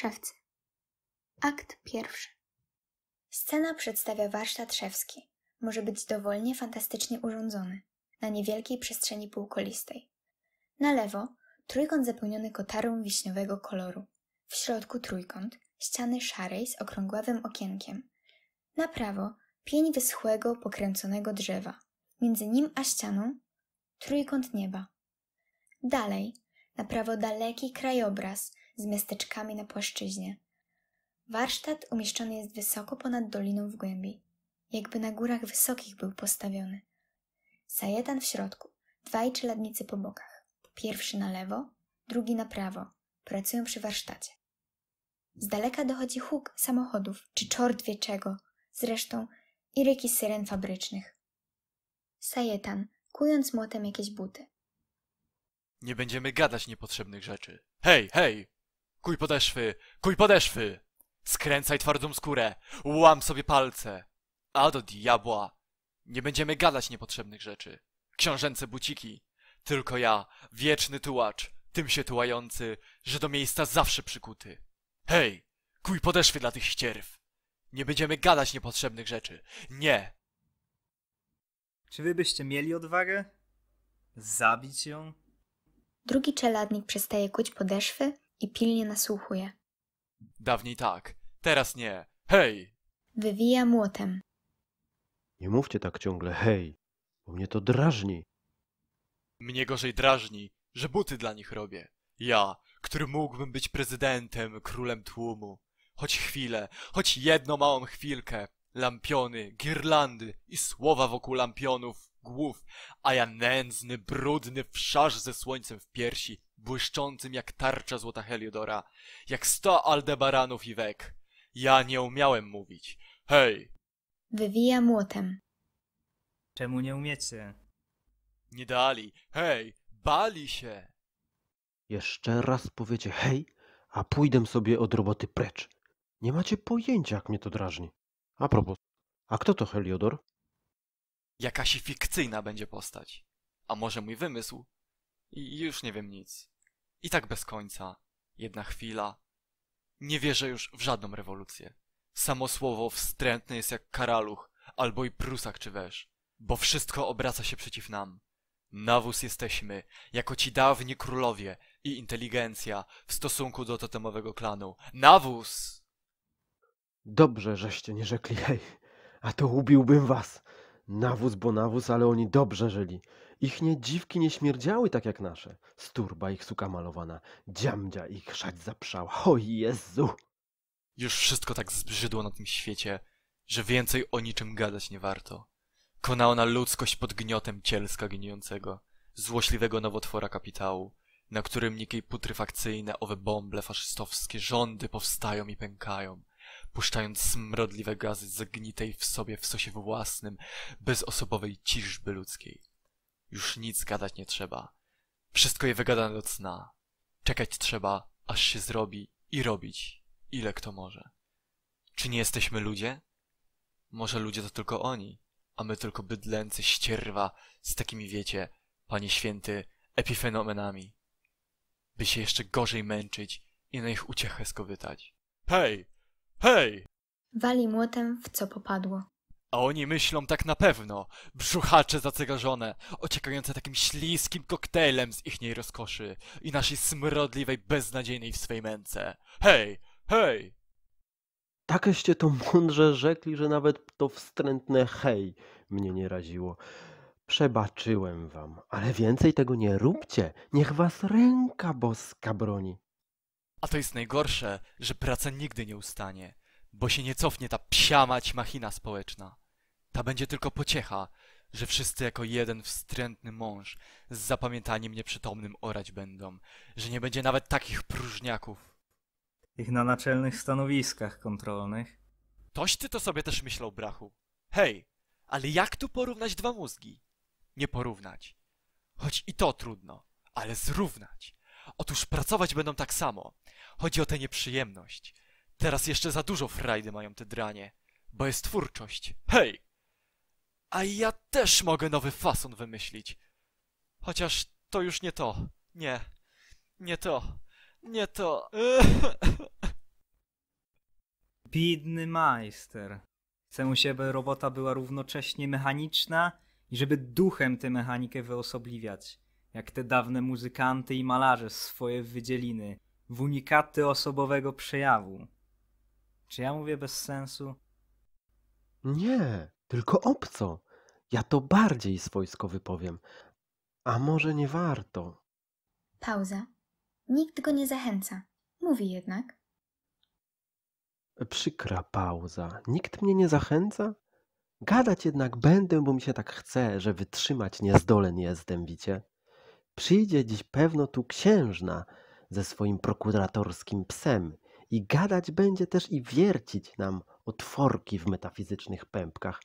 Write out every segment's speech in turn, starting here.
Szewcy. Akt pierwszy. Scena przedstawia warsztat szewski. Może być dowolnie fantastycznie urządzony, na niewielkiej przestrzeni półkolistej. Na lewo trójkąt zapełniony kotarą wiśniowego koloru. W środku trójkąt, ściany szarej z okrągławym okienkiem. Na prawo pień wyschłego, pokręconego drzewa. Między nim a ścianą trójkąt nieba. Dalej, na prawo daleki krajobraz z miasteczkami na płaszczyźnie. Warsztat umieszczony jest wysoko ponad doliną w głębi, jakby na górach wysokich był postawiony. Sajetan w środku, dwaj czeladnicy po bokach. Pierwszy na lewo, drugi na prawo. Pracują przy warsztacie. Z daleka dochodzi huk samochodów, czy czort wie czego, zresztą i ryki syren fabrycznych. Sajetan, kując młotem jakieś buty. Nie będziemy gadać niepotrzebnych rzeczy. Hej, hej! Kuj podeszwy, kuj podeszwy! Skręcaj twardą skórę, łam sobie palce. A do diabła! Nie będziemy gadać niepotrzebnych rzeczy. Książęce buciki. Tylko ja, wieczny tułacz, tym się tułający, że do miejsca zawsze przykuty. Hej! Kuj podeszwy dla tych ścierw! Nie będziemy gadać niepotrzebnych rzeczy. Nie! Czy wy byście mieli odwagę? Zabić ją? Drugi czeladnik przestaje kuć podeszwy i pilnie nasłuchuje. Dawniej tak, teraz nie. Hej! Wywija młotem. Nie mówcie tak ciągle hej, bo mnie to drażni. Mnie gorzej drażni, że buty dla nich robię. Ja, który mógłbym być prezydentem, królem tłumu. Choć chwilę, choć jedną małą chwilkę. Lampiony, girlandy i słowa wokół lampionów, głów, a ja nędzny, brudny wszarz ze słońcem w piersi, błyszczącym jak tarcza złota Heliodora, jak sto aldebaranów i wek. Ja nie umiałem mówić. Hej, Wywija młotem. Czemu nie umiecie? nie dali. Hej, bali się. Jeszcze raz powiecie hej, a pójdę sobie od roboty precz. Nie macie pojęcia, jak mnie to drażni. A propos, a kto to Heliodor? Jakaś fikcyjna będzie postać. A może mój wymysł? I już nie wiem nic. I tak bez końca. Jedna chwila. Nie wierzę już w żadną rewolucję. Samo słowo wstrętne jest jak karaluch, albo i prusak czy wesz. Bo wszystko obraca się przeciw nam. Nawóz jesteśmy, jako ci dawni królowie i inteligencja w stosunku do totemowego klanu. Nawóz! Dobrze, żeście nie rzekli hej, a to ubiłbym was. Nawóz bo nawóz, ale oni dobrze żyli. Ich nie dziwki nie śmierdziały tak jak nasze. Sturba ich suka malowana, dziamdzia ich szać zaprzała. O Jezu! Już wszystko tak zbrzydło na tym świecie, że więcej o niczym gadać nie warto. Kona ona ludzkość pod gniotem cielska gnijącego, złośliwego nowotwora kapitału, na którym nikiej putrefakcyjne owe bąble faszystowskie rządy powstają i pękają, puszczając smrodliwe gazy zagnitej w sobie w sosie własnym, bezosobowej ciżby ludzkiej. Już nic gadać nie trzeba. Wszystko je wygadane do cna. Czekać trzeba, aż się zrobi i robić, ile kto może. Czy nie jesteśmy ludzie? Może ludzie to tylko oni, a my tylko bydlęcy ścierwa z takimi, wiecie, panie święty, epifenomenami. By się jeszcze gorzej męczyć i na ich uciechę skowytać. Hej! Hej! Wali młotem w co popadło. A oni myślą tak na pewno, brzuchacze zacegarzone, ociekające takim śliskim koktajlem z ichniej rozkoszy i naszej smrodliwej, beznadziejnej w swej męce. Hej! Hej! Takeście to mądrze rzekli, że nawet to wstrętne hej mnie nie raziło. Przebaczyłem wam, ale więcej tego nie róbcie. Niech was ręka boska broni. A to jest najgorsze, że praca nigdy nie ustanie, bo się nie cofnie ta psia mać machina społeczna. Ta będzie tylko pociecha, że wszyscy jako jeden wstrętny mąż z zapamiętaniem nieprzytomnym orać będą, że nie będzie nawet takich próżniaków. Ich na naczelnych stanowiskach kontrolnych. Toś ty to sobie też myślał, brachu. Hej, ale jak tu porównać dwa mózgi? Nie porównać. Choć i to trudno, ale zrównać. Otóż pracować będą tak samo. Chodzi o tę nieprzyjemność. Teraz jeszcze za dużo frajdy mają te dranie, bo jest twórczość. Hej! A ja też mogę nowy fason wymyślić. Chociaż to już nie to. Nie. Nie to. Nie to. Bidny majster. Chcę u siebie robota była równocześnie mechaniczna i żeby duchem tę mechanikę wyosobliwiać. Jak te dawne muzykanty i malarze swoje wydzieliny. W unikaty osobowego przejawu. Czy ja mówię bez sensu? Nie, tylko obco. Ja to bardziej swojsko wypowiem. A może nie warto? Pauza. Nikt go nie zachęca. Mówi jednak. Przykra pauza. Nikt mnie nie zachęca? Gadać jednak będę, bo mi się tak chce, że wytrzymać niezdolen jestem, wicie? Przyjdzie dziś pewno tu księżna ze swoim prokuratorskim psem i gadać będzie też i wiercić nam otworki w metafizycznych pępkach.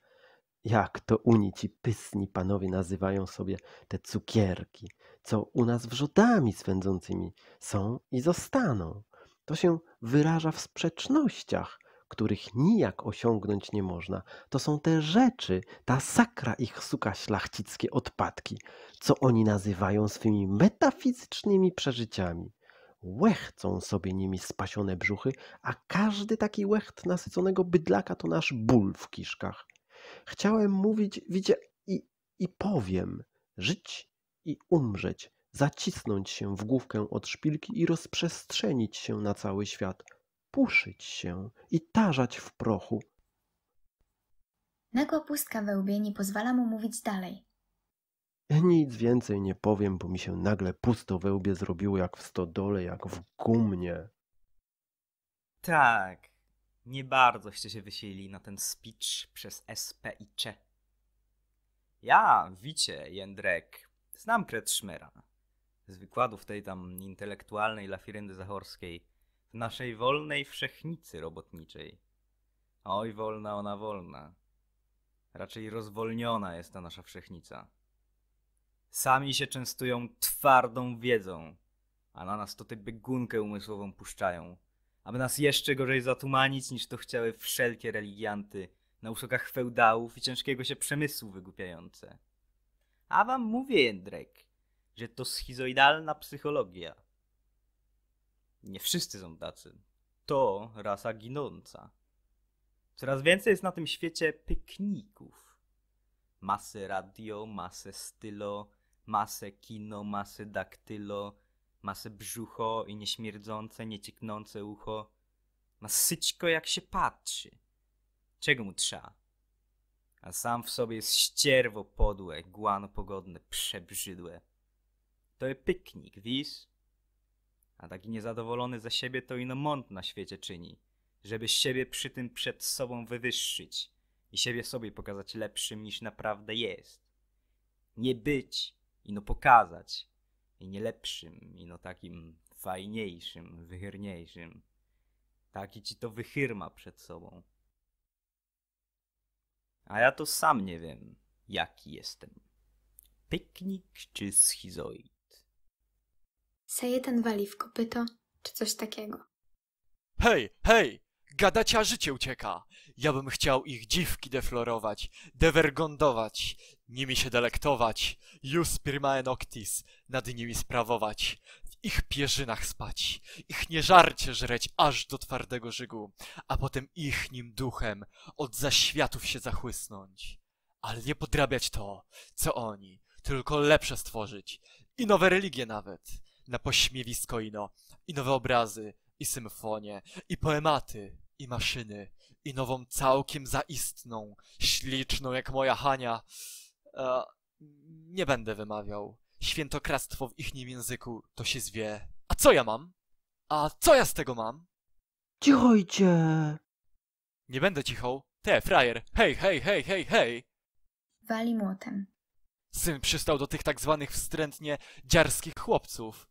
Jak to uni ci pysni panowie nazywają sobie te cukierki, co u nas wrzodami swędzącymi są i zostaną. To się wyraża w sprzecznościach, których nijak osiągnąć nie można. To są te rzeczy, ta sakra ich suka szlachcickie odpadki, co oni nazywają swymi metafizycznymi przeżyciami. Łechcą sobie nimi spasione brzuchy, a każdy taki łecht nasyconego bydlaka to nasz ból w kiszkach. Chciałem mówić, widzie, i, i powiem, żyć i umrzeć, zacisnąć się w główkę od szpilki i rozprzestrzenić się na cały świat, puszyć się i tarzać w prochu. Nagła pustka we łbie nie pozwala mu mówić dalej. Nic więcej nie powiem, bo mi się nagle pusto we łbie zrobiło jak w stodole, jak w gumnie. Tak. Nie bardzoście się wysieli na ten speech przez SP i Cze. Ja, wicie, Jędrek, znam Kretschmera. Z wykładów tej tam intelektualnej Lafiryndy Zachorskiej w naszej wolnej wszechnicy robotniczej. Oj, wolna ona wolna. Raczej rozwolniona jest ta nasza wszechnica. Sami się częstują twardą wiedzą, a na nas to tę biegunkę umysłową puszczają, aby nas jeszcze gorzej zatumanić, niż to chciały wszelkie religianty na uszokach feudałów i ciężkiego się przemysłu wygłupiające. A wam mówię, Jędrek, że to schizoidalna psychologia. Nie wszyscy są tacy. To rasa ginąca. Coraz więcej jest na tym świecie pikników. Masę radio, masę stylo, masę kino, masę daktylo, masę brzucho i nieśmierdzące, niecieknące ucho. Ma syćko jak się patrzy. Czego mu trzeba? A sam w sobie jest ścierwo podłe, głano pogodne, przebrzydłe. To jest piknik, wisz? A taki niezadowolony ze siebie to ino mąd na świecie czyni, żeby siebie przy tym przed sobą wywyższyć i siebie sobie pokazać lepszym niż naprawdę jest. Nie być, ino pokazać, i nie lepszym, ino takim fajniejszym, wychyrniejszym. Taki ci to wychyrma przed sobą. A ja to sam nie wiem, jaki jestem. Piknik czy schizoid? Sajetan wali w kopyto, czy coś takiego. Hej, hej! Gadacia życie ucieka. Ja bym chciał ich dziwki deflorować, dewergondować, nimi się delektować, jus primae noctis, nad nimi sprawować, w ich pierzynach spać, ich nieżarcie żreć aż do twardego żygu, a potem ich nim duchem od zaświatów się zachłysnąć. Ale nie podrabiać to, co oni, tylko lepsze stworzyć, i nowe religie nawet, na pośmiewisko ino, i nowe obrazy, i symfonie, i poematy, i maszyny, i nową całkiem zaistną, śliczną jak moja Hania. E, nie będę wymawiał. Świętokradztwo w ichnim języku to się zwie. A co ja mam? A co ja z tego mam? Cichojcie! Nie będę cichą. Te, frajer. Hej, hej, hej, hej, hej! Wali młotem. Syn przystał do tych tak zwanych wstrętnie dziarskich chłopców.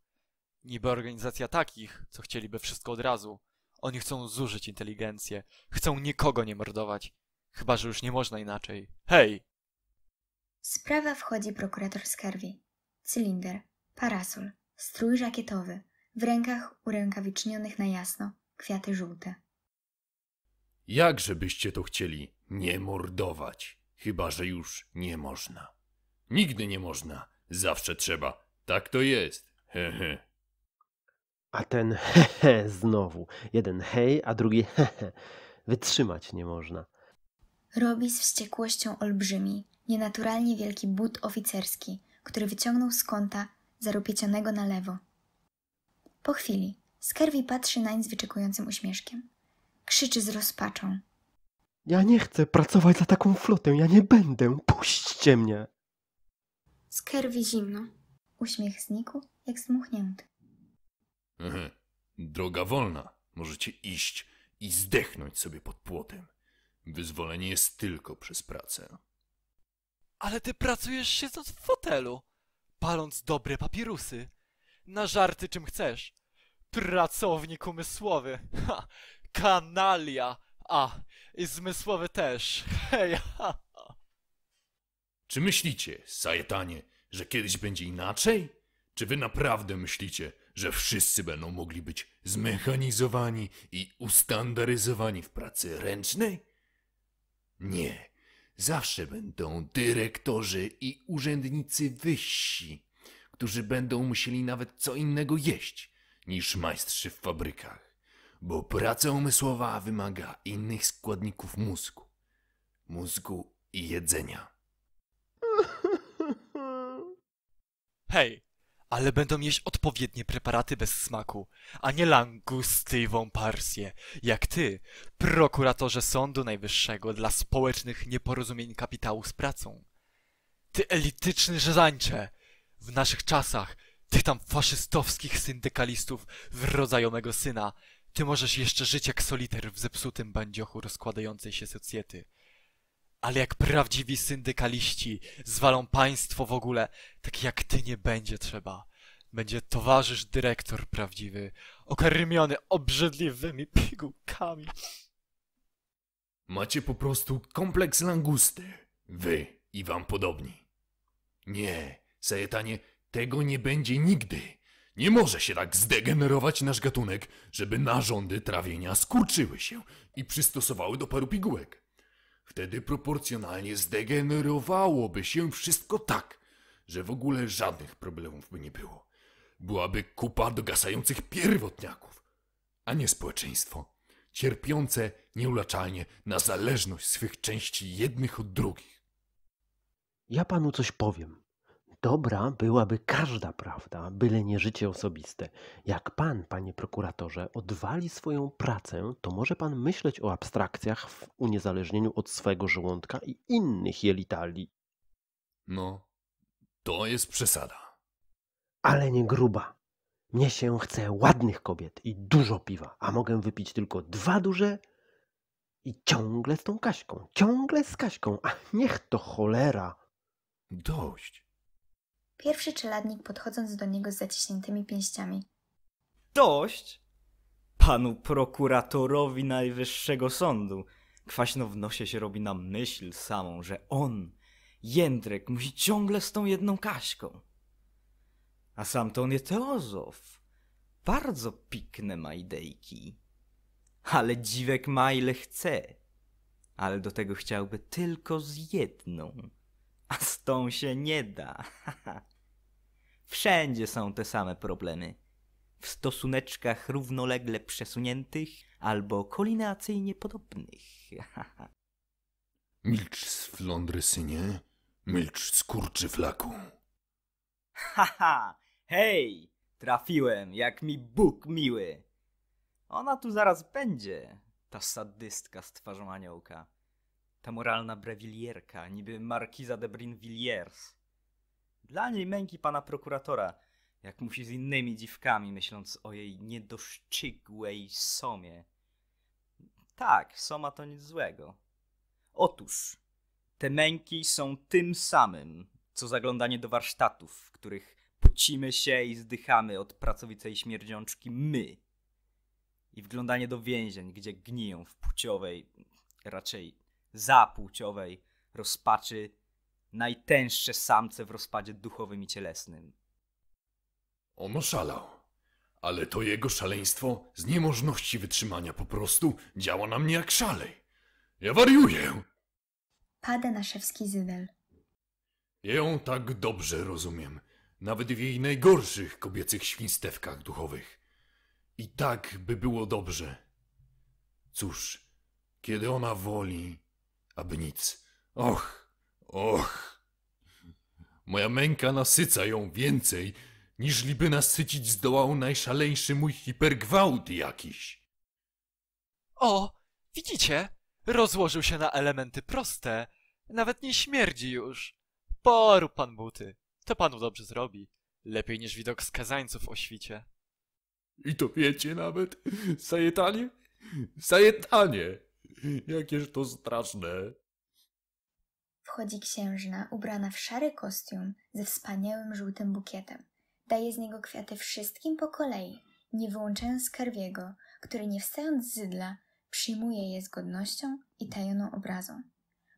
Niby organizacja takich, co chcieliby wszystko od razu. Oni chcą zużyć inteligencję. Chcą nikogo nie mordować. Chyba, że już nie można inaczej. Hej! W sprawę wchodzi prokurator Skerwi. Cylinder, parasol, strój żakietowy, w rękach urękawicznionych na jasno, kwiaty żółte. Jakże byście to chcieli nie mordować? Chyba, że już nie można. Nigdy nie można. Zawsze trzeba. Tak to jest. Hehe. A ten hehe znowu. Jeden hej, a drugi hehe. Wytrzymać nie można. Robi z wściekłością olbrzymi, nienaturalnie wielki but oficerski, który wyciągnął z kąta zaropiecionego na lewo. Po chwili Skerwi patrzy nań z wyczekującym uśmieszkiem. Krzyczy z rozpaczą. Ja nie chcę pracować za taką flotę, ja nie będę. Puśćcie mnie. Skerwi zimno. Uśmiech znikł, jak zdmuchnięty. Ehe. Droga wolna. Możecie iść i zdechnąć sobie pod płotem. Wyzwolenie jest tylko przez pracę. Ale ty pracujesz siedząc w fotelu, paląc dobre papierusy. Na żarty czym chcesz. Pracownik umysłowy. Ha, kanalia. A, i zmysłowy też. Hej, ha. Czy myślicie, Sajetanie, że kiedyś będzie inaczej? Czy wy naprawdę myślicie, że wszyscy będą mogli być zmechanizowani i ustandaryzowani w pracy ręcznej? Nie. Zawsze będą dyrektorzy i urzędnicy wyżsi, którzy będą musieli nawet co innego jeść niż majstrzy w fabrykach, bo praca umysłowa wymaga innych składników mózgu, mózgu i jedzenia. Hej, ale będą jeść odpowiednie preparaty bez smaku, a nie langustywą parsję, jak ty, prokuratorze Sądu Najwyższego dla społecznych nieporozumień kapitału z pracą. Ty elityczny żezańcze! W naszych czasach, tych tam faszystowskich syndykalistów w rodzaju mego syna, ty możesz jeszcze żyć jak soliter w zepsutym bandziochu rozkładającej się socjety. Ale jak prawdziwi syndykaliści zwalą państwo w ogóle, tak jak ty nie będzie trzeba. Będzie towarzysz dyrektor prawdziwy, okarmiony obrzydliwymi pigułkami. Macie po prostu kompleks langusty. Wy i wam podobni. Nie, Sajetanie, tego nie będzie nigdy. Nie może się tak zdegenerować nasz gatunek, żeby narządy trawienia skurczyły się i przystosowały do paru pigułek. Wtedy proporcjonalnie zdegenerowałoby się wszystko tak, że w ogóle żadnych problemów by nie było. Byłaby kupa dogasających pierwotniaków, a nie społeczeństwo, cierpiące nieuleczalnie na zależność swych części jednych od drugich. Ja panu coś powiem. Dobra byłaby każda prawda, byle nie życie osobiste. Jak pan, panie prokuratorze, odwali swoją pracę, to może pan myśleć o abstrakcjach w uniezależnieniu od swego żołądka i innych jelitali. No, to jest przesada. Ale nie gruba. Mnie się chce ładnych kobiet i dużo piwa, a mogę wypić tylko dwa duże i ciągle z tą Kaśką, ciągle z Kaśką, a niech to cholera. Dość. Pierwszy czeladnik podchodząc do niego z zaciśniętymi pięściami. Dość! Panu prokuratorowi Najwyższego Sądu. Kwaśno w nosie się robi na myśl samą, że on, Jędrek, musi ciągle z tą jedną Kaśką. A sam to on jest teozof. Bardzo pikne ma idejki. Ale dziwek ma ile chce. Ale do tego chciałby tylko z jedną. A z tą się nie da. Wszędzie są te same problemy. W stosuneczkach równolegle przesuniętych albo kolineacyjnie podobnych. Milcz, flądry synie, milcz, skurczy flaku. Haha! Hej! Trafiłem, jak mi Bóg miły. Ona tu zaraz będzie, ta sadystka z twarzą aniołka. Ta moralna brewilierka, niby markiza de Brinvilliers. Dla niej męki pana prokuratora, jak musi z innymi dziwkami, myśląc o jej niedoszczygłej somie. Tak, soma to nic złego. Otóż, te męki są tym samym, co zaglądanie do warsztatów, w których pocimy się i zdychamy od pracowitej śmierdziączki my. I wglądanie do więzień, gdzie gniją w płciowej, raczej zapłciowej rozpaczy najtęższe samce w rozpadzie duchowym i cielesnym. On oszalał. Ale to jego szaleństwo z niemożności wytrzymania po prostu działa na mnie jak szalej. Ja wariuję. Pada na szewski zydel. Ja ją tak dobrze rozumiem, nawet w jej najgorszych kobiecych świństewkach duchowych. I tak by było dobrze. Cóż, kiedy ona woli, aby nic. Och, och. Moja męka nasyca ją więcej, niżliby nasycić zdołał najszaleńszy mój hipergwałt jakiś. O, widzicie? Rozłożył się na elementy proste. Nawet nie śmierdzi już. Porób pan buty. To panu dobrze zrobi. Lepiej niż widok skazańców o świcie. I to wiecie nawet, Sajetanie? Sajetanie! Jakież to straszne. Wchodzi księżna, ubrana w szary kostium ze wspaniałym żółtym bukietem. Daje z niego kwiaty wszystkim po kolei, nie wyłączając Skarwiego, który nie wstając z zydla, przyjmuje je z godnością i tajoną obrazą.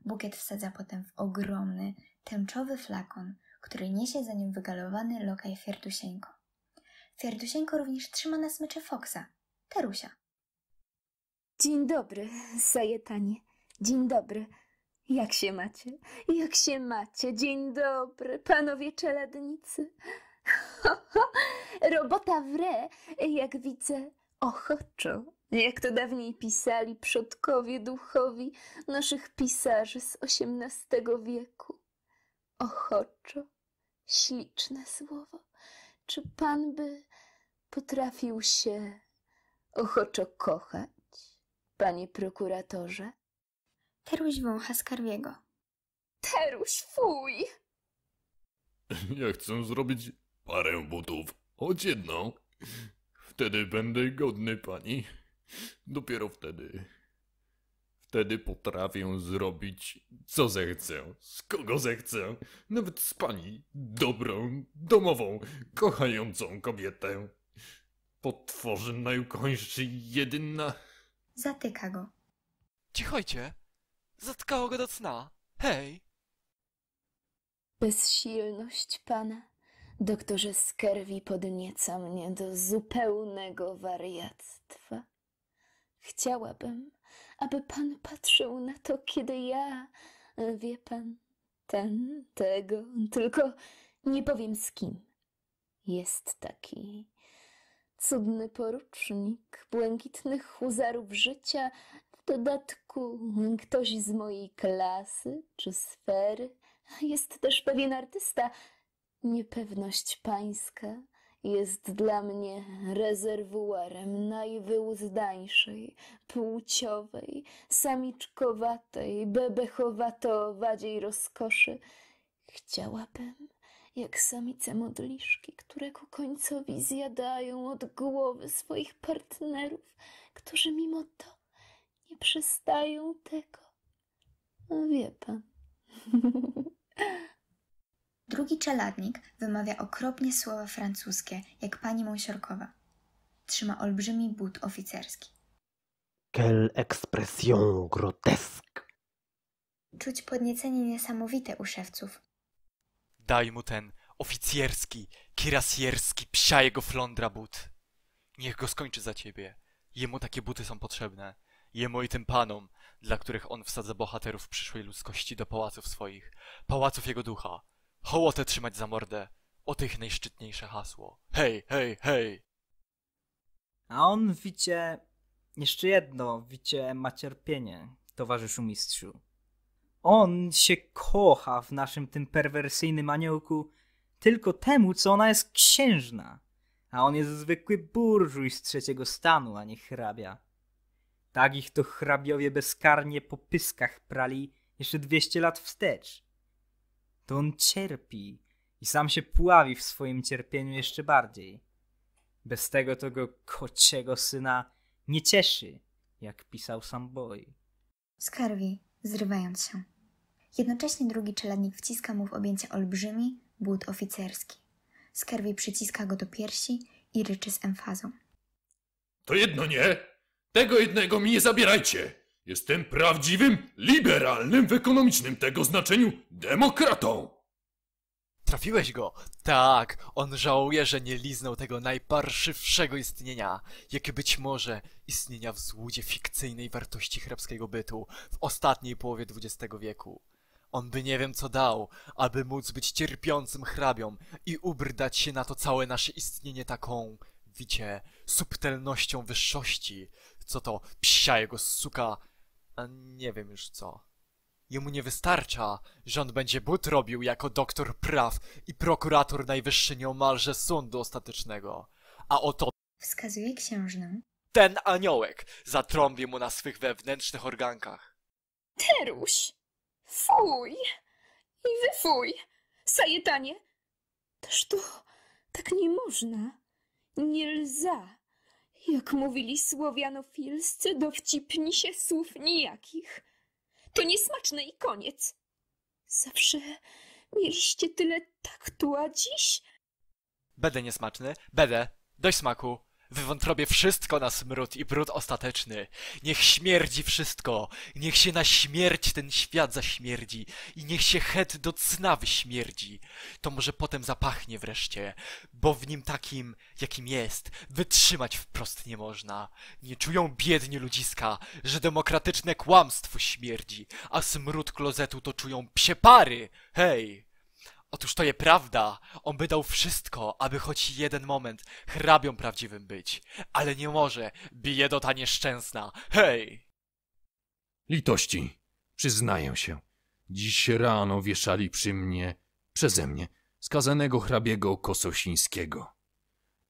Bukiet wsadza potem w ogromny, tęczowy flakon, który niesie za nim wygalowany lokaj Fiertusieńko. Fiertusieńko również trzyma na smyczy Foksa, Terusia. Dzień dobry, Sajetanie. Dzień dobry. Jak się macie? Jak się macie? Dzień dobry, panowie czeladnicy. Robota wre, jak widzę, ochoczo. Jak to dawniej pisali przodkowie duchowi naszych pisarzy z XVIII wieku. Ochoczo. Śliczne słowo. Czy pan by potrafił się ochoczo kochać, panie prokuratorze? Teruś wącha Skarwiego. Teruś, fuj! Ja chcę zrobić parę butów, choć jedną. Wtedy będę godny pani. Dopiero wtedy. Wtedy potrafię zrobić, co zechcę, z kogo zechcę, nawet z pani, dobrą, domową, kochającą kobietę. Potworzy najukońszy jedyna... Zatyka go. Cichojcie. Zatkało go do cna. Hej. Bezsilność pana, doktorze Skerwi podnieca mnie do zupełnego wariactwa. Chciałabym, aby pan patrzył na to, kiedy ja, wie pan, ten, tego, tylko nie powiem z kim. Jest taki cudny porucznik błękitnych huzarów życia, w dodatku ktoś z mojej klasy czy sfery. Jest też pewien artysta. Niepewność pańska jest dla mnie rezerwuarem najwyuzdańszej, płciowej, samiczkowatej, bebechowato-owadziej rozkoszy. Chciałabym, jak samice modliszki, które ku końcowi zjadają od głowy swoich partnerów, którzy mimo to nie przestają tego. Wie pan. Drugi czeladnik wymawia okropnie słowa francuskie, jak pani Monsiorkowa. Trzyma olbrzymi but oficerski. Quelle expression grotesque! Czuć podniecenie niesamowite u szewców. Daj mu ten oficjerski, kirasjerski, psia jego flądra but. Niech go skończy za ciebie. Jemu takie buty są potrzebne. Jemu i tym panom, dla których on wsadza bohaterów przyszłej ludzkości do pałaców swoich. Pałaców jego ducha. Hołotę trzymać za mordę. O tych najszczytniejsze hasło. Hej, hej, hej! A on, wicie, jeszcze jedno, wicie, ma cierpienie, towarzyszu mistrzu. On się kocha w naszym tym perwersyjnym aniołku tylko temu, co ona jest księżna, a on jest zwykły burżuj z trzeciego stanu, a nie hrabia. Tak ich to hrabiowie bezkarnie po pyskach prali jeszcze 200 lat wstecz. To on cierpi i sam się pławi w swoim cierpieniu jeszcze bardziej. Bez tego to go kociego syna nie cieszy, jak pisał sam Boy. Skarwi, zrywając się. Jednocześnie drugi czeladnik wciska mu w objęcia olbrzymi but oficerski. Skarwi przyciska go do piersi i ryczy z emfazą. To jedno nie! Tego jednego mi nie zabierajcie! Jestem prawdziwym, liberalnym w ekonomicznym tego znaczeniu demokratą! Trafiłeś go! Tak, on żałuje, że nie liznął tego najparszywszego istnienia, jakie być może istnienia w złudzie fikcyjnej wartości hrabskiego bytu w ostatniej połowie XX wieku. On by nie wiem co dał, aby móc być cierpiącym hrabią i ubrdać się na to całe nasze istnienie taką, wicie, subtelnością wyższości, co to psia jego suka A nie wiem już co. Jemu nie wystarcza, że on będzie but robił jako doktor praw i prokurator najwyższy nieomalże sądu ostatecznego. A oto Wskazuje księżnę. ten aniołek zatrąbi mu na swych wewnętrznych organkach. Teruś! Fuj! I wyfuj! Sajetanie! Toż to tak nie można. Nie lza. Jak mówili słowianofilscy, dowcipni się słów nijakich. To niesmaczne i koniec. Zawsze mieliście tyle taktu, a dziś Będę niesmaczny, będę. Dość smaku. W wątrobie wszystko na smród i brud ostateczny. Niech śmierdzi wszystko. Niech się na śmierć ten świat zaśmierdzi. I niech się het do cna wyśmierdzi. To może potem zapachnie wreszcie. Bo w nim takim, jakim jest, wytrzymać wprost nie można. Nie czują biedni ludziska, że demokratyczne kłamstwo śmierdzi. A smród klozetu to czują psie pary. Hej! Otóż to je prawda, on by dał wszystko, aby choć jeden moment hrabią prawdziwym być. Ale nie może, biedota nieszczęsna. Hej! Litości, przyznaję się. Dziś rano wieszali przy mnie, przeze mnie, skazanego hrabiego Kososińskiego.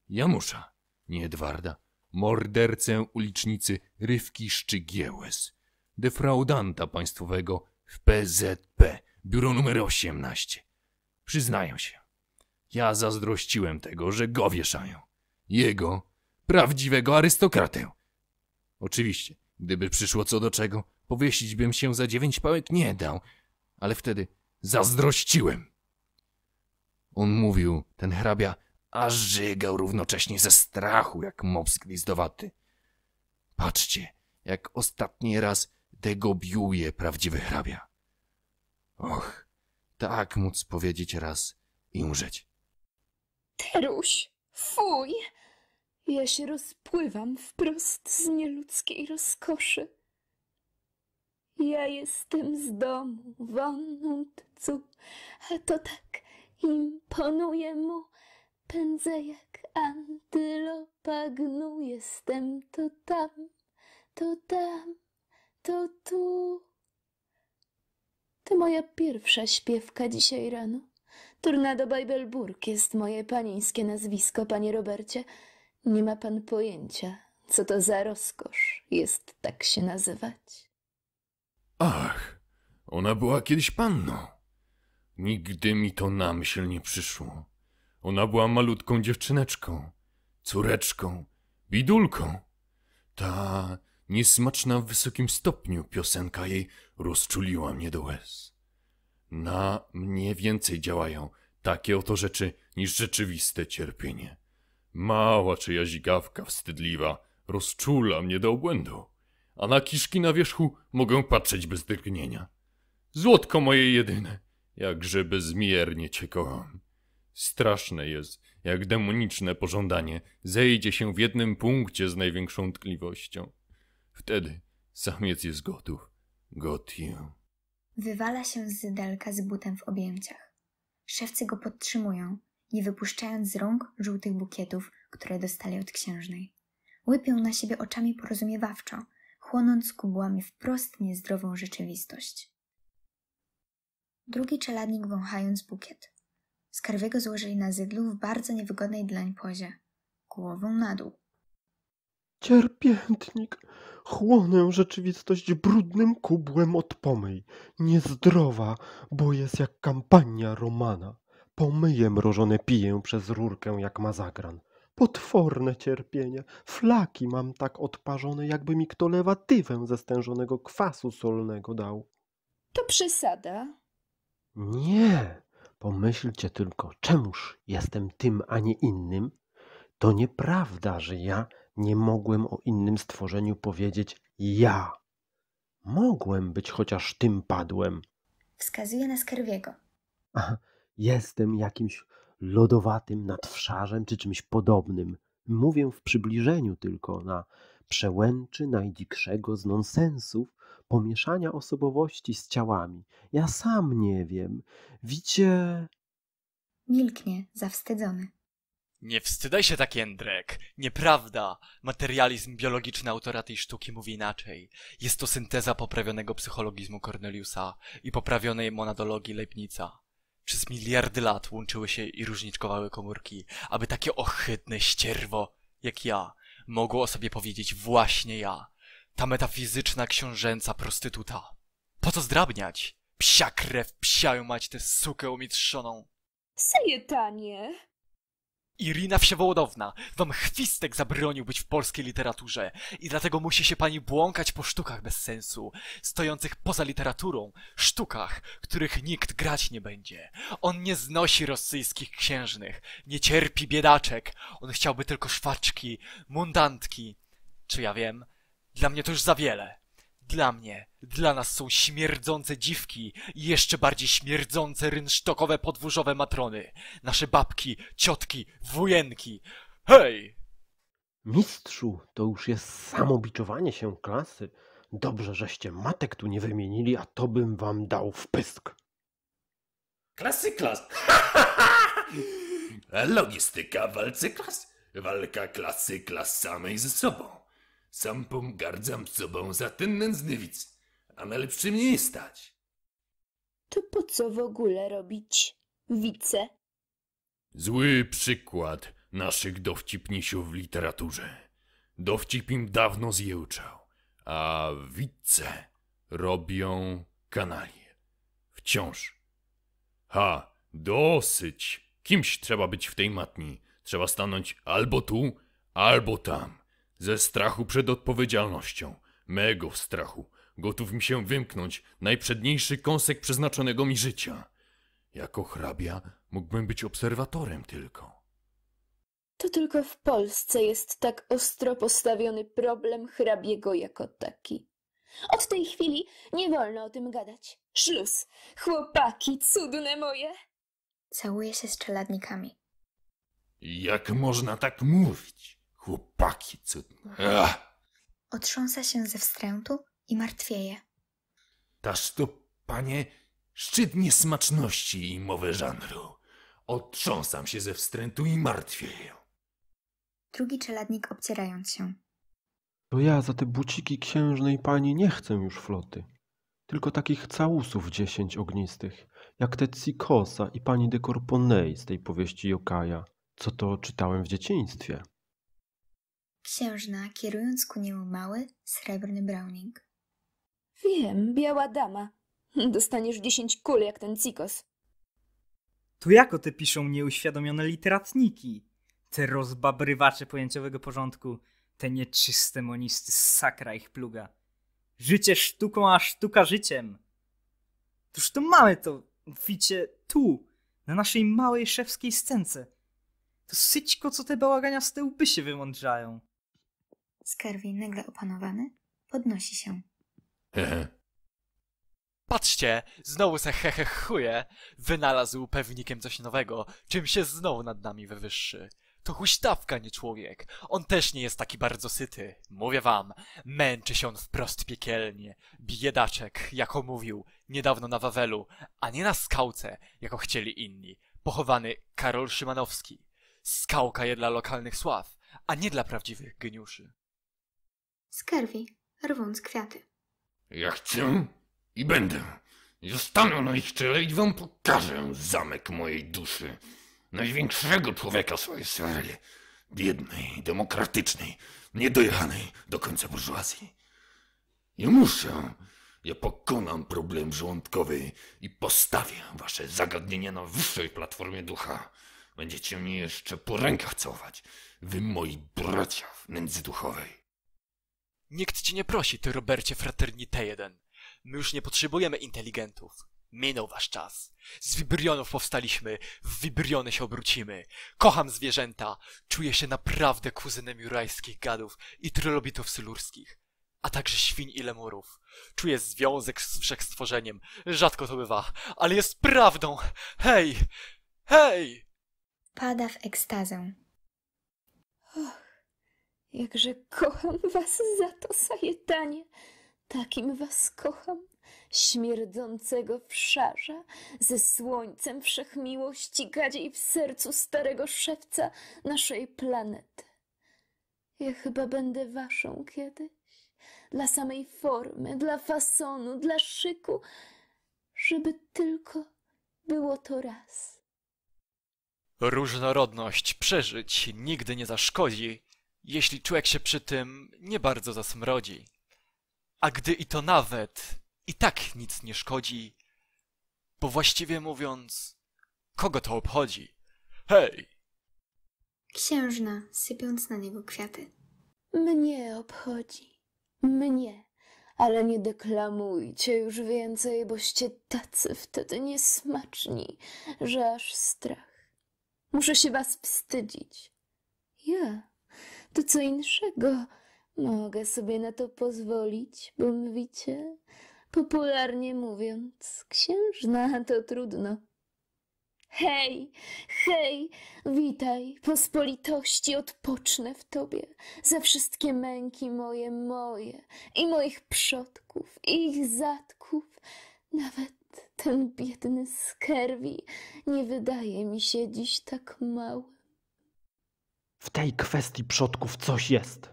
Janusza, nie Edwarda, mordercę ulicznicy Rywki Szczygiełes, defraudanta państwowego w PZP, biuro numer 18. Przyznaję się, ja zazdrościłem tego, że go wieszają. Jego, prawdziwego arystokratę. Oczywiście, gdyby przyszło co do czego, powiesić bym się za dziewięć pałek nie dał, ale wtedy zazdrościłem. On mówił, ten hrabia, aż żygał równocześnie ze strachu, jak mops glizdowaty. Patrzcie, jak ostatni raz degobiuje prawdziwy hrabia. Och, tak móc powiedzieć raz i umrzeć. Teruś, fuj! Ja się rozpływam wprost z nieludzkiej rozkoszy. Ja jestem z domu, won und zu, a to tak imponuje mu. Pędzę jak antylopa, gnu jestem to tam, to tam, to tu. To moja pierwsza śpiewka dzisiaj rano. Tornado Bajbelburg jest moje panieńskie nazwisko, panie Robercie. Nie ma pan pojęcia, co to za rozkosz jest tak się nazywać. Ach, ona była kiedyś panną. Nigdy mi to na myśl nie przyszło. Ona była malutką dziewczyneczką, córeczką, bidulką. Ta niesmaczna w wysokim stopniu piosenka jej rozczuliła mnie do łez. Na mnie więcej działają takie oto rzeczy niż rzeczywiste cierpienie. Mała czyja zigawka wstydliwa rozczula mnie do obłędu, a na kiszki na wierzchu mogę patrzeć bez drgnienia. Złotko moje jedyne, jakże bezmiernie cię kocham. Straszne jest, jak demoniczne pożądanie zejdzie się w jednym punkcie z największą tkliwością. Wtedy samiec jest gotów. Got you. Wywala się z zydelka z butem w objęciach. Szewcy go podtrzymują, nie wypuszczając z rąk żółtych bukietów, które dostali od księżnej. Łypią na siebie oczami porozumiewawczo, chłonąc kubłami wprost niezdrową rzeczywistość. Drugi czeladnik wąchając bukiet. Skarwiego złożyli na zydlu w bardzo niewygodnej dlań pozie, głową na dół. Cierpiętnik, chłonę rzeczywistość brudnym kubłem od pomyj. Niezdrowa, bo jest jak kampania Romana. Pomyje mrożone piję przez rurkę jak mazagran. Potworne cierpienie. Flaki mam tak odparzone, jakby mi kto lewatywę ze stężonego kwasu solnego dał. To przesada. Nie, pomyślcie tylko, czemuż jestem tym, a nie innym? To nieprawda, że ja nie mogłem o innym stworzeniu powiedzieć ja. Mogłem być chociaż tym padłem. Wskazuje na Skarwiego. Jestem jakimś lodowatym nadwszarzem czy czymś podobnym. Mówię w przybliżeniu tylko na przełęczy najdzikszego z nonsensów pomieszania osobowości z ciałami. Ja sam nie wiem. Wicie... Milknie, zawstydzony. Nie wstydaj się tak, Jędrek. Nieprawda. Materializm biologiczny autora tej sztuki mówi inaczej. Jest to synteza poprawionego psychologizmu Corneliusa i poprawionej monadologii Leibnica. Przez miliardy lat łączyły się i różniczkowały komórki, aby takie ohydne ścierwo, jak ja, mogło o sobie powiedzieć właśnie ja. Ta metafizyczna książęca prostytuta. Po co zdrabniać? Psia krew, psiają mać tę sukę umitrzoną. Sajetanie! Irina Wsiewołodowna, wam chwistek zabronił być w polskiej literaturze i dlatego musi się pani błąkać po sztukach bez sensu, stojących poza literaturą, sztukach, których nikt grać nie będzie. On nie znosi rosyjskich księżnych, nie cierpi biedaczek, on chciałby tylko szwaczki, mundantki. Czy ja wiem? Dla mnie to już za wiele. Dla mnie, dla nas są śmierdzące dziwki i jeszcze bardziej śmierdzące rynsztokowe podwórzowe matrony. Nasze babki, ciotki, wujenki. Hej! Mistrzu, to już jest samobiczowanie się klasy. Dobrze, żeście matek tu nie wymienili, a to bym wam dał w pysk. Klasy klas. Logistyka w walce klas. Walka klasy klas samej ze sobą. Sam pogardzam sobą za ten nędzny widz. A na lepszym nie stać. To po co w ogóle robić wice? Zły przykład naszych dowcipnisiów w literaturze. Dowcip im dawno zjełczał, a widce robią kanalie. Wciąż. Ha, dosyć. Kimś trzeba być w tej matni. Trzeba stanąć albo tu, albo tam. Ze strachu przed odpowiedzialnością. Mego strachu. Gotów mi się wymknąć najprzedniejszy kąsek przeznaczonego mi życia. Jako hrabia mógłbym być obserwatorem tylko. To tylko w Polsce jest tak ostro postawiony problem hrabiego jako taki. Od tej chwili nie wolno o tym gadać. Szluz, chłopaki, cudne moje. Całuje się z czeladnikami. Jak można tak mówić? Chłopaki cudne. Ach, Otrząsa się ze wstrętu i martwieje. taż to, panie, szczyt niesmaczności i mowy żanru. Otrząsam się ze wstrętu i martwieję. Drugi czeladnik obcierając się. To ja za te buciki księżnej pani nie chcę już floty. Tylko takich całusów dziesięć ognistych, jak te Cikosa i pani de Corponei z tej powieści Jokaja, co to czytałem w dzieciństwie. Księżna, kierując ku niemu mały, srebrny browning. Wiem, biała dama. Dostaniesz dziesięć kul jak ten cikos. Tu jako te piszą nieuświadomione literatniki? Te rozbabrywacze pojęciowego porządku, te nieczyste monisty z sakra ich pluga. Życie sztuką, a sztuka życiem. Toż to mamy to, wicie, tu, na naszej małej szewskiej scence. To syćko, co te bałaganiaste łby się wymądrzają. Skarwi, nagle opanowany, podnosi się. Hehe. Patrzcie, znowu se hehe chuje. Wynalazł pewnikiem coś nowego, czym się znowu nad nami wywyższy. To huśtawka, nie człowiek. On też nie jest taki bardzo syty. Mówię wam, męczy się on wprost piekielnie. Biedaczek, jako mówił, niedawno na Wawelu, a nie na skałce, jako chcieli inni. Pochowany Karol Szymanowski. Skałka je dla lokalnych sław, a nie dla prawdziwych geniuszy. Skarwi, rwąc kwiaty. Ja chcę i będę. Zostanę na ich czele i wam pokażę zamek mojej duszy. Największego człowieka swojej sfery. Biednej, demokratycznej, niedojechanej do końca burżuazji. Ja muszę. Ja pokonam problem żołądkowy i postawię wasze zagadnienia na wyższej platformie ducha. Będziecie mnie jeszcze po rękach całować. Wy moi bracia w nędzy duchowej. Nikt ci nie prosi, ty Robercie Fraternité jeden. My już nie potrzebujemy inteligentów. Minął wasz czas. Z wibrionów powstaliśmy, w wibriony się obrócimy. Kocham zwierzęta, czuję się naprawdę kuzynem jurajskich gadów i trylobitów sylurskich, a także świń i lemurów. Czuję związek z wszechstworzeniem. Rzadko to bywa, ale jest prawdą. Hej! Hej! Pada w ekstazę. Jakże kocham was za to, sajetanie. Takim was kocham. śmierdzącego wszarza, ze słońcem wszechmiłości gadziej w sercu starego szewca naszej planety. Ja chyba będę waszą kiedyś, dla samej formy, dla fasonu, dla szyku, żeby tylko było to raz. Różnorodność przeżyć nigdy nie zaszkodzi, jeśli człowiek się przy tym nie bardzo zasmrodzi. A gdy i to nawet i tak nic nie szkodzi, bo właściwie mówiąc, kogo to obchodzi? Hej! Księżna, sypiąc na niego kwiaty. Mnie obchodzi. Mnie. Ale nie deklamujcie już więcej, boście tacy wtedy niesmaczni, że aż strach. Muszę się was wstydzić. Ja to co innego. Mogę sobie na to pozwolić, bo mówicie, popularnie mówiąc, księżna to trudno. Hej, hej, witaj, pospolitości odpocznę w tobie za wszystkie męki moje, moje i moich przodków, i ich zatków. Nawet ten biedny skerwi nie wydaje mi się dziś tak mały. W tej kwestii przodków coś jest.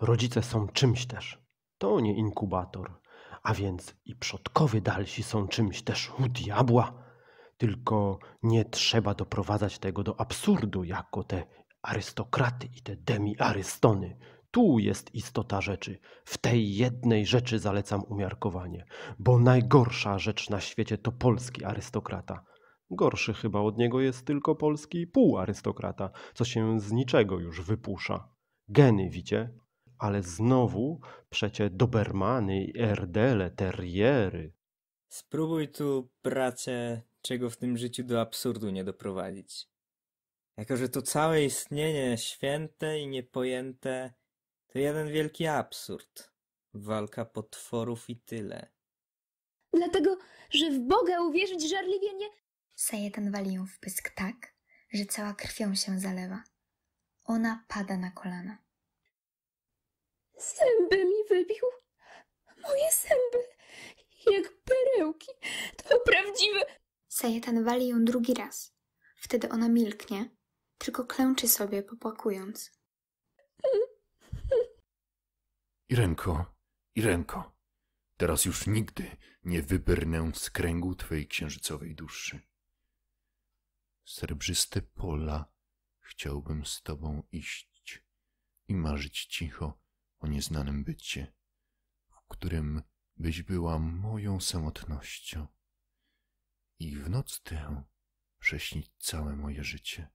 Rodzice są czymś też. To nie inkubator. A więc i przodkowie dalsi są czymś też u diabła. Tylko nie trzeba doprowadzać tego do absurdu, jako te arystokraty i te demi-arystony. Tu jest istota rzeczy. W tej jednej rzeczy zalecam umiarkowanie, bo najgorsza rzecz na świecie to polski arystokrata. Gorszy chyba od niego jest tylko polski półarystokrata, co się z niczego już wypusza. Geny, widzie? Ale znowu przecie dobermany i erdele, teriery. Spróbuj tu, bracie, czego w tym życiu do absurdu nie doprowadzić. Jako, że to całe istnienie święte i niepojęte to jeden wielki absurd. Walka potworów i tyle. Dlatego, że w Boga uwierzyć żarliwie nie... Sajetan wali ją w pysk tak, że cała krwią się zalewa. Ona pada na kolana. Zęby mi wybił. Moje zęby, jak perełki. To prawdziwe... Sajetan wali ją drugi raz. Wtedy ona milknie, tylko klęczy sobie, popłakując. Irenko, Irenko, teraz już nigdy nie wybrnę z kręgu twej księżycowej duszy. Srebrzyste pola chciałbym z tobą iść i marzyć cicho o nieznanym bycie, w którym byś była moją samotnością i w noc tę prześnić całe moje życie.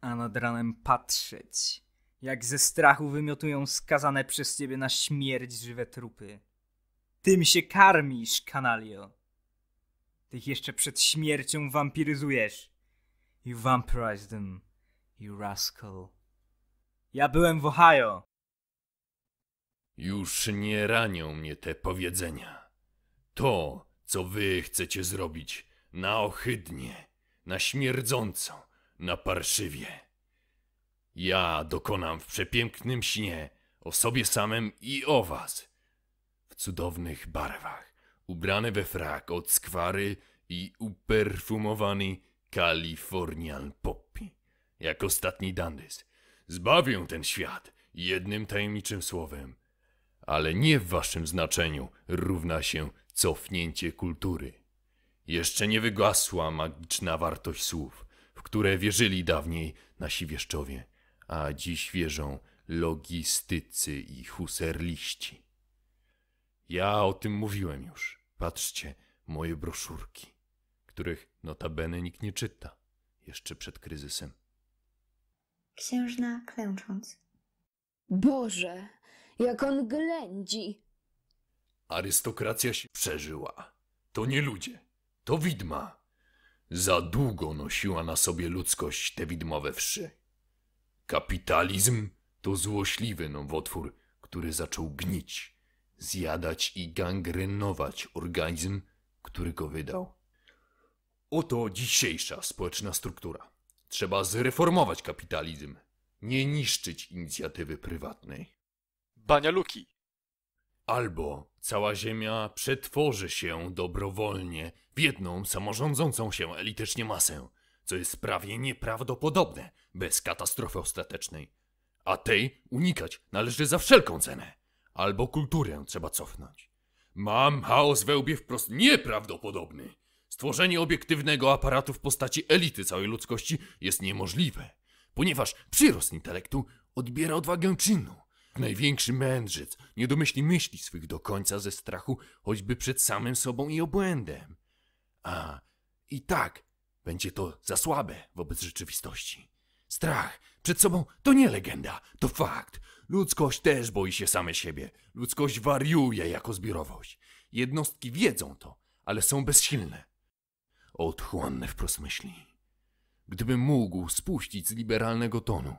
A nad ranem patrzeć, jak ze strachu wymiotują skazane przez ciebie na śmierć żywe trupy. Tym się karmisz, kanalio. Ty ich jeszcze przed śmiercią wampiryzujesz. You vampirized them, you rascal. Ja byłem w Ohio. Już nie ranią mnie te powiedzenia. To, co wy chcecie zrobić, na ohydnie, na śmierdząco, na parszywie. Ja dokonam w przepięknym śnie o sobie samym i o was. W cudownych barwach, ubrany we frak od skwary i uperfumowany Californian Poppy, jak ostatni dandys. Zbawię ten świat jednym tajemniczym słowem, ale nie w waszym znaczeniu równa się cofnięcie kultury. Jeszcze nie wygasła magiczna wartość słów, w które wierzyli dawniej nasi wieszczowie, a dziś wierzą logistycy i huserliści. Ja o tym mówiłem już. Patrzcie, moje broszurki, których notabene nikt nie czyta jeszcze przed kryzysem. Księżna klęcząc. Boże, jak on ględzi. Arystokracja się przeżyła. To nie ludzie, to widma. Za długo nosiła na sobie ludzkość te widmowe wszy. Kapitalizm to złośliwy nowotwór, który zaczął gnić, zjadać i gangrenować organizm, który go wydał. Oto dzisiejsza społeczna struktura. Trzeba zreformować kapitalizm, nie niszczyć inicjatywy prywatnej. Bania Luki! Albo cała Ziemia przetworzy się dobrowolnie w jedną samorządzącą się elitycznie masę, co jest prawie nieprawdopodobne bez katastrofy ostatecznej. A tej unikać należy za wszelką cenę. Albo kulturę trzeba cofnąć. Mam chaos we łbie wprost nieprawdopodobny. Stworzenie obiektywnego aparatu w postaci elity całej ludzkości jest niemożliwe, ponieważ przyrost intelektu odbiera odwagę czynu. Największy mędrzec nie domyśli myśli swych do końca ze strachu, choćby przed samym sobą i obłędem. A i tak będzie to za słabe wobec rzeczywistości. Strach przed sobą to nie legenda, to fakt. Ludzkość też boi się same siebie. Ludzkość wariuje jako zbiorowość. Jednostki wiedzą to, ale są bezsilne. Otchłanne wprost myśli. Gdybym mógł spuścić z liberalnego tonu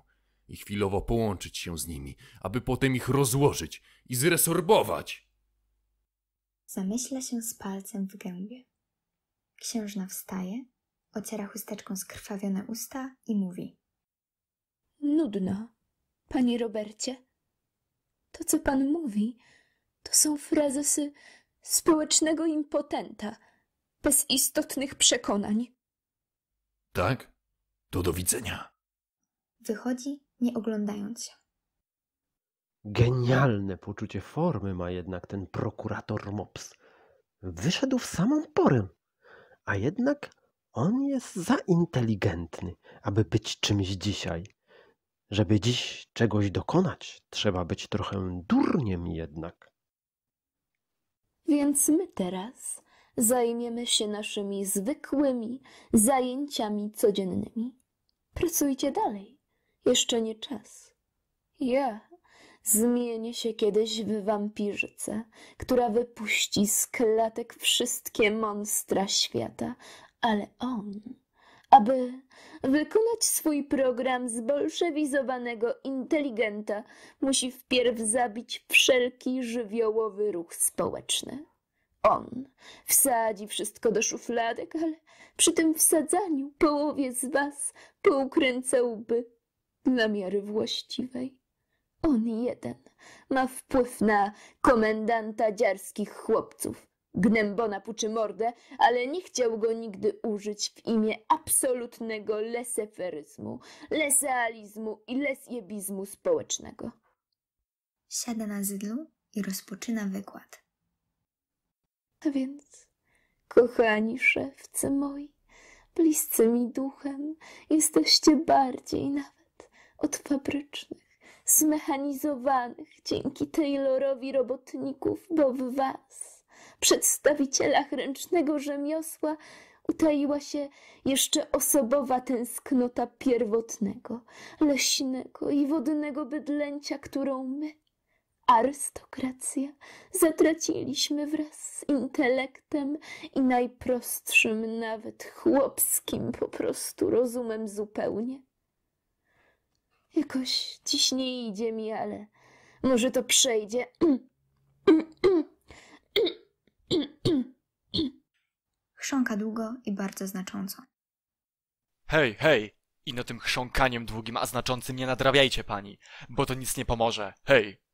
i chwilowo połączyć się z nimi, aby potem ich rozłożyć i zresorbować. Zamyśla się z palcem w gębie. Księżna wstaje, ociera chusteczką skrwawione usta i mówi. Nudno, panie Robercie. To, co pan mówi, to są frazesy społecznego impotenta, bez istotnych przekonań. Tak? To do widzenia. Wychodzi, nie oglądając się. Genialne poczucie formy ma jednak ten prokurator Mops. Wyszedł w samą porę, a jednak on jest za inteligentny, aby być czymś dzisiaj. Żeby dziś czegoś dokonać, trzeba być trochę durniem jednak. Więc my teraz zajmiemy się naszymi zwykłymi zajęciami codziennymi. Pracujcie dalej. Jeszcze nie czas. Ja zmienię się kiedyś w wampirzycę, która wypuści z klatek wszystkie monstra świata, ale on, aby wykonać swój program zbolszewizowanego inteligenta, musi wpierw zabić wszelki żywiołowy ruch społeczny. On wsadzi wszystko do szufladek, ale przy tym wsadzaniu połowie z was poukręca łby dla miary właściwej. On jeden ma wpływ na komendanta dziarskich chłopców. Gnębona puczy mordę, ale nie chciał go nigdy użyć w imię absolutnego leseferyzmu, lesealizmu i lesjebizmu społecznego. Siada na zydlu i rozpoczyna wykład. A więc, kochani szewcy moi, bliscy mi duchem, jesteście bardziej nawet od fabrycznych, zmechanizowanych dzięki Taylorowi robotników, bo w was, przedstawicielach ręcznego rzemiosła, utaiła się jeszcze osobowa tęsknota pierwotnego, leśnego i wodnego bydlęcia, którą my, arystokracja, zatraciliśmy wraz z intelektem i najprostszym, nawet chłopskim po prostu rozumem zupełnie. Jakoś dziś nie idzie mi, ale może to przejdzie. Chrząka długo i bardzo znacząco. Hej, hej! I no tym chrząkaniem długim a znaczącym nie nadrabiajcie pani, bo to nic nie pomoże. Hej!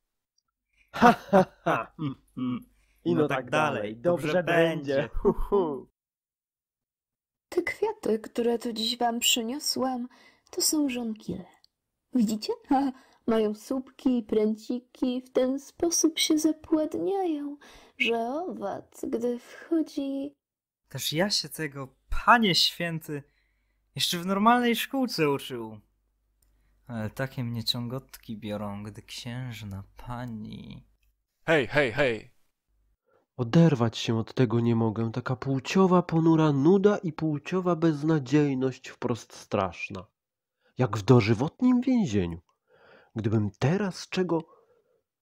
Ha, ha, ha. mm, mm. I no, tak dalej. Dobrze będzie. Hu, hu. Te kwiaty, które tu dziś wam przyniosłam, to są żonkile. Widzicie? Ha, mają słupki i pręciki, w ten sposób się zapładniają, że owad, gdy wchodzi... Też ja się tego, panie święty, jeszcze w normalnej szkółce uczył. Ale takie mnie ciągotki biorą, gdy księżna pani... Hej, hej, hej! Oderwać się od tego nie mogę. Taka płciowa ponura nuda i płciowa beznadziejność wprost straszna. Jak w dożywotnim więzieniu. Gdybym teraz czego,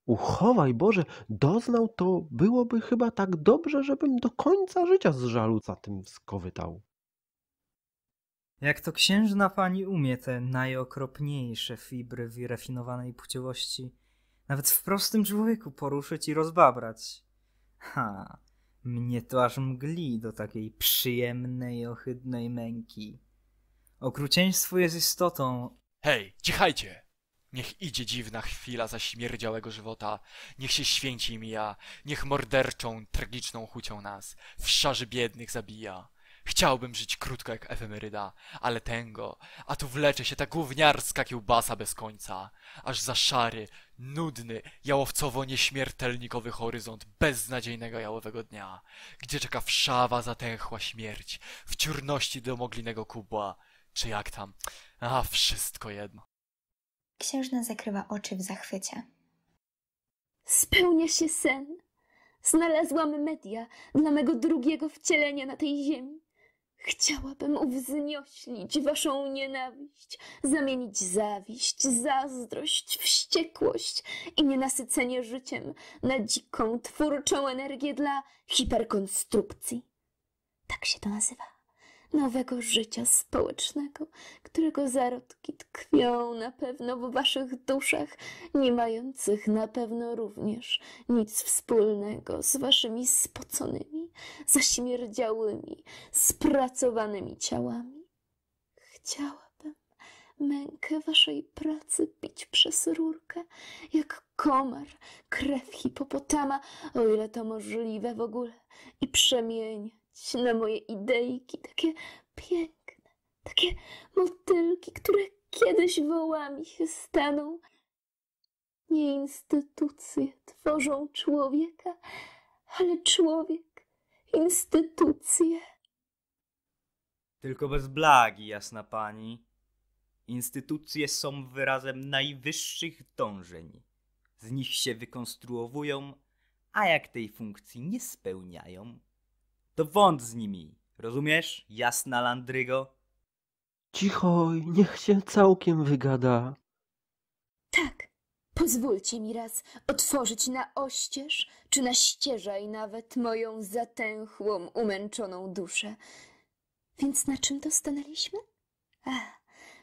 uchowaj Boże, doznał, to byłoby chyba tak dobrze, żebym do końca życia z żalu za tym skowytał. Jak to księżna pani umie te najokropniejsze fibry wyrafinowanej płciowości nawet w prostym człowieku poruszyć i rozbabrać. Ha, mnie to aż mgli do takiej przyjemnej, ohydnej męki. Okrucieństwo jest istotą, Hej, cichajcie! Niech idzie dziwna chwila zaśmierdziałego żywota, niech się święci mija, niech morderczą, tragiczną chucią nas w szarzy biednych zabija. Chciałbym żyć krótko jak efemeryda, ale tęgo, a tu wlecze się ta gówniarska kiełbasa bez końca, aż za szary, nudny, jałowcowo-nieśmiertelnikowy horyzont beznadziejnego jałowego dnia, gdzie czeka wszawa zatęchła śmierć, w ciurności domoglinego kubła, czy jak tam, a wszystko jedno. Księżna zakrywa oczy w zachwycie. Spełnia się sen. Znalazłam media dla mego drugiego wcielenia na tej ziemi. Chciałabym uwznioślić waszą nienawiść, zamienić zawiść, zazdrość, wściekłość i nienasycenie życiem na dziką, twórczą energię dla hiperkonstrukcji. Tak się to nazywa. Nowego życia społecznego, którego zarodki tkwią na pewno w waszych duszach, nie mających na pewno również nic wspólnego z waszymi spoconymi, zaśmierdziałymi, spracowanymi ciałami. Chciałabym mękę waszej pracy pić przez rurkę, jak komar, krew hipopotama, o ile to możliwe w ogóle, i przemieniać na moje idejki, takie piękne, takie motylki, które kiedyś wołami się staną. Nie instytucje tworzą człowieka, ale człowiek instytucje. Tylko bez blagi, jasna pani. Instytucje są wyrazem najwyższych dążeń. Z nich się wykonstruowują, a jak tej funkcji nie spełniają, to wąt z nimi. Rozumiesz, jasna Landrygo? Cichoj, niech się całkiem wygada. Tak, pozwólcie mi raz otworzyć na oścież, czy na ścieżaj nawet moją zatęchłą, umęczoną duszę. Więc na czym to stanęliśmy? A,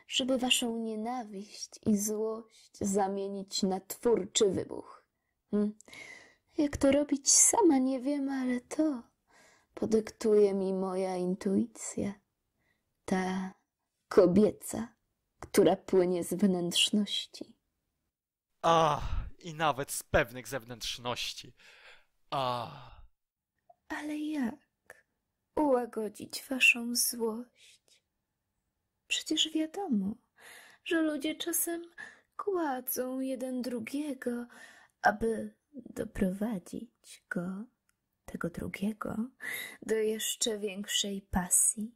żeby waszą nienawiść i złość zamienić na twórczy wybuch. Hm. Jak to robić sama nie wiem, ale to podyktuje mi moja intuicja. Ta kobieca, która płynie z wnętrzności. A, i nawet z pewnych zewnętrzności. A, Ale jak ułagodzić waszą złość? Przecież wiadomo, że ludzie czasem kładzą jeden drugiego, aby doprowadzić go, tego drugiego, do jeszcze większej pasji.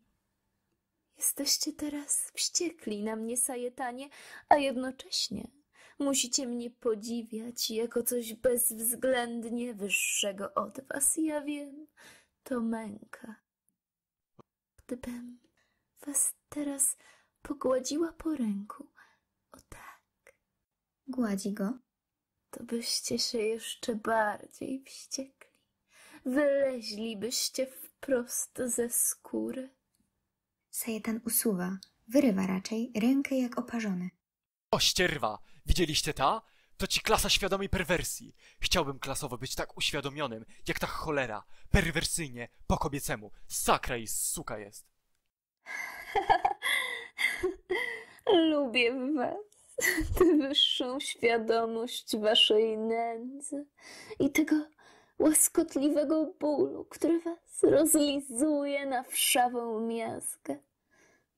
Jesteście teraz wściekli na mnie, Sajetanie, a jednocześnie musicie mnie podziwiać jako coś bezwzględnie wyższego od was. Ja wiem, to męka. Gdybym was teraz pogładziła po ręku, o tak, Gładzi go. to byście się jeszcze bardziej wściekli. Wyleźlibyście wprost ze skóry. Sajetan usuwa, wyrywa raczej rękę jak oparzony. o ścierwa! Widzieliście ta? To ci klasa świadomej perwersji. Chciałbym klasowo być tak uświadomionym, jak ta cholera. Perwersyjnie, po kobiecemu. Sakra i suka jest. Lubię was tę wyższą świadomość waszej nędzy i tego łaskotliwego bólu, który was rozlizuje na wszawą miazgę.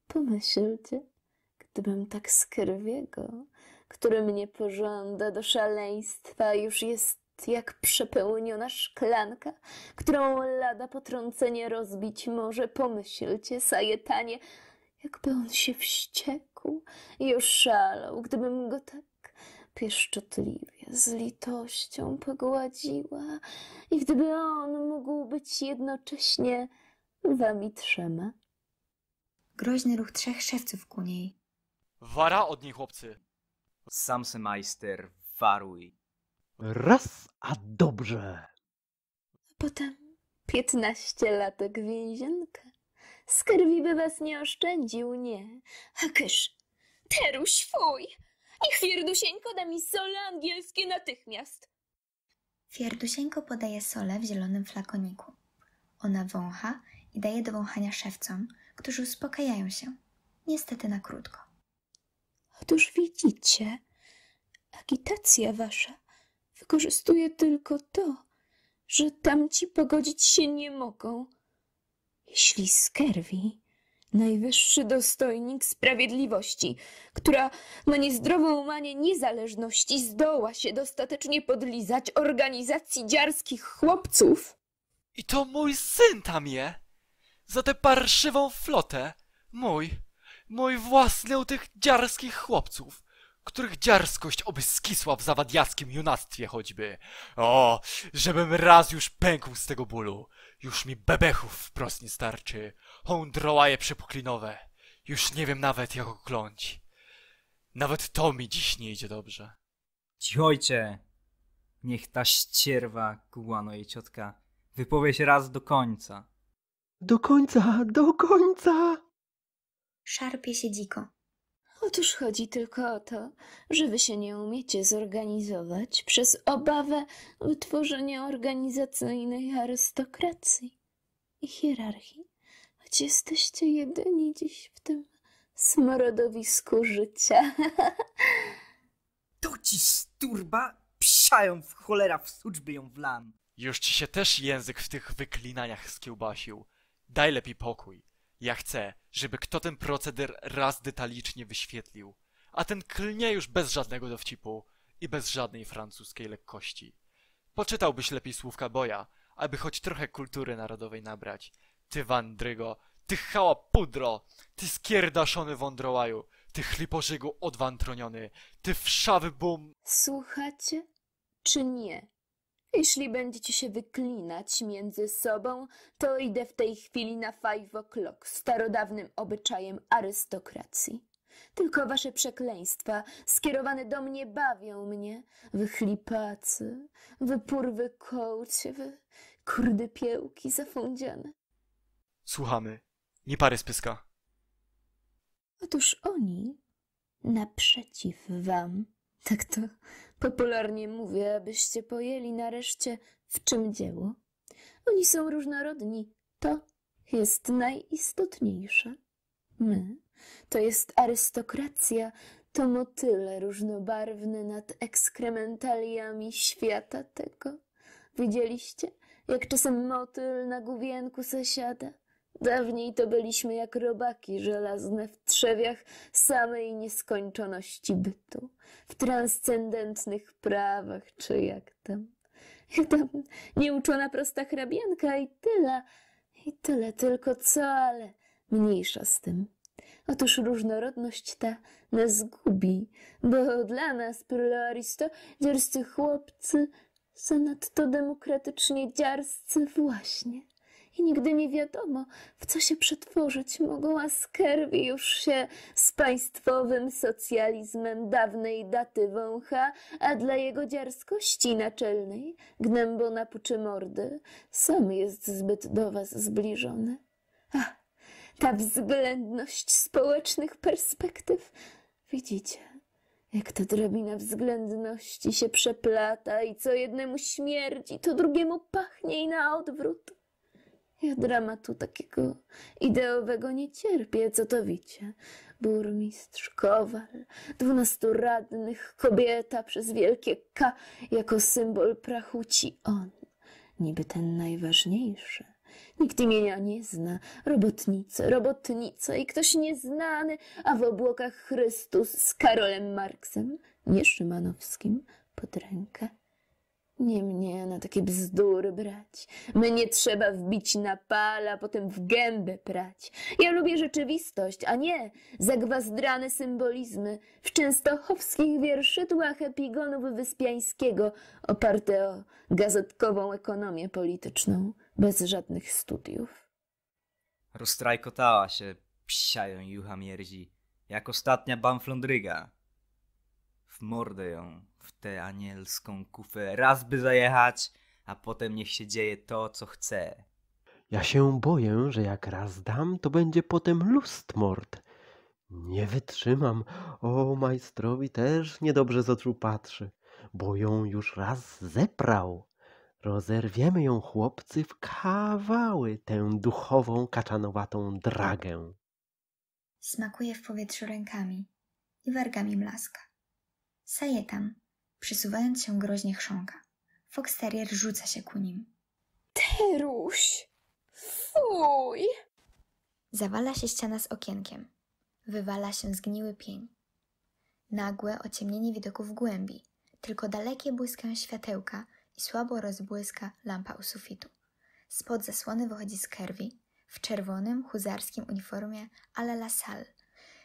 Pomyślcie, gdybym tak skrwiego, który mnie pożąda do szaleństwa, już jest jak przepełniona szklanka, którą lada potrącenie rozbić może. Pomyślcie, Sajetanie, jakby on się wściekł i oszalał, gdybym go tak pieszczotliwie, z litością pogładziła i gdyby on mógł być jednocześnie wami trzema. Groźny ruch trzech szewców ku niej. Wara od niej, chłopcy. Samsemeister, waruj. Raz, a dobrze. Potem piętnaście latek więzienka. Z krwi by was nie oszczędził, nie. A kysz, Teruś, fuj! Niech Fierdusieńko da mi sole angielskie natychmiast. Fierdusieńko podaje solę w zielonym flakoniku. Ona wącha i daje do wąchania szewcom, którzy uspokajają się. Niestety na krótko. Otóż widzicie, agitacja wasza wykorzystuje tylko to, że tamci pogodzić się nie mogą. Jeśli Skerwi, najwyższy dostojnik sprawiedliwości, która ma niezdrową manię niezależności, zdoła się dostatecznie podlizać organizacji dziarskich chłopców, I to mój syn tam je! Za tę parszywą flotę! Mój, mój własny u tych dziarskich chłopców, których dziarskość oby skisła w zawadiackim junactwie choćby. O, żebym raz już pękł z tego bólu. Już mi bebechów wprost nie starczy. Hądrołaje przepuklinowe. Już nie wiem nawet jak okląć. Nawet to mi dziś nie idzie dobrze. Cichojcie! Niech ta ścierwa, kułano jej ciotka, wypowie się raz do końca. Do końca, do końca! Szarpie się dziko. Otóż chodzi tylko o to, że wy się nie umiecie zorganizować przez obawę wytworzenia organizacyjnej arystokracji i hierarchii, choć jesteście jedyni dziś w tym smrodowisku życia. Tu ci sturba psiają w cholera w suczby ją w lan. Już ci się też język w tych wyklinaniach skiełbasił. Daj lepiej pokój. Ja chcę, żeby kto ten proceder raz detalicznie wyświetlił. A ten klnie już bez żadnego dowcipu i bez żadnej francuskiej lekkości. Poczytałbyś lepiej słówka boja, aby choć trochę kultury narodowej nabrać. Ty wandrygo, ty chała pudro, ty skierdaszony wądrołaju, ty chlipożygu odwantroniony, ty wszawy bum... Słuchacie czy nie? Jeśli będziecie się wyklinać między sobą, to idę w tej chwili na five o'clock, starodawnym obyczajem arystokracji. Tylko wasze przekleństwa skierowane do mnie bawią mnie, wy chlipacy, wy purwy kołcie, wy kurdy piełki zafundziane. Słuchamy. Nie pary z pyska. Otóż oni naprzeciw wam, tak to popularnie mówię, abyście pojęli nareszcie w czym dzieło. Oni są różnorodni, to jest najistotniejsze. My, to jest arystokracja, to motyle różnobarwne nad ekskrementaliami świata tego. Widzieliście, jak czasem motyl na główienku zasiada? Dawniej to byliśmy jak robaki żelazne w trzewiach samej nieskończoności bytu, w transcendentnych prawach, czy jak tam. Jak tam nieuczona prosta hrabianka i tyle, i tyle tylko co, ale mniejsza z tym. Otóż różnorodność ta nas gubi, bo dla nas, pluralisto, dziarscy chłopcy, zanadto demokratycznie dziarscy właśnie. I nigdy nie wiadomo, w co się przetworzyć mogą, a skerwi już się z państwowym socjalizmem dawnej daty wącha, a dla jego dziarskości naczelnej, gnębo napuczy mordy, sam jest zbyt do was zbliżony. Ach, ta względność społecznych perspektyw. Widzicie, jak ta drabina względności się przeplata i co jednemu śmierdzi, to drugiemu pachnie i na odwrót. Ja dramatu takiego ideowego nie cierpię, co to wicie. Burmistrz, kowal, dwunastu radnych, kobieta przez wielkie K jako symbol prachuci on, niby ten najważniejszy. Nikt imienia nie zna, robotnice, robotnica i ktoś nieznany, a w obłokach Chrystus z Karolem Marksem, nie Szymanowskim, pod rękę. Nie mnie na takie bzdury brać. Mnie trzeba wbić na pala, potem w gębę prać. Ja lubię rzeczywistość, a nie zagwazdrane symbolizmy w częstochowskich wierszydłach epigonów Wyspiańskiego oparte o gazetkową ekonomię polityczną, bez żadnych studiów. Rozstrajkotała się, psiają jucha mierzi, jak ostatnia banflądryga. W mordę ją, w tę anielską kufę, raz by zajechać, a potem niech się dzieje to, co chce. Ja się boję, że jak raz dam, to będzie potem lustmord. Nie wytrzymam. O, majstrowi też niedobrze z oczu patrzy, bo ją już raz zeprał. Rozerwiemy ją, chłopcy, w kawały, tę duchową, kaczanowatą dragę. Smakuje w powietrzu rękami i wargami mlaska. Saje tam, Przysuwając się groźnie chrząka. Fox Terrier rzuca się ku nim. Teruś! Fuj! Zawala się ściana z okienkiem. Wywala się zgniły pień. Nagłe ociemnienie widoku w głębi. Tylko dalekie błyskają światełka i słabo rozbłyska lampa u sufitu. Spod zasłony wychodzi Skerwi w czerwonym, huzarskim uniformie ale la Salle.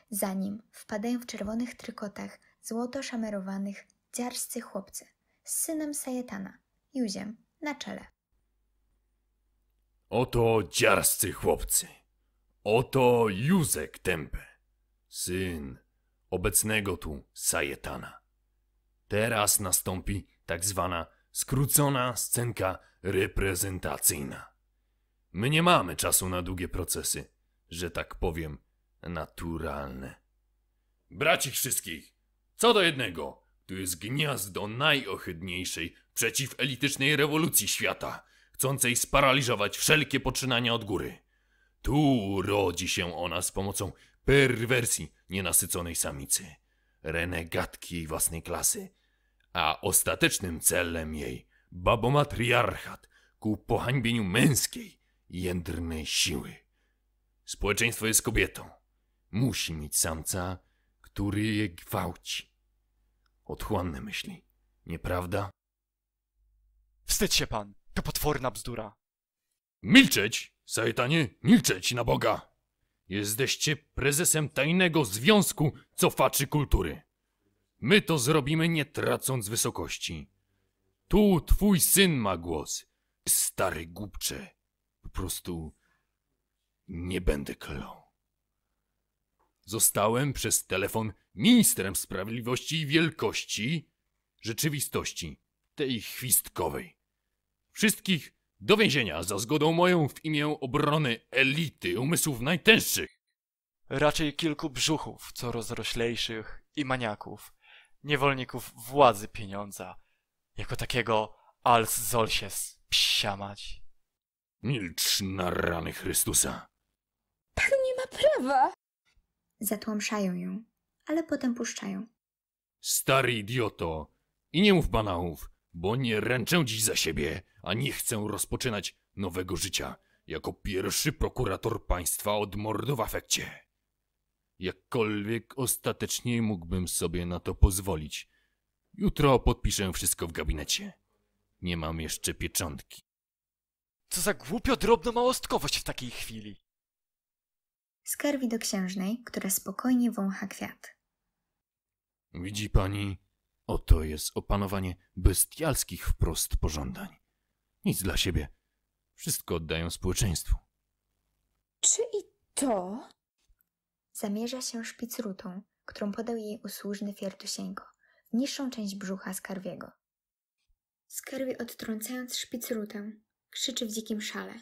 Za nim wpadają w czerwonych trykotach złoto szamerowanych dziarscy chłopcy z synem Sajetana, Juziem, na czele. Oto dziarscy chłopcy. Oto Józek Tempę, syn obecnego tu Sajetana. Teraz nastąpi tak zwana skrócona scenka reprezentacyjna. My nie mamy czasu na długie procesy, że tak powiem, naturalne. Bracich wszystkich, co do jednego, tu jest gniazdo najohydniejszej przeciwelitycznej rewolucji świata, chcącej sparaliżować wszelkie poczynania od góry. Tu rodzi się ona z pomocą perwersji nienasyconej samicy, renegatki jej własnej klasy, a ostatecznym celem jej babomatriarchat ku pohańbieniu męskiej, jędrnej siły. Społeczeństwo jest kobietą. Musi mieć samca, który je gwałci. Otchłanne myśli, nieprawda? Wstydź się pan, to potworna bzdura. Milczeć, Sajetanie, milczeć na Boga! Jesteście prezesem tajnego związku cofaczy kultury. My to zrobimy nie tracąc wysokości. Tu twój syn ma głos. Stary głupcze. Po prostu nie będę klął. Zostałem przez telefon ministrem sprawiedliwości i wielkości rzeczywistości, tej chwistkowej. Wszystkich do więzienia za zgodą moją w imię obrony elity umysłów najtęższych. Raczej kilku brzuchów, co rozroślejszych i maniaków, niewolników władzy pieniądza, jako takiego als solches, psiamać. Milcz na rany Chrystusa. Pan nie ma prawa! Zatłamszają ją, ale potem puszczają. Stary idioto. I nie mów banałów, bo nie ręczę dziś za siebie, a nie chcę rozpoczynać nowego życia jako pierwszy prokurator państwa od mordu w afekcie. Jakkolwiek ostatecznie mógłbym sobie na to pozwolić. Jutro podpiszę wszystko w gabinecie. Nie mam jeszcze pieczątki. Co za głupio drobno małostkowość w takiej chwili. Skarwi do księżnej, która spokojnie wącha kwiat. Widzi pani, oto jest opanowanie bestialskich wprost pożądań. Nic dla siebie. Wszystko oddają społeczeństwu. Czy i to? Zamierza się szpicrutą, którą podał jej usłużny Fiertusieńko, w niższą część brzucha Skarwiego. Skarwi odtrącając szpicrutę, krzyczy w dzikim szale.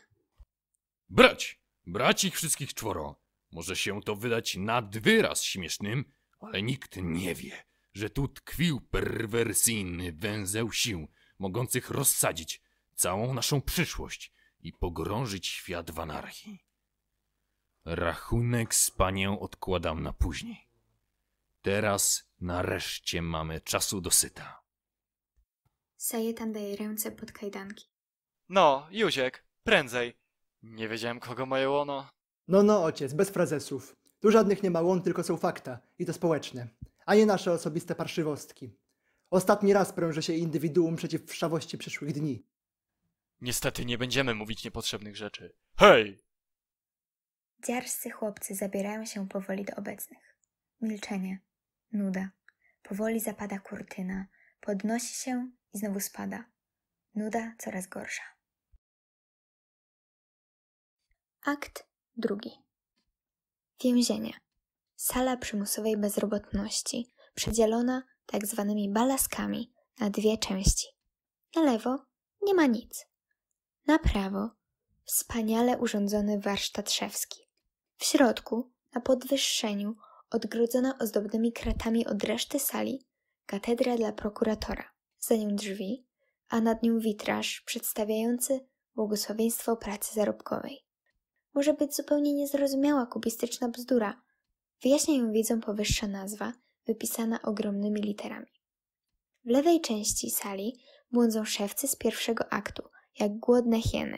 Brać! Brać ich wszystkich czworo. Może się to wydać nad wyraz śmiesznym, ale nikt nie wie, że tu tkwił perwersyjny węzeł sił, mogących rozsadzić całą naszą przyszłość i pogrążyć świat w anarchii. Rachunek z panią odkładam na później. Teraz nareszcie mamy czasu dosyta. Sajetan daje ręce pod kajdanki. No, Józiek, prędzej. Nie wiedziałem, kogo moje łono. No, no, ojciec, bez frazesów. Tu żadnych nie ma łon, tylko są fakta. I to społeczne. A nie nasze osobiste parszywostki. Ostatni raz prężę się indywiduum przeciw wszawości przyszłych dni. Niestety nie będziemy mówić niepotrzebnych rzeczy. Hej! Dziarscy chłopcy zabierają się powoli do obecnych. Milczenie. Nuda. Powoli zapada kurtyna. Podnosi się i znowu spada. Nuda coraz gorsza. Akt drugi. Więzienie. Sala przymusowej bezrobotności, przedzielona tak zwanymi balaskami na dwie części. Na lewo nie ma nic. Na prawo wspaniale urządzony warsztat szewski. W środku, na podwyższeniu, odgrodzona ozdobnymi kratami od reszty sali, katedra dla prokuratora. Za nią drzwi, a nad nią witraż przedstawiający błogosławieństwo pracy zarobkowej. Może być zupełnie niezrozumiała kubistyczna bzdura. Wyjaśnia ją widzom powyższa nazwa, wypisana ogromnymi literami. W lewej części sali błądzą szewcy z pierwszego aktu, jak głodne hieny.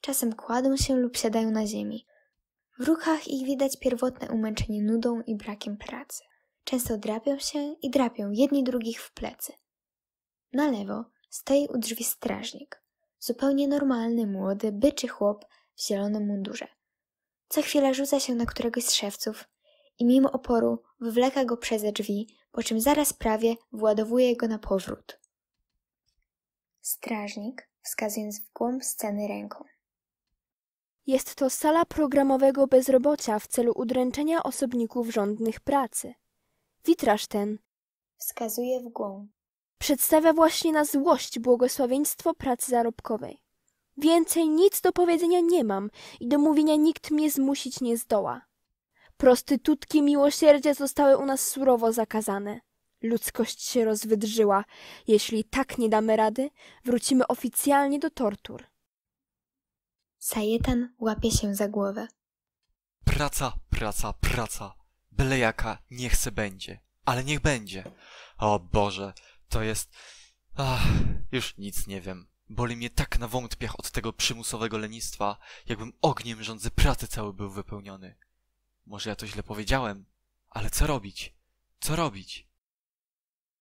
Czasem kładą się lub siadają na ziemi. W ruchach ich widać pierwotne umęczenie nudą i brakiem pracy. Często drapią się i drapią jedni drugich w plecy. Na lewo stoi u drzwi strażnik. Zupełnie normalny, młody, byczy chłop w zielonym mundurze. Co chwila rzuca się na któregoś z szewców i mimo oporu wywleka go przez drzwi, po czym zaraz prawie władowuje go na powrót. Strażnik, wskazując w głąb sceny ręką. Jest to sala programowego bezrobocia w celu udręczenia osobników żądnych pracy. Witraż ten Wskazuje w głąb. przedstawia właśnie na złość błogosławieństwo pracy zarobkowej. Więcej nic do powiedzenia nie mam i do mówienia nikt mnie zmusić nie zdoła. Prostytutki miłosierdzia zostały u nas surowo zakazane. Ludzkość się rozwydrzyła. Jeśli tak nie damy rady, wrócimy oficjalnie do tortur. Sajetan łapie się za głowę. Praca, praca, praca. Byle jaka, niech se będzie. Ale niech będzie. O Boże, to jest... Ach, już nic nie wiem. Boli mnie tak na wątpiach od tego przymusowego lenistwa, jakbym ogniem rządzy pracy cały był wypełniony. Może ja to źle powiedziałem, ale co robić? Co robić?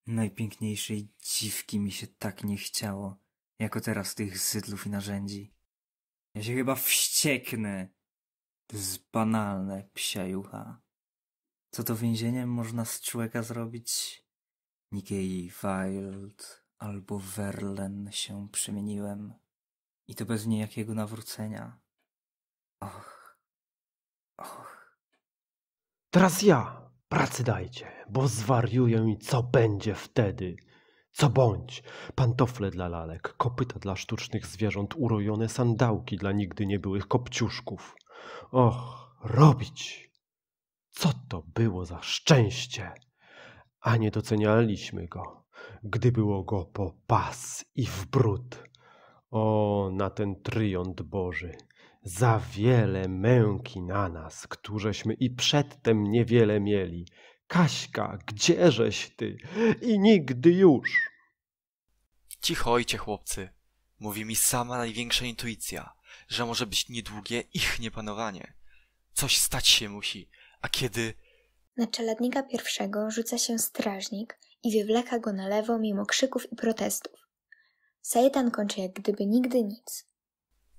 Najpiękniejszej dziwki mi się tak nie chciało, jako teraz tych zydlów i narzędzi. Ja się chyba wścieknę. To jest banalne, psia jucha. Co to więzieniem można z człowieka zrobić? Nikiej Wild albo Verlen się przemieniłem. I to bez niejakiego nawrócenia. Och. Och. Teraz ja. Pracy dajcie, bo zwariuję i co będzie wtedy? Co bądź, pantofle dla lalek, kopyta dla sztucznych zwierząt, urojone sandałki dla nigdy nie byłych kopciuszków. Och, robić! Co to było za szczęście! A nie docenialiśmy go, gdy było go po pas i w brud. O, na ten tryont Boży! Za wiele męki na nas, któreśmy i przedtem niewiele mieli. Kaśka, gdzieżeś ty? I nigdy już. Cicho ojcie, chłopcy. Mówi mi sama największa intuicja, że może być niedługie ich niepanowanie. Coś stać się musi, a kiedy... Na czeladnika pierwszego rzuca się strażnik i wywleka go na lewo mimo krzyków i protestów. Sajetan kończy jak gdyby nigdy nic.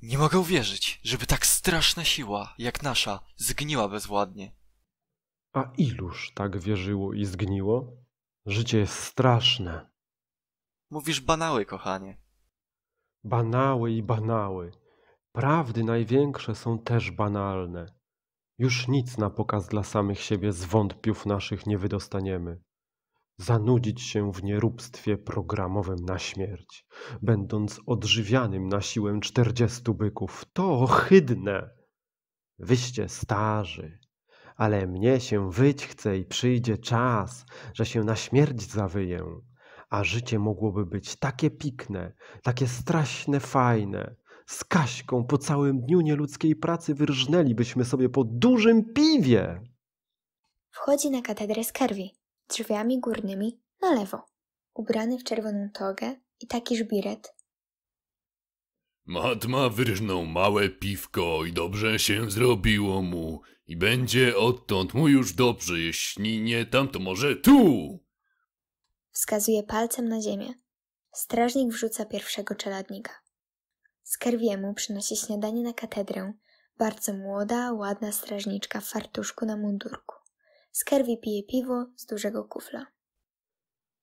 Nie mogę uwierzyć, żeby tak straszna siła, jak nasza, zgniła bezwładnie. A iluż tak wierzyło i zgniło? Życie jest straszne. Mówisz banały, kochanie. Banały i banały. Prawdy największe są też banalne. Już nic na pokaz dla samych siebie z wątpiów naszych nie wydostaniemy. Zanudzić się w nieróbstwie programowym na śmierć, będąc odżywianym na siłę czterdziestu byków, to ohydne. Wyście starzy, ale mnie się wyć chce i przyjdzie czas, że się na śmierć zawyję, a życie mogłoby być takie pikne, takie straśne fajne. Z Kaśką po całym dniu nieludzkiej pracy wyrżnęlibyśmy sobie po dużym piwie. Wchodzi na katedrę Skerwi, drzwiami górnymi na lewo, ubrany w czerwoną togę i taki żbiret. Matma wyrżnął małe piwko i dobrze się zrobiło mu. I będzie odtąd mu już dobrze, jeśli nie tam, to może tu. Wskazuje palcem na ziemię. Strażnik wrzuca pierwszego czeladnika. Skerwiemu przynosi śniadanie na katedrę bardzo młoda, ładna strażniczka w fartuszku na mundurku. Skerwi pije piwo z dużego kufla.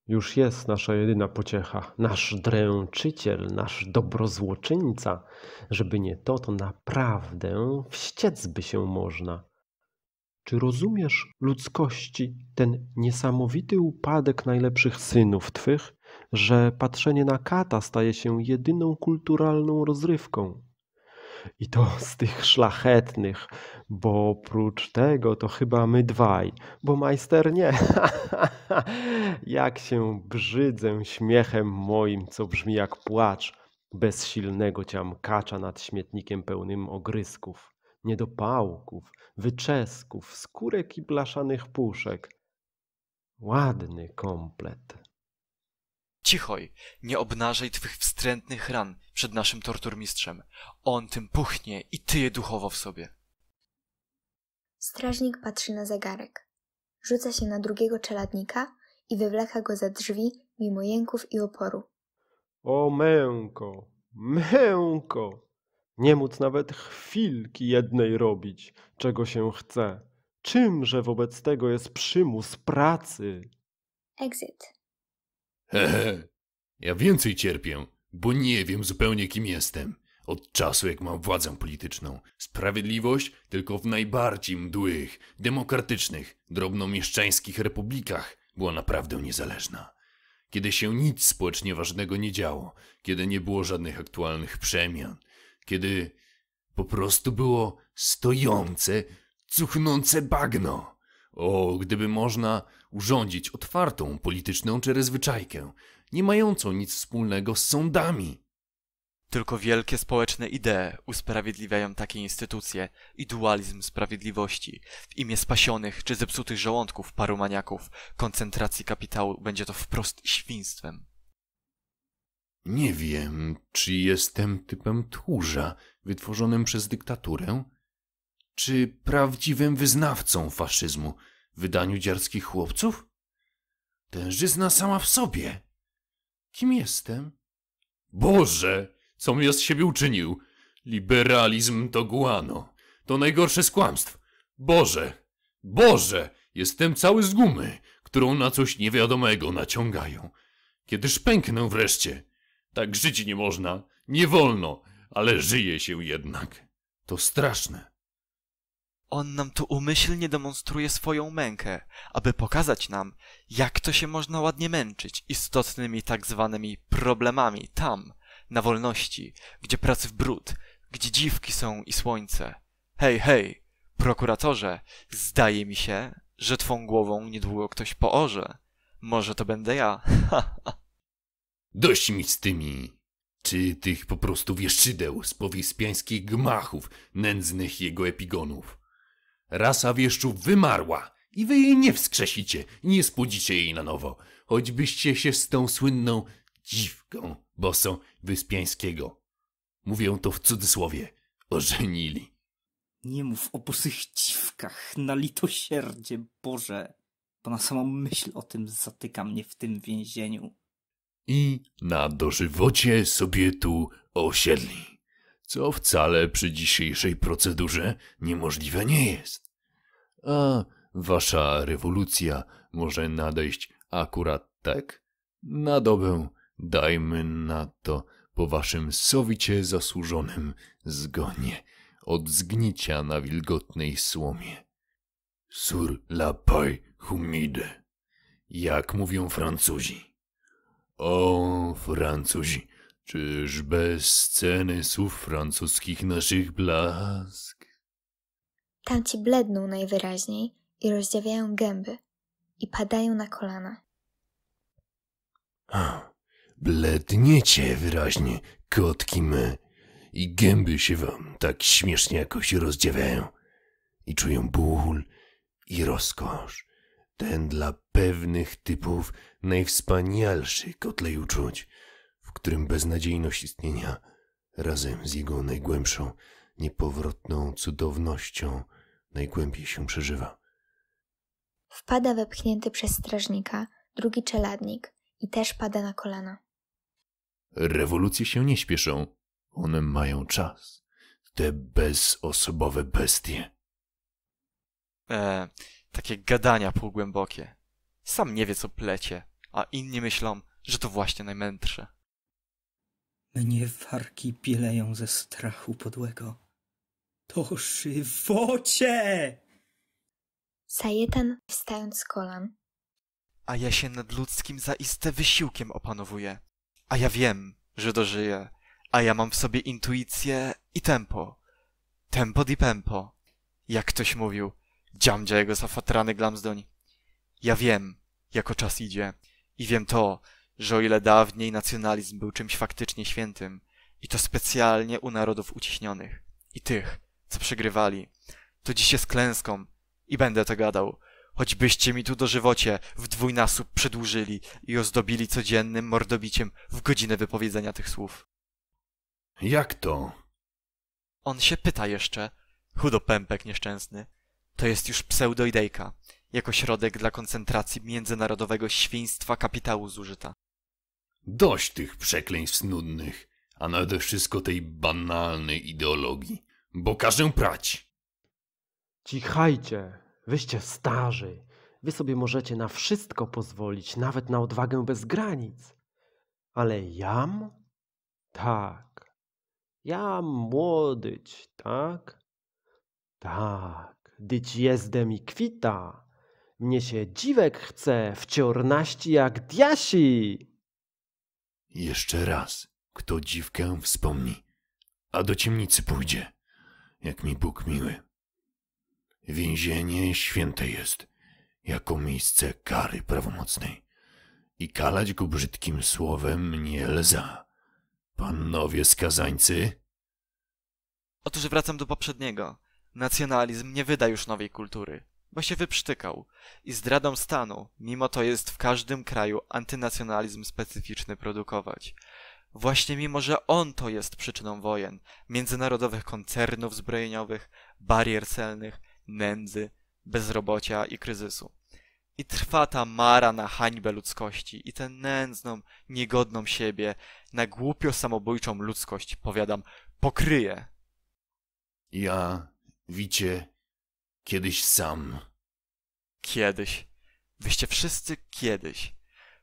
Już jest nasza jedyna pociecha, nasz dręczyciel, nasz dobrozłoczyńca. Żeby nie to, to naprawdę wściec by się można. Czy rozumiesz ludzkości ten niesamowity upadek najlepszych synów twych, że patrzenie na kata staje się jedyną kulturalną rozrywką? I to z tych szlachetnych, bo oprócz tego to chyba my dwaj, bo majster nie. jak się brzydzę śmiechem moim, co brzmi jak płacz bezsilnego ciamkacza nad śmietnikiem pełnym ogrysków, niedopałków, wyczesków, skórek i blaszanych puszek. Ładny komplet. Cichoj, nie obnażaj twych wstrętnych ran przed naszym torturmistrzem. On tym puchnie i tyje duchowo w sobie. Strażnik patrzy na zegarek. Rzuca się na drugiego czeladnika i wywleka go za drzwi mimo jęków i oporu. O męko, męko! Nie móc nawet chwilki jednej robić, czego się chce. Czymże wobec tego jest przymus pracy? Exit. Hehe. Ja więcej cierpię, bo nie wiem zupełnie kim jestem. Od czasu jak mam władzę polityczną. Sprawiedliwość tylko w najbardziej mdłych, demokratycznych, drobnomieszczańskich republikach była naprawdę niezależna. Kiedy się nic społecznie ważnego nie działo, kiedy nie było żadnych aktualnych przemian, kiedy po prostu było stojące, cuchnące bagno. O, gdyby można urządzić otwartą polityczną czerezwyczajkę, nie mającą nic wspólnego z sądami. Tylko wielkie społeczne idee usprawiedliwiają takie instytucje i dualizm sprawiedliwości. W imię spasionych czy zepsutych żołądków paru maniaków koncentracji kapitału będzie to wprost świństwem. Nie wiem, czy jestem typem tchórza wytworzonym przez dyktaturę, czy prawdziwym wyznawcą faszyzmu w wydaniu dziarskich chłopców? Tężyzna sama w sobie. Kim jestem? Boże, co mi z siebie uczynił? Liberalizm to guano. To najgorsze z kłamstw. Boże, Boże, jestem cały z gumy, którą na coś niewiadomego naciągają. Kiedyż pęknę wreszcie? Tak żyć nie można, nie wolno, ale żyje się jednak. To straszne. On nam tu umyślnie demonstruje swoją mękę, aby pokazać nam, jak to się można ładnie męczyć istotnymi tak zwanymi problemami tam, na wolności, gdzie pracy w brud, gdzie dziwki są i słońce. Hej, hej, prokuratorze, zdaje mi się, że twą głową niedługo ktoś poorze. Może to będę ja. Dość mi z tymi, czy tych po prostu wieszczydeł z powyspiańskich gmachów nędznych jego epigonów. Rasa wieszczów wymarła i wy jej nie wskrzesicie, nie spłodzicie jej na nowo, choćbyście się z tą słynną dziwką bosą Wyspiańskiego. Mówię to w cudzysłowie. Ożenili. Nie mów o bosych dziwkach, na litosierdzie Boże, bo na samą myśl o tym zatyka mnie w tym więzieniu. I na dożywocie sobie tu osiedli, co wcale przy dzisiejszej procedurze niemożliwe nie jest. A wasza rewolucja może nadejść akurat tak? Na dobę dajmy na to po waszym sowicie zasłużonym zgonie od zgnicia na wilgotnej słomie. Sur la paille humide, jak mówią Francuzi. O, Francuzi, czyż bez sceny słów francuskich naszych blask? Tamci bledną najwyraźniej i rozdziawiają gęby i padają na kolana. A, bledniecie wyraźnie, kotki me, i gęby się wam tak śmiesznie jakoś rozdziawiają. I czują ból i rozkosz. Ten dla pewnych typów najwspanialszy kotlej uczuć, w którym beznadziejność istnienia razem z jego najgłębszą, niepowrotną cudownością najgłębiej się przeżywa. Wpada wepchnięty przez strażnika drugi czeladnik i też pada na kolana. Rewolucje się nie śpieszą. One mają czas. Te bezosobowe bestie. E, takie gadania półgłębokie. Sam nie wie, co plecie, a inni myślą, że to właśnie najmędrsze. Mnie warki bieleją ze strachu podłego. To żywocie! Sajetan, wstając z kolan, A ja się nad ludzkim zaiste wysiłkiem opanowuję. A ja wiem, że dożyję. A ja mam w sobie intuicję i tempo. Tempo di pempo. Jak ktoś mówił. Dziamdzia jego zafatrany glamzdoń. Ja wiem, jako czas idzie. I wiem to, że o ile dawniej nacjonalizm był czymś faktycznie świętym, i to specjalnie u narodów uciśnionych, i tych, co przegrywali, to dziś jest klęską, i będę to gadał, Choćbyście mi tu dożywocie w dwójnasób przedłużyli i ozdobili codziennym mordobiciem w godzinę wypowiedzenia tych słów. Jak to? On się pyta jeszcze, chudopępek nieszczęsny. To jest już pseudoidejka, jako środek dla koncentracji międzynarodowego świństwa kapitału zużyta. Dość tych przekleństw nudnych, a nade wszystko tej banalnej ideologii, bo każę prać. Cichajcie, wyście starzy. Wy sobie możecie na wszystko pozwolić, nawet na odwagę bez granic. Ale jam? Tak. Jam młodyć, tak? Tak, dyć jezdem i kwita. Mnie się dziwek chce, wciornaści jak diasi. Jeszcze raz, kto dziwkę wspomni, a do ciemnicy pójdzie, jak mi Bóg miły. Więzienie święte jest, jako miejsce kary prawomocnej i kalać go brzydkim słowem nie lza. Panowie skazańcy, Otóż wracam do poprzedniego. Nacjonalizm nie wyda już nowej kultury, bo się wyprztykał. I zdradą stanu, mimo to jest w każdym kraju antynacjonalizm specyficzny produkować. Właśnie mimo, że on to jest przyczyną wojen, międzynarodowych koncernów zbrojeniowych, barier celnych, nędzy, bezrobocia i kryzysu. I trwa ta mara na hańbę ludzkości i tę nędzną, niegodną siebie, na głupio samobójczą ludzkość, powiadam, pokryje. ja, wicie, kiedyś sam. Kiedyś. Wyście wszyscy kiedyś.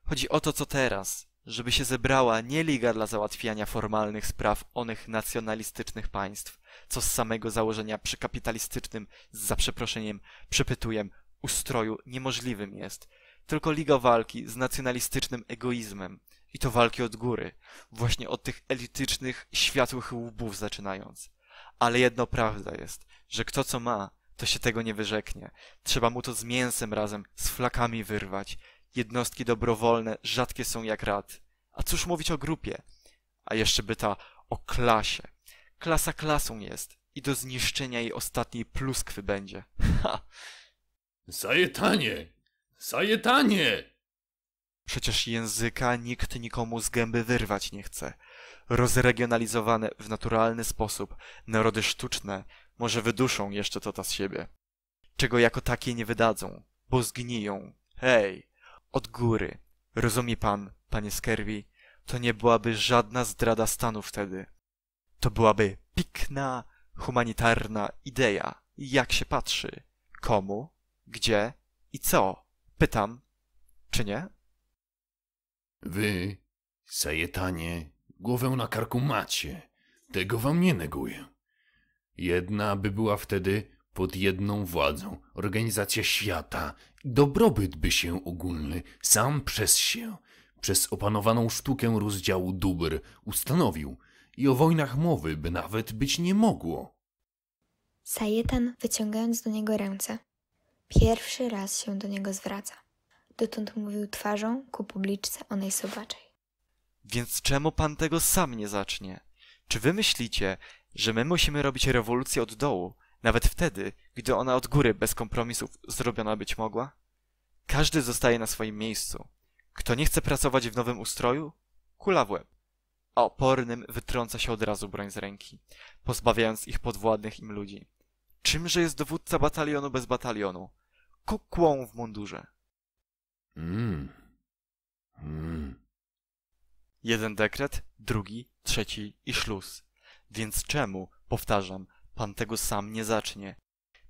Chodzi o to, co teraz. Żeby się zebrała nie liga dla załatwiania formalnych spraw onych nacjonalistycznych państw, co z samego założenia przy kapitalistycznym, za przeproszeniem, przepytujem, ustroju niemożliwym jest, tylko liga walki z nacjonalistycznym egoizmem. I to walki od góry, właśnie od tych elitycznych, światłych łbów zaczynając. Ale jedno prawda jest, że kto co ma, to się tego nie wyrzeknie. Trzeba mu to z mięsem razem, z flakami wyrwać. Jednostki dobrowolne rzadkie są jak rad. A cóż mówić o grupie? A jeszcze by ta o klasie. Klasa klasą jest i do zniszczenia jej ostatniej pluskwy będzie. Ha! Sajetanie! Sajetanie! Przecież języka nikt nikomu z gęby wyrwać nie chce. Rozregionalizowane w naturalny sposób, narody sztuczne może wyduszą jeszcze to z siebie. Czego jako takie nie wydadzą, bo zgniją. Hej, od góry. Rozumie pan, panie Skerwi, to nie byłaby żadna zdrada stanu wtedy. To byłaby pikna, humanitarna idea. Jak się patrzy? Komu? Gdzie? I co? Pytam. Czy nie? Wy, Sajetanie, głowę na karku macie. Tego wam nie neguję. Jedna by była wtedy pod jedną władzą, organizacja świata, i dobrobyt by się ogólny sam przez się, przez opanowaną sztukę rozdziału dóbr ustanowił i o wojnach mowy by nawet być nie mogło. Sajetan, wyciągając do niego ręce, pierwszy raz się do niego zwraca. Dotąd mówił twarzą ku publiczce onej sobaczej. Więc czemu pan tego sam nie zacznie? Czy wy myślicie, że my musimy robić rewolucję od dołu, nawet wtedy, gdy ona od góry bez kompromisów zrobiona być mogła? Każdy zostaje na swoim miejscu. Kto nie chce pracować w nowym ustroju? Kula w łeb. A opornym wytrąca się od razu broń z ręki, pozbawiając ich podwładnych im ludzi. Czymże jest dowódca batalionu bez batalionu? Kukłą w mundurze. Mm. Mm. Jeden dekret, drugi, trzeci i szluz. Więc czemu, powtarzam, pan tego sam nie zacznie?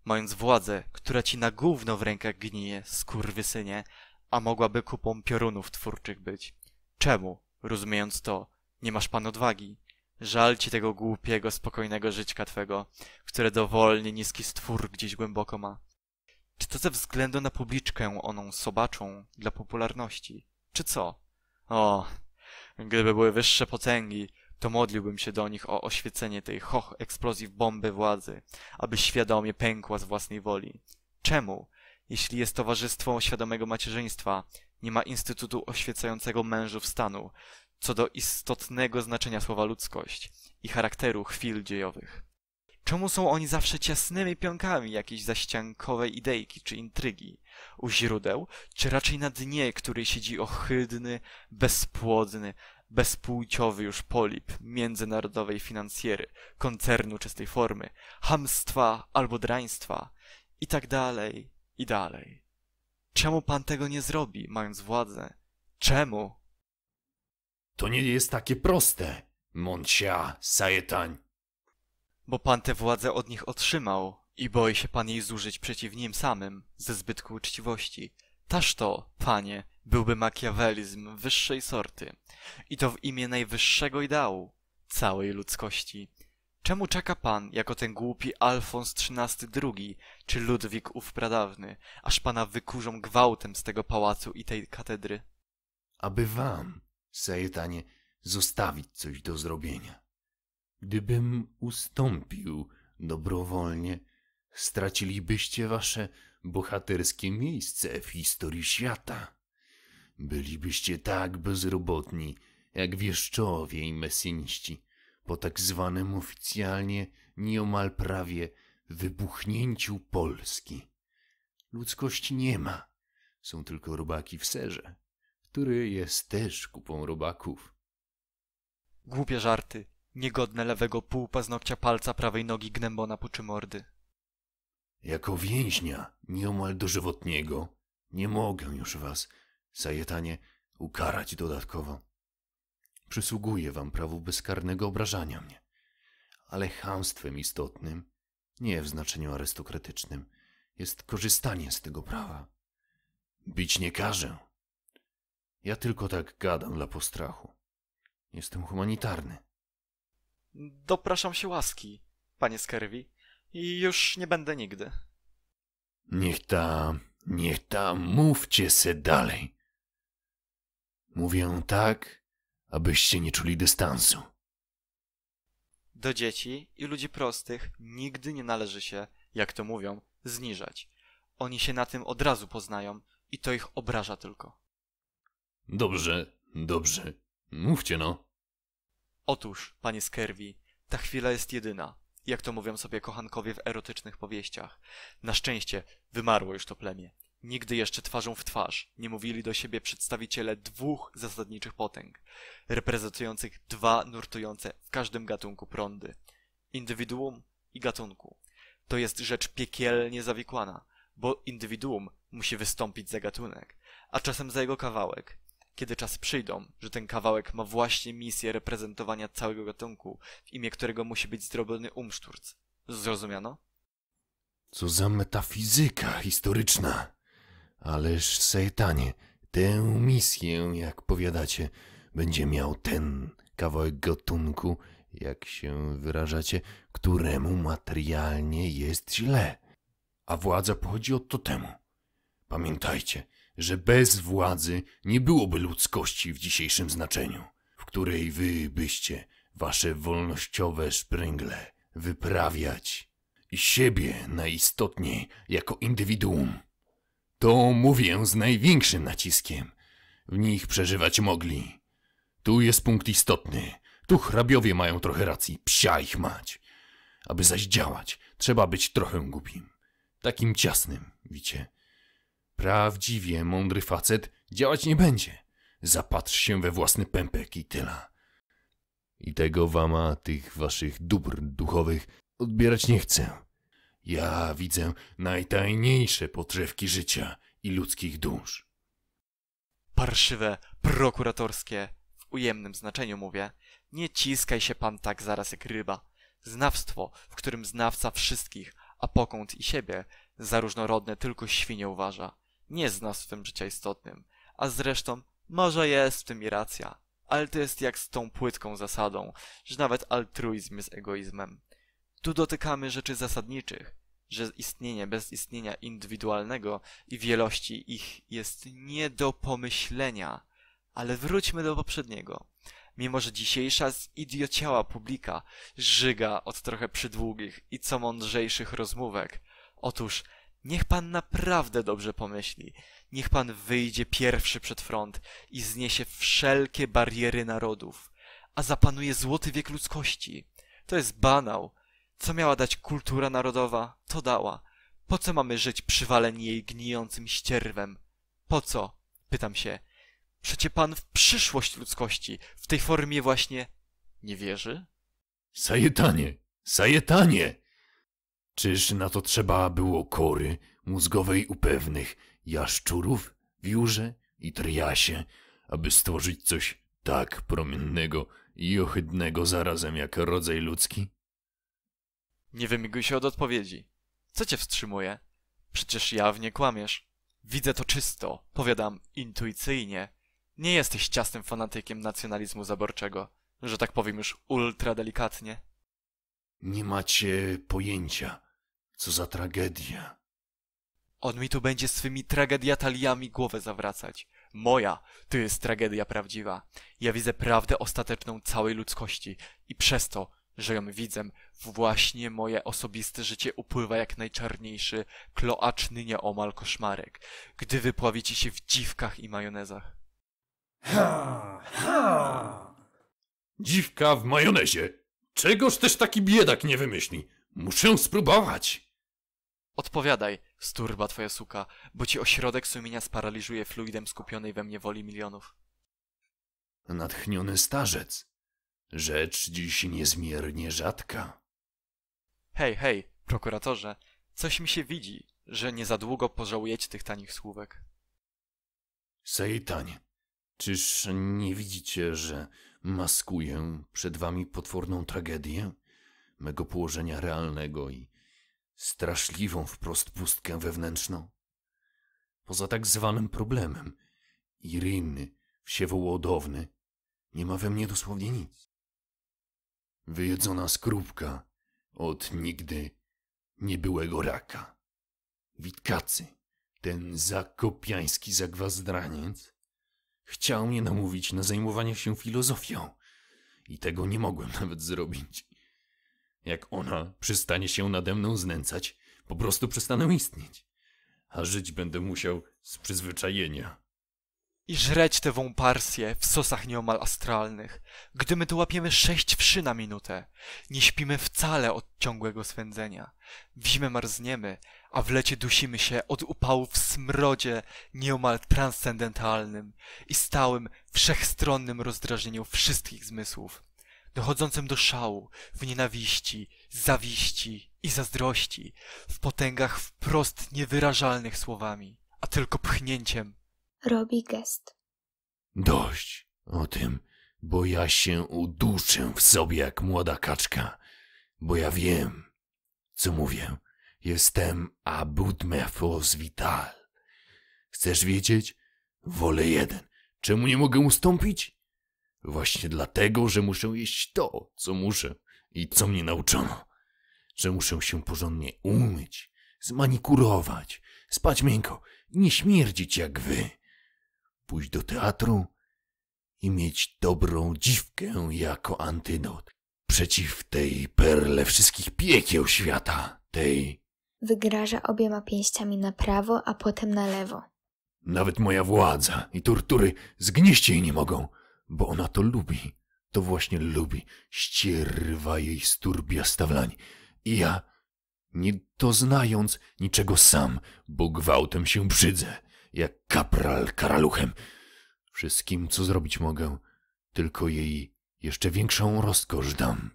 Mając władzę, która ci na gówno w rękach gnije, skurwysynie, a mogłaby kupą piorunów twórczych być. Czemu, rozumiejąc to, nie masz pan odwagi? Żal ci tego głupiego, spokojnego żyćka twego, które dowolnie niski stwór gdzieś głęboko ma. Czy to ze względu na publiczkę oną sobaczą dla popularności? Czy co? O, gdyby były wyższe potęgi, to modliłbym się do nich o oświecenie tej hoch eksplozji bomby władzy, aby świadomie pękła z własnej woli. Czemu, jeśli jest towarzystwo świadomego macierzyństwa, nie ma instytutu oświecającego mężów stanu, co do istotnego znaczenia słowa ludzkość i charakteru chwil dziejowych? Czemu są oni zawsze ciasnymi pionkami jakiejś zaściankowej idejki czy intrygi? U źródeł, czy raczej na dnie, której siedzi ohydny, bezpłodny, bezpłciowy już polip międzynarodowej finansjery, koncernu czystej formy, hamstwa albo draństwa i tak dalej, i dalej. Czemu pan tego nie zrobi, mając władzę? Czemu? To nie jest takie proste, Moncia Sayetań. Bo pan tę władzę od nich otrzymał i boi się pan jej zużyć przeciw nim samym, ze zbytku uczciwości. Taż to, panie, byłby makiawelizm wyższej sorty. I to w imię najwyższego ideału całej ludzkości. Czemu czeka pan, jako ten głupi Alfons XIII II, czy Ludwik ów pradawny, aż pana wykurzą gwałtem z tego pałacu i tej katedry? Aby wam, Sajetanie, zostawić coś do zrobienia. Gdybym ustąpił dobrowolnie, stracilibyście wasze bohaterskie miejsce w historii świata. Bylibyście tak bezrobotni, jak wieszczowie i mesjaniści, po tak zwanym oficjalnie nieomal prawie wybuchnięciu Polski. Ludzkości nie ma, są tylko robaki w serze, który jest też kupą robaków. Głupie żarty, niegodne lewego półpaznokcia palca prawej nogi gnębona puczy mordy. Jako więźnia nieomal dożywotniego nie mogę już was, Sajetanie, ukarać dodatkowo. Przysługuje wam prawo bezkarnego obrażania mnie, ale chamstwem istotnym, nie w znaczeniu arystokratycznym, jest korzystanie z tego prawa. Bić nie każę. Ja tylko tak gadam dla postrachu. Jestem humanitarny. Dopraszam się łaski, panie Skerwi, i już nie będę nigdy. Niech tam, niech tam, mówcie se dalej. Mówię tak, abyście nie czuli dystansu. Do dzieci i ludzi prostych nigdy nie należy się, jak to mówią, zniżać. Oni się na tym od razu poznają i to ich obraża tylko. Dobrze, dobrze. Mówcie no. Otóż, panie Skerwi, ta chwila jest jedyna, jak to mówią sobie kochankowie w erotycznych powieściach. Na szczęście wymarło już to plemię. Nigdy jeszcze twarzą w twarz nie mówili do siebie przedstawiciele dwóch zasadniczych potęg, reprezentujących dwa nurtujące w każdym gatunku prądy. Indywiduum i gatunku. To jest rzecz piekielnie zawikłana, bo indywiduum musi wystąpić za gatunek, a czasem za jego kawałek. Kiedy czasy przyjdą, że ten kawałek ma właśnie misję reprezentowania całego gatunku, w imię którego musi być zrobiony umszturc. Zrozumiano? Co za metafizyka historyczna. Ależ, Sejtanie, tę misję, jak powiadacie, będzie miał ten kawałek gatunku, jak się wyrażacie, któremu materialnie jest źle. A władza pochodzi od totemu. Pamiętajcie, że bez władzy nie byłoby ludzkości w dzisiejszym znaczeniu, w której wy byście wasze wolnościowe szpręgle wyprawiać i siebie najistotniej jako indywiduum. To mówię z największym naciskiem. W nich przeżywać mogli. Tu jest punkt istotny. Tu hrabiowie mają trochę racji, psia ich mać. Aby zaś działać, trzeba być trochę głupim. Takim ciasnym, wicie. Prawdziwie mądry facet działać nie będzie. Zapatrz się we własny pępek i tyle. I tego wama, tych waszych dóbr duchowych, odbierać nie chcę. Ja widzę najtajniejsze podrzewki życia i ludzkich dusz. Parszywe, prokuratorskie, w ujemnym znaczeniu mówię, nie ciskaj się pan tak zaraz jak ryba. Znawstwo, w którym znawca wszystkich, a pokąt i siebie, za różnorodne tylko świnie uważa, nie znawstwem życia istotnym, a zresztą może jest w tym i racja, ale to jest jak z tą płytką zasadą, że nawet altruizm jest egoizmem. Tu dotykamy rzeczy zasadniczych, że istnienie bez istnienia indywidualnego i wielości ich jest nie do pomyślenia. Ale wróćmy do poprzedniego. Mimo, że dzisiejsza zidiociała publika żyga od trochę przydługich i co mądrzejszych rozmówek. Otóż niech pan naprawdę dobrze pomyśli. Niech pan wyjdzie pierwszy przed front i zniesie wszelkie bariery narodów. A zapanuje złoty wiek ludzkości. To jest banał, Co miała dać kultura narodowa, to dała. Po co mamy żyć przywaleni jej gnijącym ścierwem? Po co? Pytam się. Przecie pan w przyszłość ludzkości, w tej formie właśnie, nie wierzy? Sajetanie, sajetanie! Czyż na to trzeba było kory mózgowej u pewnych jaszczurów, wiórze i triasie, aby stworzyć coś tak promiennego i ohydnego zarazem jak rodzaj ludzki? Nie wymiguj się od odpowiedzi. Co cię wstrzymuje? Przecież jawnie kłamiesz. Widzę to czysto, powiadam intuicyjnie. Nie jesteś ciasnym fanatykiem nacjonalizmu zaborczego, że tak powiem już ultra delikatnie. Nie macie pojęcia, co za tragedia. On mi tu będzie swymi tragediataliami głowę zawracać. Moja to jest tragedia prawdziwa. Ja widzę prawdę ostateczną całej ludzkości i przez to, że ją widzę, właśnie moje osobiste życie upływa jak najczarniejszy, kloaczny nieomal koszmarek, gdy wypławicie się w dziwkach i majonezach. Ha, ha! Dziwka w majonezie. Czegoż też taki biedak nie wymyśli? Muszę spróbować. Odpowiadaj, sturba twoja suka, bo ci ośrodek sumienia sparaliżuje fluidem skupionej we mnie woli milionów. Natchniony starzec. Rzecz dziś niezmiernie rzadka. Hej, hej, prokuratorze, coś mi się widzi, że nie za długo pożałujecie tych tanich słówek. Sejtanie, czyż nie widzicie, że maskuję przed wami potworną tragedię mego położenia realnego i straszliwą wprost pustkę wewnętrzną? Poza tak zwanym problemem Iriny wsiewołodowny nie ma we mnie dosłownie nic. Wyjedzona skorupka od nigdy niebyłego raka. Witkacy, ten zakopiański zagwazdraniec, chciał mnie namówić na zajmowanie się filozofią i tego nie mogłem nawet zrobić. Jak ona przestanie się nade mną znęcać, po prostu przestanę istnieć, a żyć będę musiał z przyzwyczajenia. I żreć tę wąparsję w sosach nieomal astralnych, gdy my tu łapiemy sześć wszy na minutę. Nie śpimy wcale od ciągłego swędzenia. W zimę marzniemy, a w lecie dusimy się od upału w smrodzie nieomal transcendentalnym i stałym, wszechstronnym rozdrażnieniu wszystkich zmysłów, dochodzącym do szału, w nienawiści, zawiści i zazdrości, w potęgach wprost niewyrażalnych słowami, a tylko pchnięciem Robi gest. Dość o tym, bo ja się uduszę w sobie jak młoda kaczka, bo ja wiem, co mówię. Jestem abut me fos vital. Chcesz wiedzieć? Wolę jeden. Czemu nie mogę ustąpić? Właśnie dlatego, że muszę jeść to, co muszę i co mnie nauczono. Że muszę się porządnie umyć, zmanikurować, spać miękko, nie śmierdzić jak wy pójść do teatru i mieć dobrą dziwkę jako antydot przeciw tej perle wszystkich piekieł świata, tej... Wygraża obiema pięściami na prawo, a potem na lewo. Nawet moja władza i tortury zgnieść jej nie mogą, bo ona to lubi. To właśnie lubi. Ścierwa jej sturbia stawlań. I ja, nie doznając niczego sam, bo gwałtem się brzydzę, jak kapral karaluchem. Wszystkim, co zrobić mogę, tylko jej jeszcze większą rozkosz dam.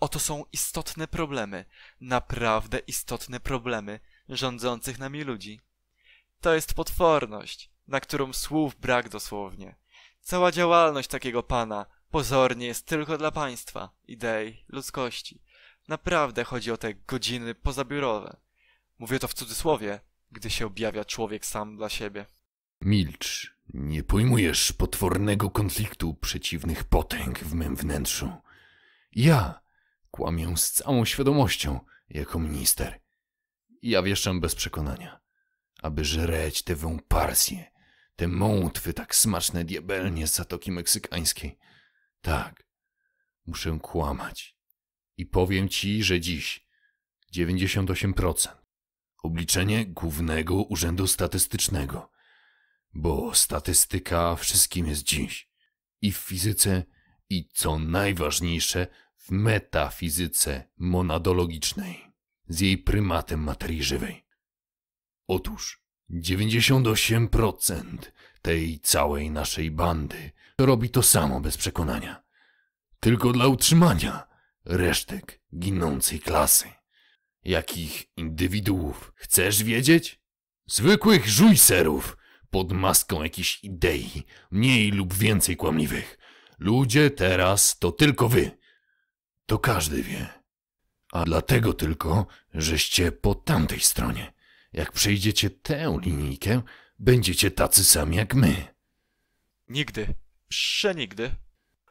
Oto są istotne problemy, naprawdę istotne problemy rządzących nami ludzi. To jest potworność, na którą słów brak dosłownie. Cała działalność takiego pana pozornie jest tylko dla państwa, idei, ludzkości. Naprawdę chodzi o te godziny pozabiurowe. Mówię to w cudzysłowie, gdy się objawia człowiek sam dla siebie. Milcz, nie pojmujesz potwornego konfliktu przeciwnych potęg w mym wnętrzu. Ja kłamię z całą świadomością jako minister. Ja wieszczam bez przekonania, aby żreć te wąparsje, te mątwy tak smaczne diabelnie z Zatoki Meksykańskiej. Tak, muszę kłamać. I powiem ci, że dziś 98% obliczenie Głównego Urzędu Statystycznego, bo statystyka wszystkim jest dziś. I w fizyce, i co najważniejsze, w metafizyce monadologicznej z jej prymatem materii żywej. Otóż 98% tej całej naszej bandy robi to samo bez przekonania. Tylko dla utrzymania resztek ginącej klasy. Jakich indywiduów chcesz wiedzieć? Zwykłych żujserów pod maską jakiejś idei, mniej lub więcej kłamliwych. Ludzie teraz to tylko wy. To każdy wie. A dlatego tylko, żeście po tamtej stronie. Jak przejdziecie tę linijkę, będziecie tacy sami jak my. Nigdy. Przenigdy.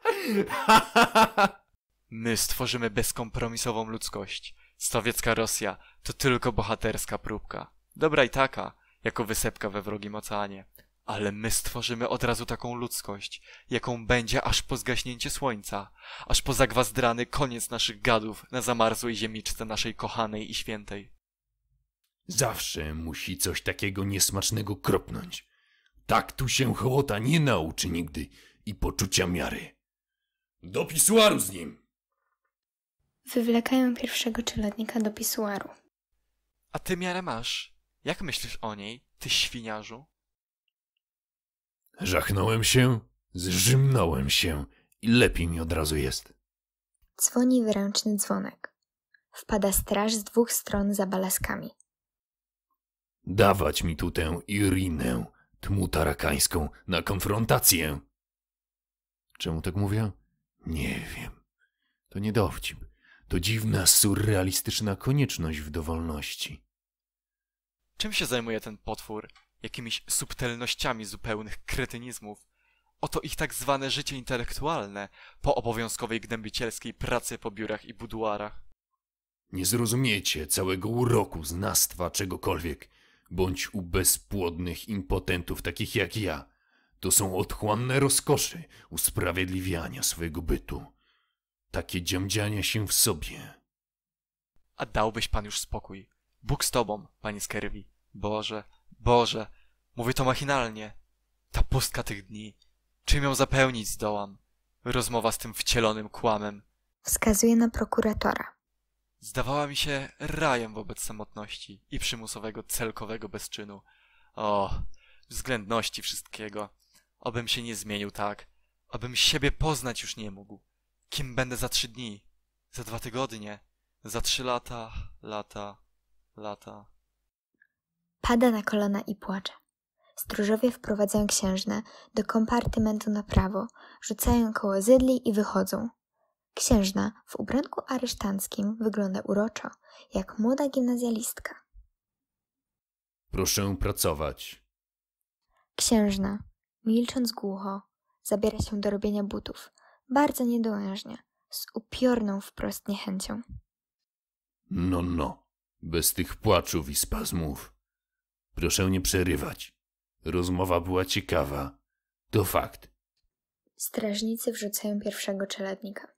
My stworzymy bezkompromisową ludzkość. Sowiecka Rosja to tylko bohaterska próbka. Dobra i taka, jako wysepka we wrogim oceanie. Ale my stworzymy od razu taką ludzkość, jaką będzie aż po zgaśnięcie słońca, aż po zagwazdrany koniec naszych gadów na zamarzłej ziemiczce naszej kochanej i świętej. Zawsze musi coś takiego niesmacznego kropnąć. Tak tu się hołota nie nauczy nigdy i poczucia miary. Do pisuaru z nim! Wywlekają pierwszego czeladnika do pisuaru. A ty miarę masz. Jak myślisz o niej, ty świniarzu? Żachnąłem się, zrzymnąłem się i lepiej mi od razu jest. Dzwoni wyręczny dzwonek. Wpada straż z dwóch stron za balaskami. Dawać mi tu tę Irinę, tmu tarakańską, na konfrontację. Czemu tak mówię? Nie wiem. To nie dowcip. To dziwna, surrealistyczna konieczność w dowolności. Czym się zajmuje ten potwór? Jakimiś subtelnościami zupełnych kretynizmów? Oto ich tak zwane życie intelektualne po obowiązkowej gnębicielskiej pracy po biurach i buduarach. Nie zrozumiecie całego uroku znastwa czegokolwiek, bądź u bezpłodnych impotentów takich jak ja. To są otchłanne rozkosze usprawiedliwiania swojego bytu. Takie dziamdziania się w sobie. A dałbyś pan już spokój. Bóg z tobą, panie Skerwi. Boże, Boże, mówię to machinalnie. Ta pustka tych dni. Czym ją zapełnić zdołam? Rozmowa z tym wcielonym kłamem. Wskazuje na prokuratora. Zdawała mi się rajem wobec samotności i przymusowego celkowego bezczynu. O, względności wszystkiego. Obym się nie zmienił tak. Obym siebie poznać już nie mógł. Kim będę za trzy dni? Za dwa tygodnie? Za trzy lata? Lata? Lata? Pada na kolana i płacze. Stróżowie wprowadzają księżnę do kompartymentu na prawo, rzucają koło zydli i wychodzą. Księżna w ubranku aresztanckim wygląda uroczo, jak młoda gimnazjalistka. Proszę pracować. Księżna, milcząc głucho, zabiera się do robienia butów, bardzo niedołężnie, z upiorną wprost niechęcią. No, no, bez tych płaczów i spazmów. Proszę nie przerywać. Rozmowa była ciekawa. To fakt. Strażnicy wrzucają pierwszego czeladnika.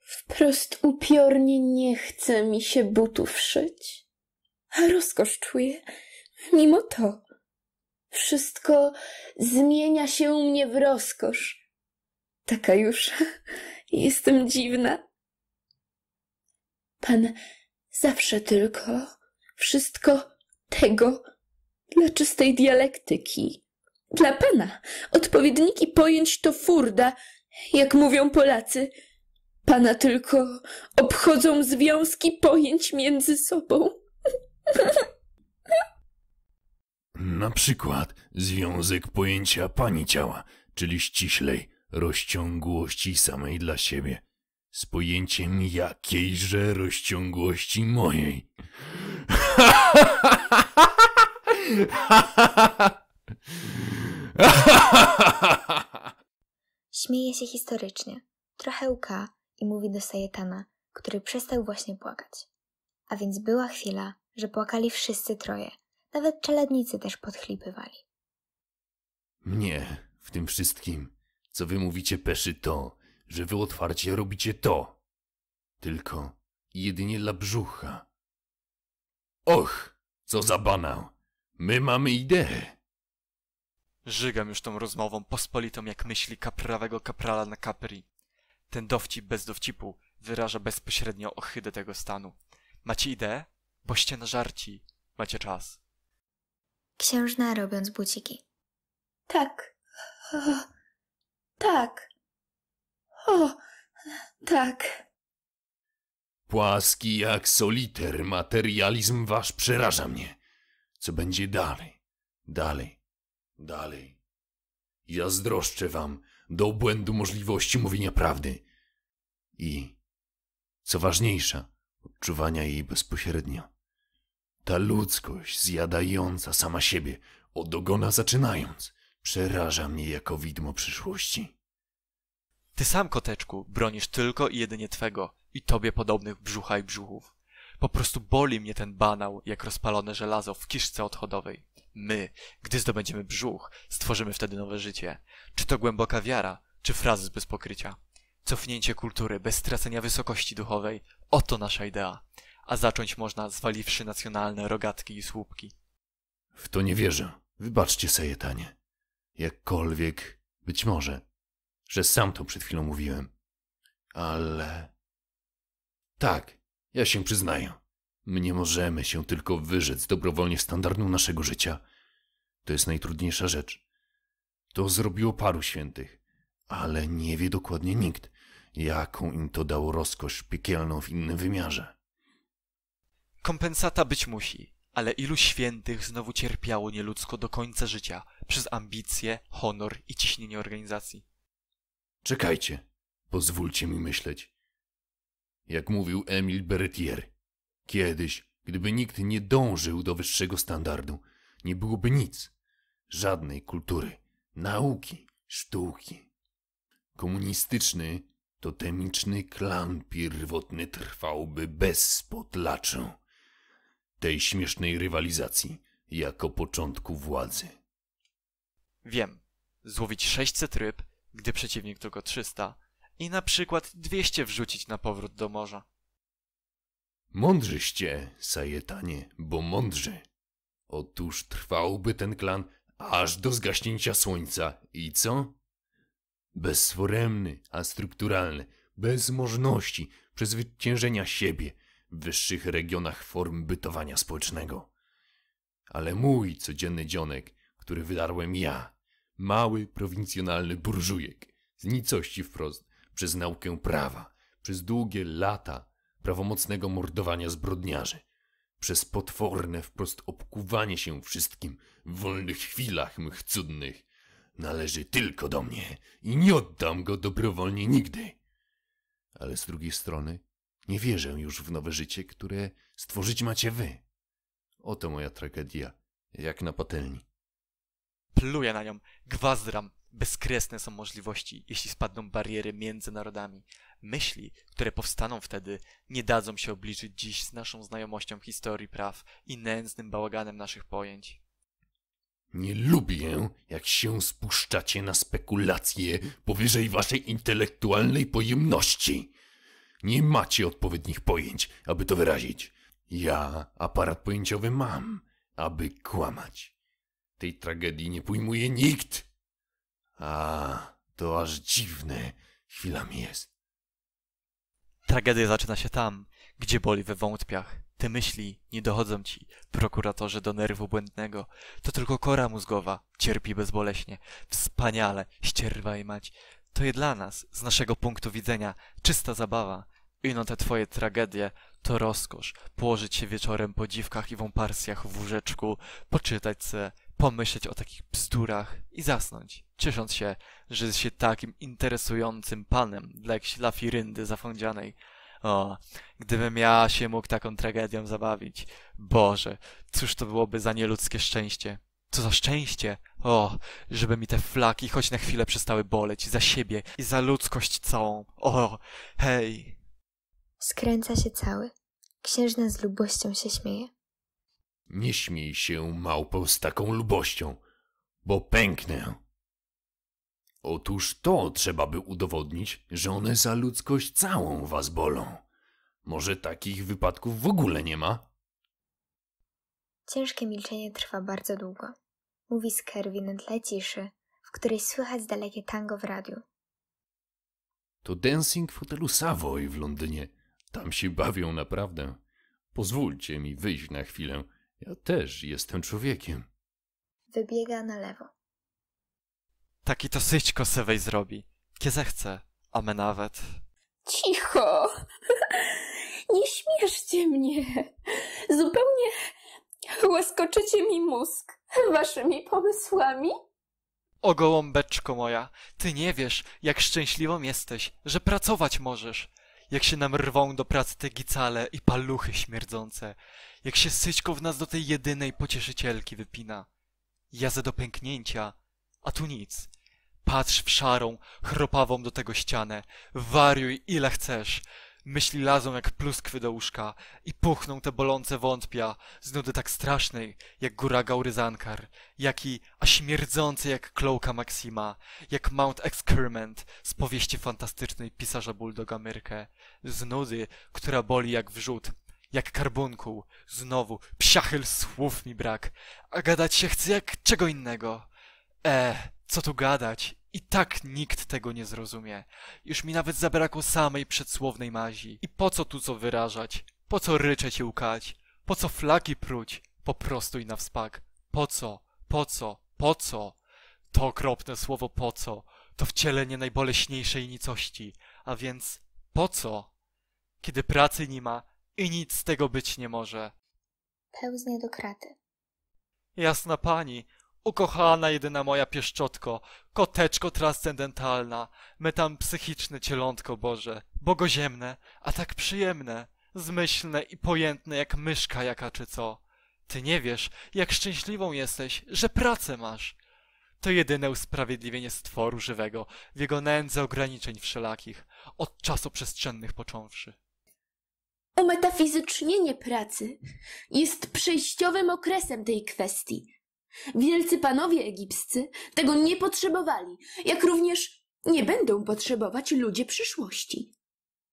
Wprost upiornie nie chce mi się butów szyć. A rozkosz czuję. Mimo to wszystko zmienia się u mnie w rozkosz. Taka już jestem dziwna. Pan zawsze tylko wszystko tego dla czystej dialektyki. Dla pana odpowiedniki pojęć to furda, jak mówią Polacy. Pana tylko obchodzą związki pojęć między sobą. Na przykład związek pojęcia pani ciała, czyli ściślej rozciągłości samej dla siebie, z pojęciem jakiejże rozciągłości mojej. Śmieje się historycznie, trochę łka i mówi do Sajetana, który przestał właśnie płakać. A więc była chwila, że płakali wszyscy troje, nawet czeladnicy też podchlipywali. Mnie w tym wszystkim, co wy mówicie peszy to, że wy otwarcie robicie to. Tylko i jedynie dla brzucha. Och, co za banał. My mamy ideę. Żygam już tą rozmową pospolitą jak myśli kaprawego kaprala na Capri. Ten dowcip bez dowcipu wyraża bezpośrednio ohydę tego stanu. Macie ideę? Boście na żarci. Macie czas. Księżna robiąc buciki. Tak. Tak. O, tak. Płaski jak soliter, materializm wasz przeraża mnie. Co będzie dalej? Dalej, dalej. Ja zdroszczę wam do obłędu możliwości mówienia prawdy. I, co ważniejsza, odczuwania jej bezpośrednio. Ta ludzkość zjadająca sama siebie, od ogona zaczynając, przeraża mnie jako widmo przyszłości. Ty sam, koteczku, bronisz tylko i jedynie twego i tobie podobnych brzucha i brzuchów. Po prostu boli mnie ten banał, jak rozpalone żelazo w kiszce odchodowej. My, gdy zdobędziemy brzuch, stworzymy wtedy nowe życie. Czy to głęboka wiara, czy frazy bez pokrycia. Cofnięcie kultury bez stracenia wysokości duchowej. Oto nasza idea. A zacząć można zwaliwszy nacjonalne rogatki i słupki. W to nie wierzę. Wybaczcie, Sajetanie. Jakkolwiek, być może, że sam to przed chwilą mówiłem. Ale... Tak, ja się przyznaję. My nie możemy się tylko wyrzec dobrowolnie standardu naszego życia. To jest najtrudniejsza rzecz. To zrobiło paru świętych, ale nie wie dokładnie nikt, jaką im to dało rozkosz piekielną w innym wymiarze. Kompensata być musi, ale ilu świętych znowu cierpiało nieludzko do końca życia przez ambicje, honor i ciśnienie organizacji. Czekajcie, pozwólcie mi myśleć. Jak mówił Emil Beretier, kiedyś, gdyby nikt nie dążył do wyższego standardu, nie byłoby nic, żadnej kultury, nauki, sztuki. Komunistyczny, totemiczny klan pierwotny trwałby bez spotlaczu tej śmiesznej rywalizacji jako początku władzy. Wiem, złowić 600 ryb, gdy przeciwnik tylko 300 i na przykład 200 wrzucić na powrót do morza. Mądrzyście, Sajetanie, bo mądrzy. Otóż trwałby ten klan aż do zgaśnięcia słońca i co? Bezforemny, a strukturalny, bez możliwości przezwyciężenia siebie w wyższych regionach form bytowania społecznego. Ale mój codzienny dzionek, który wydarłem ja, mały prowincjonalny burżujek, z nicości wprost, przez naukę prawa, przez długie lata prawomocnego mordowania zbrodniarzy, przez potworne wprost obkuwanie się wszystkim w wolnych chwilach mych cudnych, należy tylko do mnie i nie oddam go dobrowolnie nigdy. Ale z drugiej strony nie wierzę już w nowe życie, które stworzyć macie wy. Oto moja tragedia, jak na patelni. Pluję na nią, gwazdram. Bezkresne są możliwości, jeśli spadną bariery między narodami. Myśli, które powstaną wtedy, nie dadzą się obliczyć dziś z naszą znajomością historii praw i nędznym bałaganem naszych pojęć. Nie lubię, jak się spuszczacie na spekulacje powyżej waszej intelektualnej pojemności. Nie macie odpowiednich pojęć, aby to wyrazić. Ja aparat pojęciowy mam, aby kłamać. Tej tragedii nie pojmuje nikt. A, to aż dziwne chwilami jest. Tragedia zaczyna się tam, gdzie boli we wątpiach. Te myśli nie dochodzą ci, prokuratorze, do nerwu błędnego. To tylko kora mózgowa cierpi bezboleśnie. Wspaniale, ścierwa i mać. To je dla nas, z naszego punktu widzenia, czysta zabawa. Ino te twoje tragedie to rozkosz. Położyć się wieczorem po dziwkach i wąparsjach w łóżeczku, poczytać se, pomyśleć o takich bzdurach i zasnąć, ciesząc się, że jest się takim interesującym panem dla jakiejś lafiryndy zafądzianej. O, gdybym ja się mógł taką tragedią zabawić. Boże, cóż to byłoby za nieludzkie szczęście. Co za szczęście! O, żeby mi te flaki choć na chwilę przestały boleć za siebie i za ludzkość całą. O, hej! Skręca się cały. Księżna z lubością się śmieje. Nie śmiej się, małpo, z taką lubością, bo pęknę. Otóż to trzeba by udowodnić, że one za ludzkość całą was bolą. Może takich wypadków w ogóle nie ma? Ciężkie milczenie trwa bardzo długo. Mówi Skerwin na tle ciszy, w której słychać dalekie tango w radiu. To dancing w hotelu Savoy w Londynie. Tam się bawią naprawdę. Pozwólcie mi wyjść na chwilę. Ja też jestem człowiekiem. Wybiega na lewo. Taki to syćko sewej zrobi. Kie zechce, a my nawet. Cicho! Nie śmieszcie mnie. Zupełnie łaskoczycie mi mózg waszymi pomysłami. O gołąbeczko moja, ty nie wiesz, jak szczęśliwą jesteś, że pracować możesz. Jak się nam rwą do pracy te gicale i paluchy śmierdzące. Jak się syćko w nas do tej jedynej pocieszycielki wypina. Jazę do pęknięcia, a tu nic. Patrz w szarą, chropawą do tego ścianę. Wariuj ile chcesz. Myśli lazą jak pluskwy do łóżka i puchną te bolące wątpia z nudy tak strasznej, jak góra Gauryzankar, jak i a śmierdzące jak klołka Maxima, jak Mount Excrement z powieści fantastycznej pisarza Bulldoga Myrkę, z nudy, która boli jak wrzód, jak karbunkuł, znowu psiachyl słów mi brak, a gadać się chce jak czego innego. E, co tu gadać? I tak nikt tego nie zrozumie. Już mi nawet zabrakło samej przedsłownej mazi. I po co tu co wyrażać? Po co ryczeć i łkać? Po co flaki pruć? Po prostu i na wspak. Po co? Po co? Po co? To okropne słowo po co? To wcielenie najboleśniejszej nicości. A więc po co? Kiedy pracy nie ma i nic z tego być nie może. Pełznie do kraty. Jasna pani, ukochana jedyna moja pieszczotko, koteczko transcendentalna, metampsychiczne cielątko Boże, bogoziemne, a tak przyjemne, zmyślne i pojętne jak myszka jaka czy co. Ty nie wiesz, jak szczęśliwą jesteś, że pracę masz. To jedyne usprawiedliwienie stworu żywego w jego nędzy ograniczeń wszelakich, od czasoprzestrzennych począwszy. Umetafizycznienie pracy jest przejściowym okresem tej kwestii. Wielcy panowie egipscy tego nie potrzebowali, jak również nie będą potrzebować ludzie przyszłości.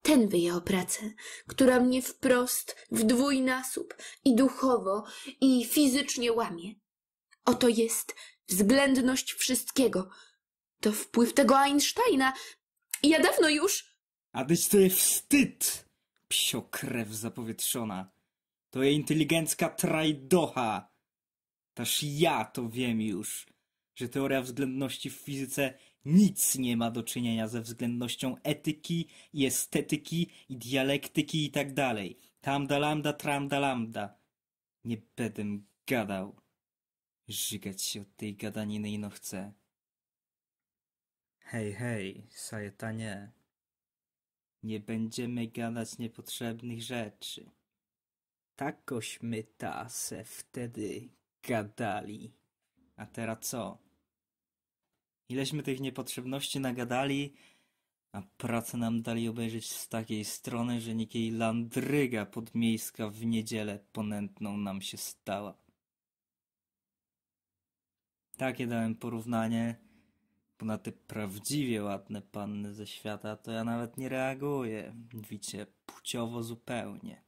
Ten wyjął pracę, która mnie wprost w dwójnasób i duchowo, i fizycznie łamie. Oto jest względność wszystkiego. To wpływ tego Einsteina. Ja dawno już Abyś jest wstyd, psio krew zapowietrzona. To jest inteligencka trajdocha. Taż ja to wiem już, że teoria względności w fizyce nic nie ma do czynienia ze względnością etyki i estetyki i dialektyki i tak dalej. Tamda lambda, tramda lambda. Nie będę gadał. Żygać się od tej gadaniny ino chcę. Hej, hej, sajetanie. Nie będziemy gadać niepotrzebnych rzeczy. Takośmy ta se wtedy gadali. A teraz co? Ileśmy tych niepotrzebności nagadali, a pracę nam dali obejrzeć z takiej strony, że niekiej landryga podmiejska w niedzielę ponętną nam się stała. Takie dałem porównanie, na te prawdziwie ładne panny ze świata to ja nawet nie reaguję, wicie, płciowo zupełnie.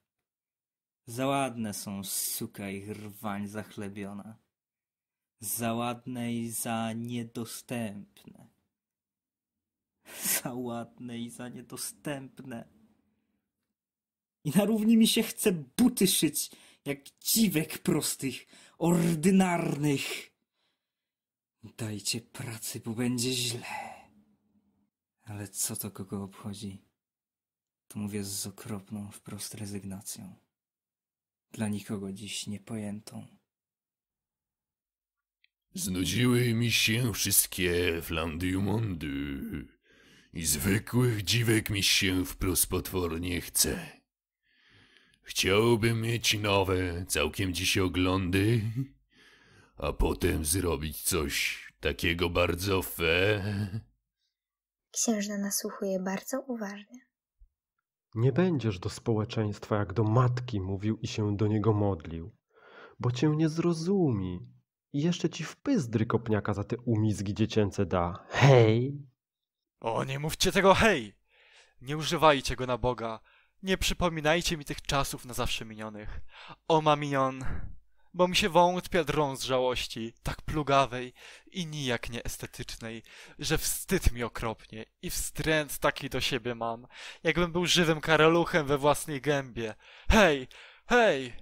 Za ładne są suka i rwań zachlebiona. Za ładne i za niedostępne. Za ładne i za niedostępne. I na równi mi się chce buty szyć, jak dziwek prostych, ordynarnych. Dajcie pracy, bo będzie źle. Ale co to kogo obchodzi? To mówię z okropną wprost rezygnacją. Dla nikogo dziś niepojętą. Znudziły mi się wszystkie flandiumondy i zwykłych dziwek mi się wprost potwornie chce. Chciałbym mieć nowe, całkiem dziś oglądy, a potem zrobić coś takiego bardzo fe. Księżna nasłuchuje bardzo uważnie. Nie będziesz do społeczeństwa jak do matki mówił i się do niego modlił, bo cię nie zrozumi i jeszcze ci w pyzdry kopniaka za te umizgi dziecięce da. Hej! O, nie mówcie tego hej! Nie używajcie go na Boga. Nie przypominajcie mi tych czasów na zawsze minionych. O mamion, bo mi się wątpia drą z żałości, tak plugawej i nijak nieestetycznej, że wstyd mi okropnie i wstręt taki do siebie mam, jakbym był żywym karaluchem we własnej gębie. Hej, hej!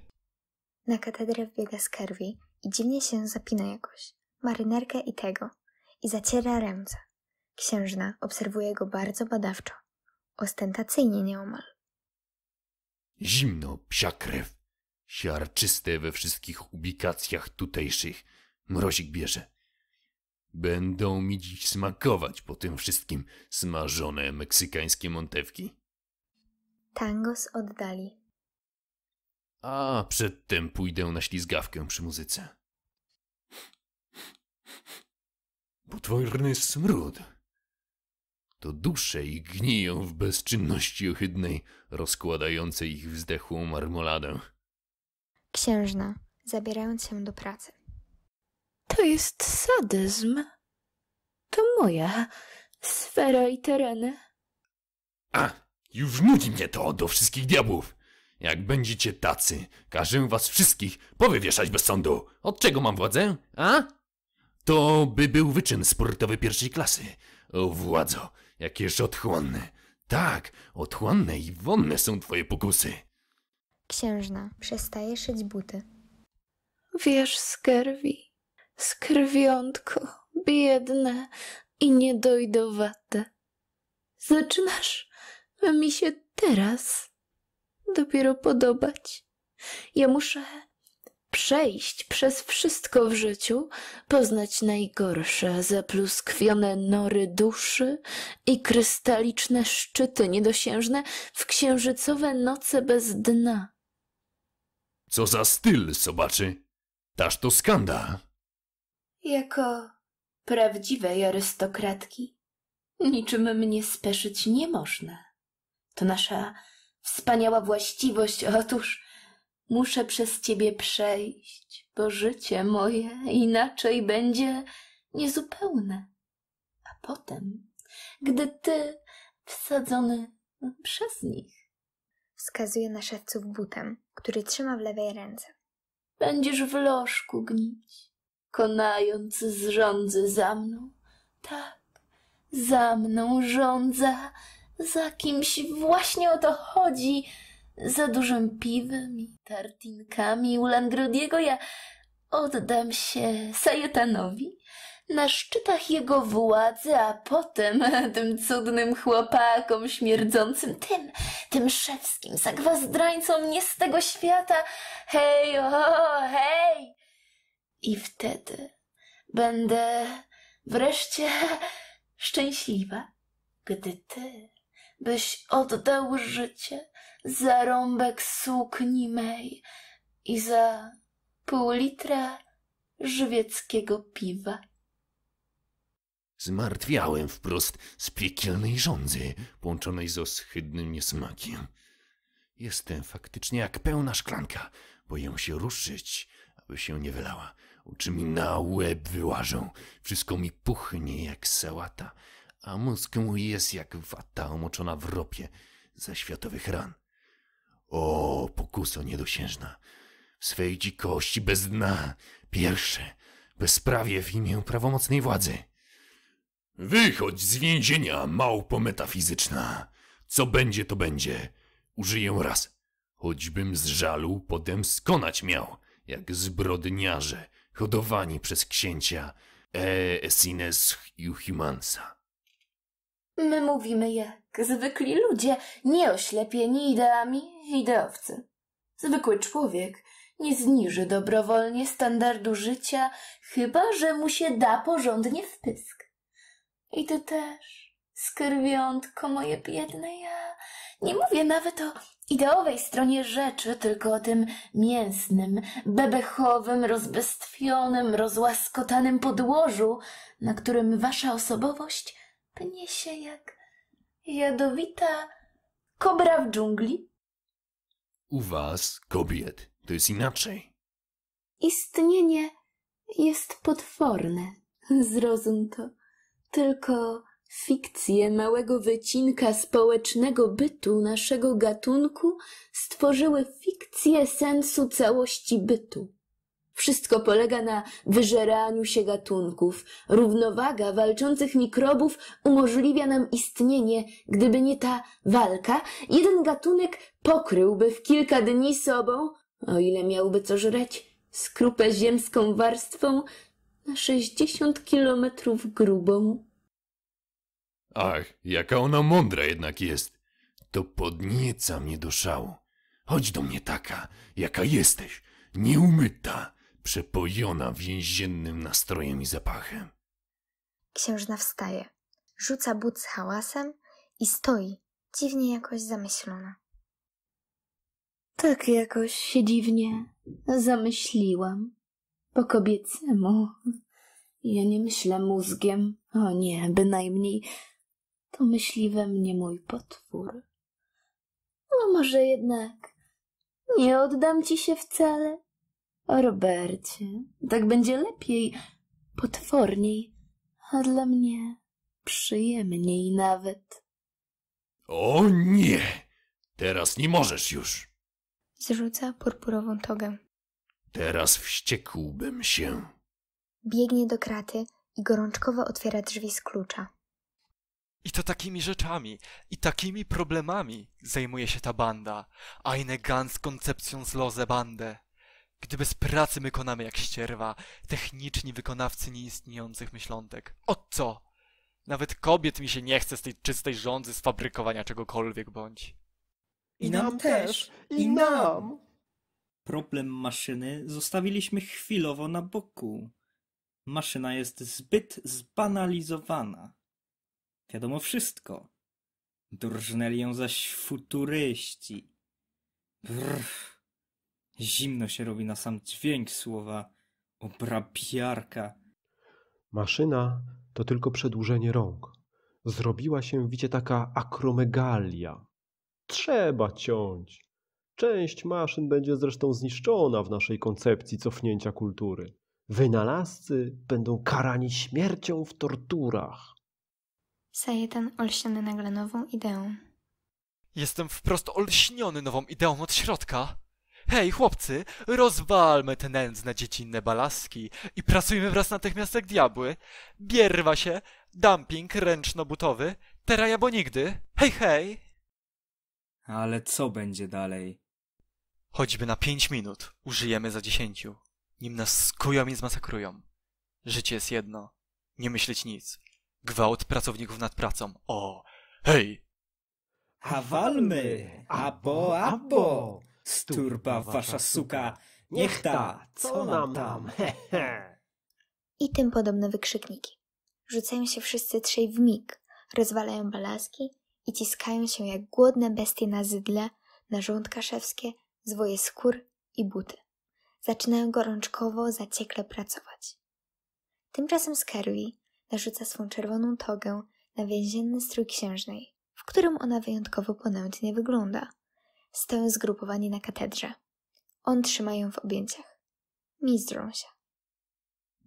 Na katedrę wbiega Skerwi i dziwnie się zapina jakoś. Marynarkę i tego. I zaciera ręce. Księżna obserwuje go bardzo badawczo. Ostentacyjnie nieomal. Zimno, psia krew. Siarczyste we wszystkich ubikacjach tutejszych. Mrozik bierze. Będą mi dziś smakować po tym wszystkim smażone meksykańskie montewki. Tango z oddali. A przedtem pójdę na ślizgawkę przy muzyce. Potworny smród. To dusze i gniją w bezczynności ohydnej, rozkładającej ich w zdechłą marmoladę. Księżna, zabierając się do pracy. To jest sadyzm. To moja sfera i tereny. A, już nudzi mnie to do wszystkich diabłów. Jak będziecie tacy, każę was wszystkich powywieszać bez sądu. Od czego mam władzę, a? To by był wyczyn sportowy pierwszej klasy. O władzo, jakież otchłanne. Tak, otchłanne i wonne są twoje pokusy. Księżna przestaje szyć buty. Wiesz, skerwi, skrwiątko, biedne i niedojdowate. Zaczynasz mi się teraz dopiero podobać. Ja muszę przejść przez wszystko w życiu, poznać najgorsze, zapluskwione nory duszy i krystaliczne szczyty niedosiężne w księżycowe noce bez dna. Co za styl, sobaczy. Taż to skanda. Jako prawdziwej arystokratki niczym mnie speszyć nie można. To nasza wspaniała właściwość. Otóż muszę przez ciebie przejść, bo życie moje inaczej będzie niezupełne. A potem, gdy ty wsadzony przez nich, Wskazuje na szewców butem, który trzyma w lewej ręce. będziesz w lożku gnić, konając z rządzy za mną. Tak, za mną rządza, za kimś właśnie o to chodzi. Za dużym piwem i tartinkami u Langrodiego ja oddam się Sajetanowi na szczytach jego władzy, a potem tym cudnym chłopakom śmierdzącym, tym, tym szewskim zagwazdrańcom nie z tego świata. Hej, o, hej! I wtedy będę wreszcie szczęśliwa, gdy ty byś oddał życie za rąbek sukni mej i za pół litra żywieckiego piwa. Zmartwiałem wprost z piekielnej żądzy, połączonej z oschydnym niesmakiem. Jestem faktycznie jak pełna szklanka. Boję się ruszyć, aby się nie wylała. Oczy mi na łeb wyłażą. Wszystko mi puchnie jak sałata, a mózg mój jest jak wata omoczona w ropie za światowych ran. O, pokuso niedosiężna. W swej dzikości bez dna. Pierwsze. Bezprawie w imię prawomocnej władzy. Wychodź z więzienia, małpo metafizyczna. Co będzie, to będzie. Użyję raz. Choćbym z żalu potem skonać miał, jak zbrodniarze, hodowani przez księcia E. Esines Juhimansa. My mówimy jak zwykli ludzie, nie oślepieni ideami ideowcy. Zwykły człowiek nie zniży dobrowolnie standardu życia, chyba że mu się da porządnie w pysk. I ty też, skrwiątko moje biedne, ja nie mówię nawet o ideowej stronie rzeczy, tylko o tym mięsnym, bebechowym, rozbestwionym, rozłaskotanym podłożu, na którym wasza osobowość pnie się jak jadowita kobra w dżungli. U was, kobiet, to jest inaczej. Istnienie jest potworne, zrozum to. Tylko fikcje małego wycinka społecznego bytu naszego gatunku stworzyły fikcję sensu całości bytu. Wszystko polega na wyżeraniu się gatunków. Równowaga walczących mikrobów umożliwia nam istnienie. Gdyby nie ta walka, jeden gatunek pokryłby w kilka dni sobą, o ile miałby co żreć, skrupę ziemską warstwą na sześćdziesiąt kilometrów grubą. Ach, jaka ona mądra jednak jest. To podnieca mnie do szału. Chodź do mnie taka, jaka jesteś, nieumyta, przepojona więziennym nastrojem i zapachem. Księżna wstaje, rzuca but z hałasem i stoi, dziwnie jakoś zamyślona. Tak jakoś się dziwnie zamyśliłam. Po kobiecemu. Ja nie myślę mózgiem. O nie, bynajmniej. To myśli we mnie mój potwór. No może jednak nie oddam ci się wcale. O Robercie, tak będzie lepiej, potworniej, a dla mnie przyjemniej nawet. O nie! Teraz nie możesz już. Zrzuca purpurową togę. Teraz wściekłbym się. Biegnie do kraty i gorączkowo otwiera drzwi z klucza. I to takimi rzeczami, i takimi problemami zajmuje się ta banda. Eine ganz koncepcjonslose Bande. Gdy bez pracy my konamy jak ścierwa, techniczni wykonawcy nieistniejących myślątek. O co? Nawet kobiet mi się nie chce z tej czystej żądzy sfabrykowania czegokolwiek bądź. I nam też, i nam. Problem maszyny zostawiliśmy chwilowo na boku. Maszyna jest zbyt zbanalizowana. Wiadomo wszystko. Drżnęli ją zaś futuryści. Brr. Zimno się robi na sam dźwięk słowa obrabiarka. Maszyna to tylko przedłużenie rąk. Zrobiła się, wicie, taka akromegalia. Trzeba ciąć. Część maszyn będzie zresztą zniszczona w naszej koncepcji cofnięcia kultury. Wynalazcy będą karani śmiercią w torturach. Sajetan olśniony nagle nową ideą. Jestem wprost olśniony nową ideą od środka. Hej, chłopcy, rozwalmy te nędzne dziecinne balaski i pracujmy wraz natychmiast jak diabły. Bierwa się, dumping ręczno-butowy, teraz albo nigdy. Hej, hej! Ale co będzie dalej? Choćby na pięć minut użyjemy za dziesięciu, nim nas skują i zmasakrują. Życie jest jedno, nie myśleć nic. Gwałt pracowników nad pracą. O, hej! A walmy! Abo, abo! Sturba wasza suka! Niech ta! Co nam tam? He, he. I tym podobne wykrzykniki. Rzucają się wszyscy trzej w mig, rozwalają balaski i ciskają się jak głodne bestie na zydle, na żołądka szewskie, zwoje skór i buty. Zaczynają gorączkowo, zaciekle pracować. Tymczasem Skerry narzuca swą czerwoną togę na więzienny strój księżnej, w którym ona wyjątkowo ponętnie wygląda. Stoją zgrupowani na katedrze. On trzyma ją w objęciach. Mizdrą się.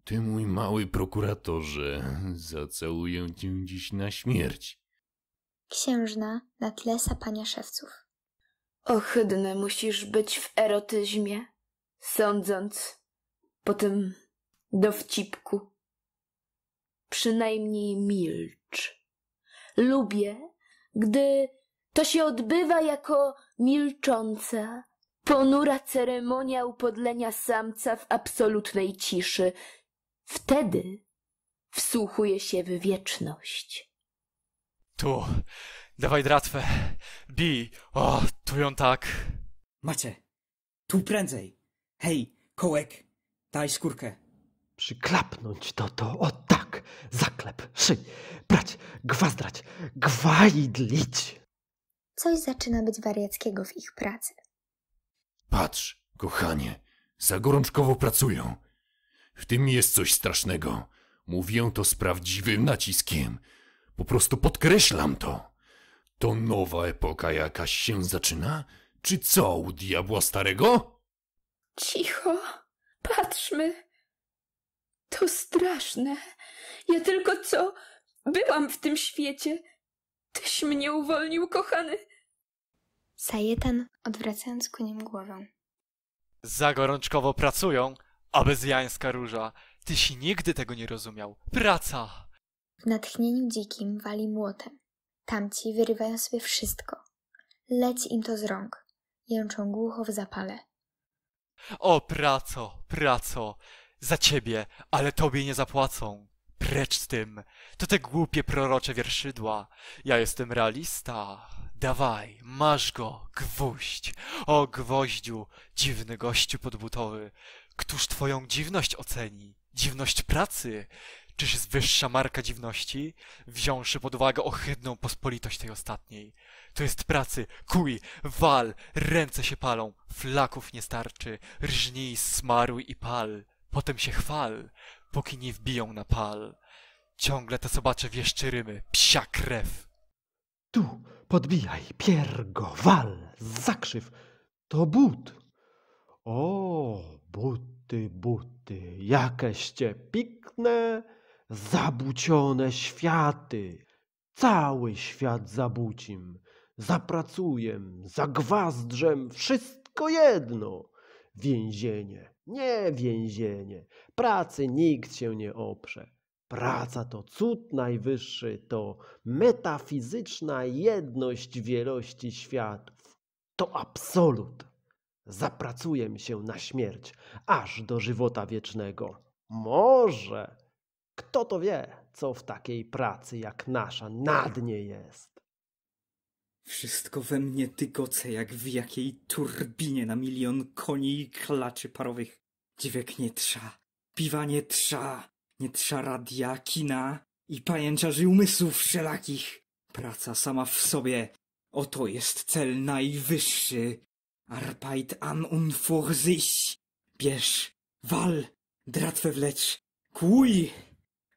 Ty mój mały prokuratorze, zacałuję cię dziś na śmierć. Księżna na tle sapania szewców. Ohydne musisz być w erotyzmie, sądząc po tym dowcipku. Przynajmniej milcz. Lubię, gdy to się odbywa jako milcząca, ponura ceremonia upodlenia samca w absolutnej ciszy. Wtedy wsłuchuje się w wieczność. Tu, dawaj dratwę, bij, o, tu ją tak. Macie, tu prędzej. Hej, kołek, daj skórkę. Przyklapnąć to to, o tak, zaklep, szyj, brać, gwazdrać, gwajdlić. Coś zaczyna być wariackiego w ich pracy. Patrz, kochanie, za gorączkowo pracują. W tym jest coś strasznego. Mówię to z prawdziwym naciskiem. Po prostu podkreślam to. To nowa epoka jakaś się zaczyna? Czy co u diabła starego? Cicho, patrzmy. To straszne. Ja tylko co byłam w tym świecie. Tyś mnie uwolnił, kochany. Sajetan odwracając ku nim głowę. Za gorączkowo pracują, A bezjańska róża, tyś nigdy tego nie rozumiał. Praca! W natchnieniu dzikim wali młotem. Tamci wyrywają sobie wszystko. Leci im to z rąk. Jęczą głucho w zapale. O, praco, praco, za ciebie, ale tobie nie zapłacą. Precz z tym, to te głupie prorocze wierszydła. Ja jestem realista. Dawaj, masz go, gwóźdź. O, gwoździu, dziwny gościu podbutowy. Któż twoją dziwność oceni? Dziwność pracy? Czyż jest wyższa marka dziwności? Wziąwszy pod uwagę ohydną pospolitość tej ostatniej. To jest pracy, kuj, wal, ręce się palą, flaków nie starczy, rżnij, smaruj i pal. Potem się chwal, póki nie wbiją na pal. Ciągle te sobacze wieszczy rymy, psia krew. Tu, podbijaj, piergo, wal, zakrzyw. To but. O, buty, buty, jakeście pikne, zabucione światy. Cały świat zabucim, zapracujem, zagwazdrzem, wszystko jedno. Więzienie, nie więzienie, pracy nikt się nie oprze. Praca to cud najwyższy, to metafizyczna jedność wielości światów. To absolut. Zapracuję się na śmierć, aż do żywota wiecznego. Może. Kto to wie, co w takiej pracy jak nasza na dnie jest? Wszystko we mnie tygoce, jak w jakiej turbinie na milion koni i klaczy parowych. Dziwek nie trza, piwa nie trza, nie trza radia, kina i pajęczarzy umysłów wszelakich. Praca sama w sobie, oto jest cel najwyższy. Arbeit an und für sich. Bierz, wal, dratwę wlecz, kłuj!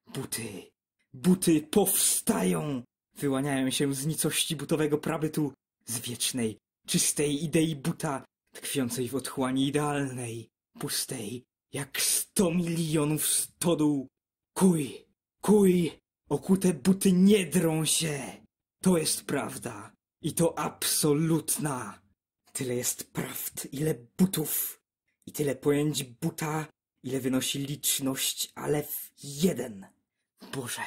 Buty, buty powstają! Wyłaniają się z nicości butowego prabytu, z wiecznej, czystej idei buta, tkwiącej w otchłani idealnej, pustej, jak sto milionów stodół. Kuj, kuj, okute buty nie drą się. To jest prawda i to absolutna. Tyle jest prawd, ile butów i tyle pojęć buta, ile wynosi liczność, ale w jeden. Boże,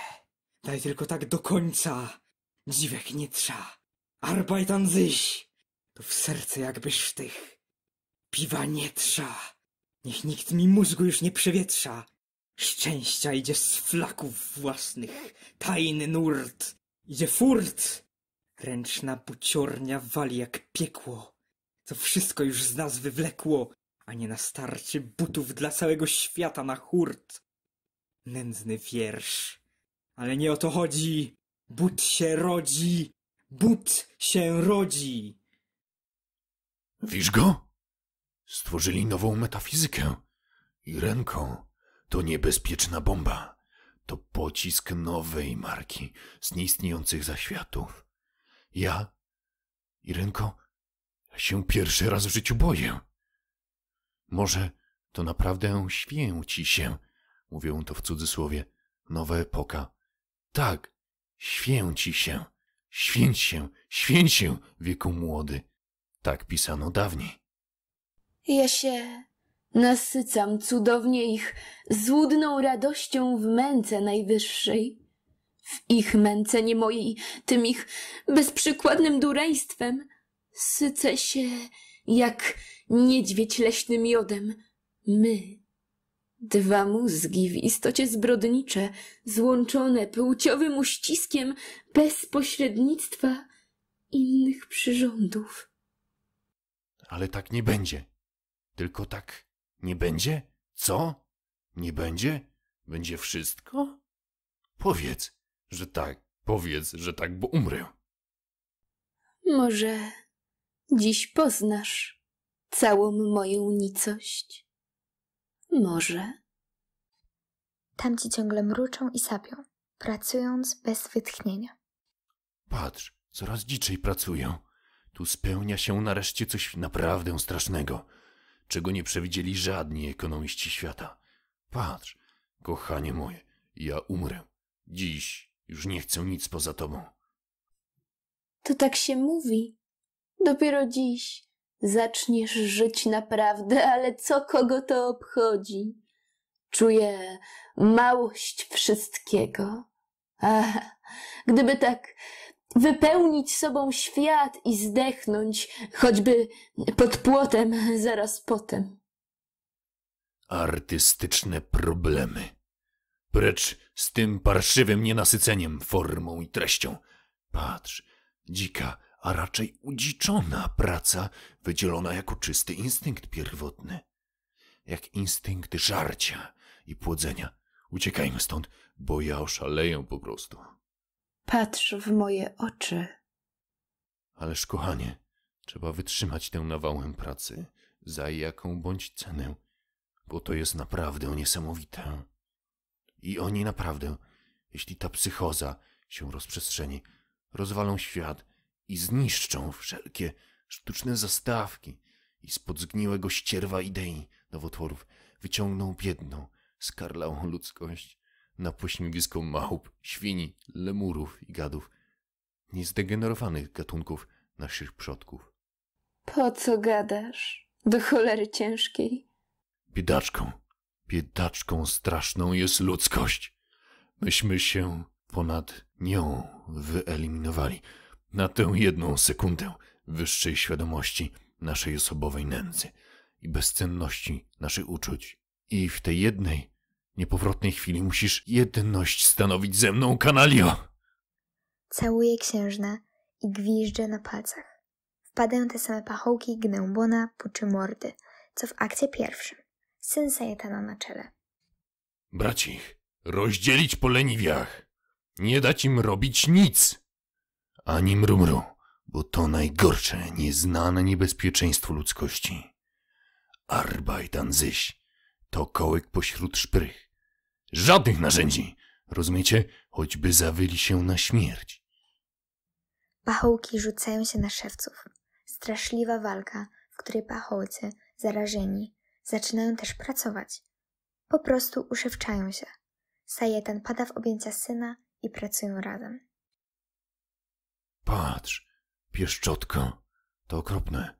daj tylko tak do końca. Dziwek nie trza. Arbeit an sich. To w serce jakby sztych. Piwa nie trza. Niech nikt mi mózgu już nie przewietrza. Szczęścia idzie z flaków własnych. Tajny nurt. Idzie furt. Ręczna buciornia wali jak piekło. To wszystko już z nas wywlekło, a nie nastarczy butów dla całego świata na hurt. Nędzny wiersz. Ale nie o to chodzi. But się rodzi. But się rodzi. Widzisz go? Stworzyli nową metafizykę. I ręką to niebezpieczna bomba. To pocisk nowej marki z nieistniejących zaświatów. Ja, Irenko, się pierwszy raz w życiu boję. Może to naprawdę święci się, mówią to w cudzysłowie, nowa epoka. Tak, święci się, święć się, święć się, wieku młody. Tak pisano dawniej. Ja się nasycam cudownie ich złudną radością w męce najwyższej. W ich męce, nie mojej, tym ich bezprzykładnym dureństwem, sycę się jak niedźwiedź leśnym miodem. My, dwa mózgi w istocie zbrodnicze, złączone płciowym uściskiem bez pośrednictwa innych przyrządów. Ale tak nie będzie. Tylko tak nie będzie? Co? Nie będzie? Będzie wszystko? Powiedz, że tak. Powiedz, że tak, bo umrę. Może dziś poznasz całą moją nicość. Może. Tamci ciągle mruczą i sapią, pracując bez wytchnienia. Patrz, coraz dziczej pracują. Tu spełnia się nareszcie coś naprawdę strasznego, czego nie przewidzieli żadni ekonomiści świata. Patrz, kochanie moje, ja umrę. Dziś już nie chcę nic poza tobą. To tak się mówi. Dopiero dziś Zaczniesz żyć naprawdę, ale co kogo to obchodzi? Czuję małość wszystkiego. Ach, gdyby tak wypełnić sobą świat i zdechnąć, choćby pod płotem zaraz potem. Artystyczne problemy. Precz z tym parszywym nienasyceniem formą i treścią. Patrz, dzika, a raczej udziczona praca, wydzielona jako czysty instynkt pierwotny. Jak instynkt żarcia i płodzenia. Uciekajmy stąd, bo ja oszaleję po prostu. Patrz w moje oczy. Ależ kochanie, trzeba wytrzymać tę nawałę pracy, za jaką bądź cenę, bo to jest naprawdę niesamowite. I oni naprawdę, jeśli ta psychoza się rozprzestrzeni, rozwalą świat i zniszczą wszelkie sztuczne zastawki i spod zgniłego ścierwa idei nowotworów wyciągną biedną, skarlałą ludzkość na pośmiewisko małp, świni, lemurów i gadów, niezdegenerowanych gatunków naszych przodków. Po co gadasz? Do cholery ciężkiej. Biedaczką, biedaczką straszną jest ludzkość. Myśmy się ponad nią wyeliminowali na tę jedną sekundę wyższej świadomości naszej osobowej nędzy i bezcenności naszych uczuć. I w tej jednej, niepowrotnej chwili musisz jedność stanowić ze mną, kanalio! Całuje księżna i gwiżdże na palcach. Wpadają te same pachołki gnębona, puczy mordy, co w akcie pierwszym. Syn Sajetana na czele. Brać ich, rozdzielić po leniwiach, nie dać im robić nic, ani mrumru, bo to najgorsze, nieznane niebezpieczeństwo ludzkości. Arbeit an to kołek pośród szprych. Żadnych narzędzi, rozumiecie? Choćby zawyli się na śmierć. Pachołki rzucają się na szewców. Straszliwa walka, w której pachołcy, zarażeni, zaczynają też pracować. Po prostu uszewczają się. Sajetan pada w objęcia syna i pracują razem. Patrz, pieszczotko, to okropne.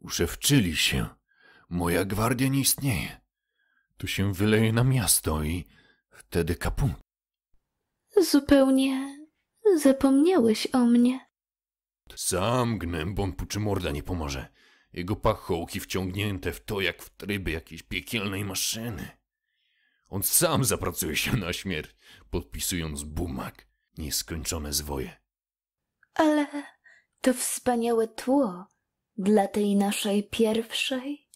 Uszewczyli się. Moja gwardia nie istnieje. Tu się wyleje na miasto i wtedy kaput. Zupełnie zapomniałeś o mnie. Sam gnębon puczy morda nie pomoże. Jego pachołki wciągnięte w to jak w tryby jakiejś piekielnej maszyny. On sam zapracuje się na śmierć, podpisując bumak, nieskończone zwoje. Ale to wspaniałe tło dla tej naszej pierwszej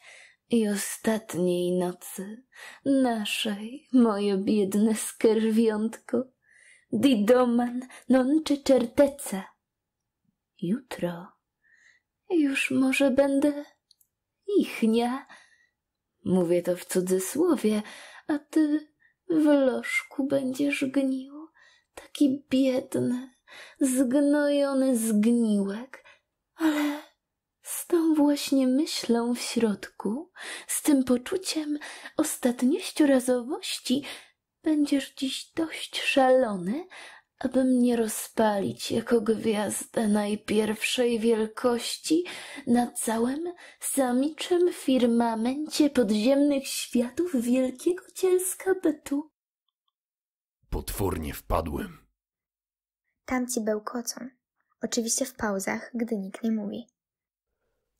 i ostatniej nocy. Naszej, moje biedne skerwiątko. Didoman non czy certeza. Jutro już może będę ichnia. Mówię to w cudzysłowie, a ty w lożku będziesz gnił, taki biedny, zgnojony zgniłek, ale z tą właśnie myślą w środku, z tym poczuciem ostatniościorazowości, będziesz dziś dość szalony, aby mnie rozpalić jako gwiazdę najpierwszej wielkości na całym samiczym firmamencie podziemnych światów wielkiego cielska bytu. Potwornie wpadłem. Tamci bełkocą. Oczywiście w pauzach, gdy nikt nie mówi.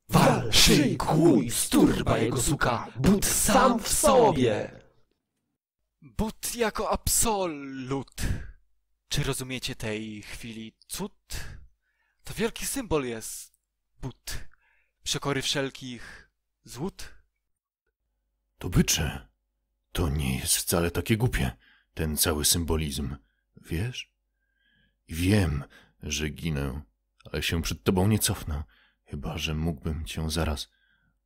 Wal, szyj, kłuj, sturba jego suka, but sam w sobie! But jako absolut. Czy rozumiecie tej chwili cud? To wielki symbol jest but. Przekory wszelkich złód. To bycze. To nie jest wcale takie głupie, ten cały symbolizm. Wiesz? Wiem, że ginę, ale się przed tobą nie cofnę, chyba że mógłbym cię zaraz,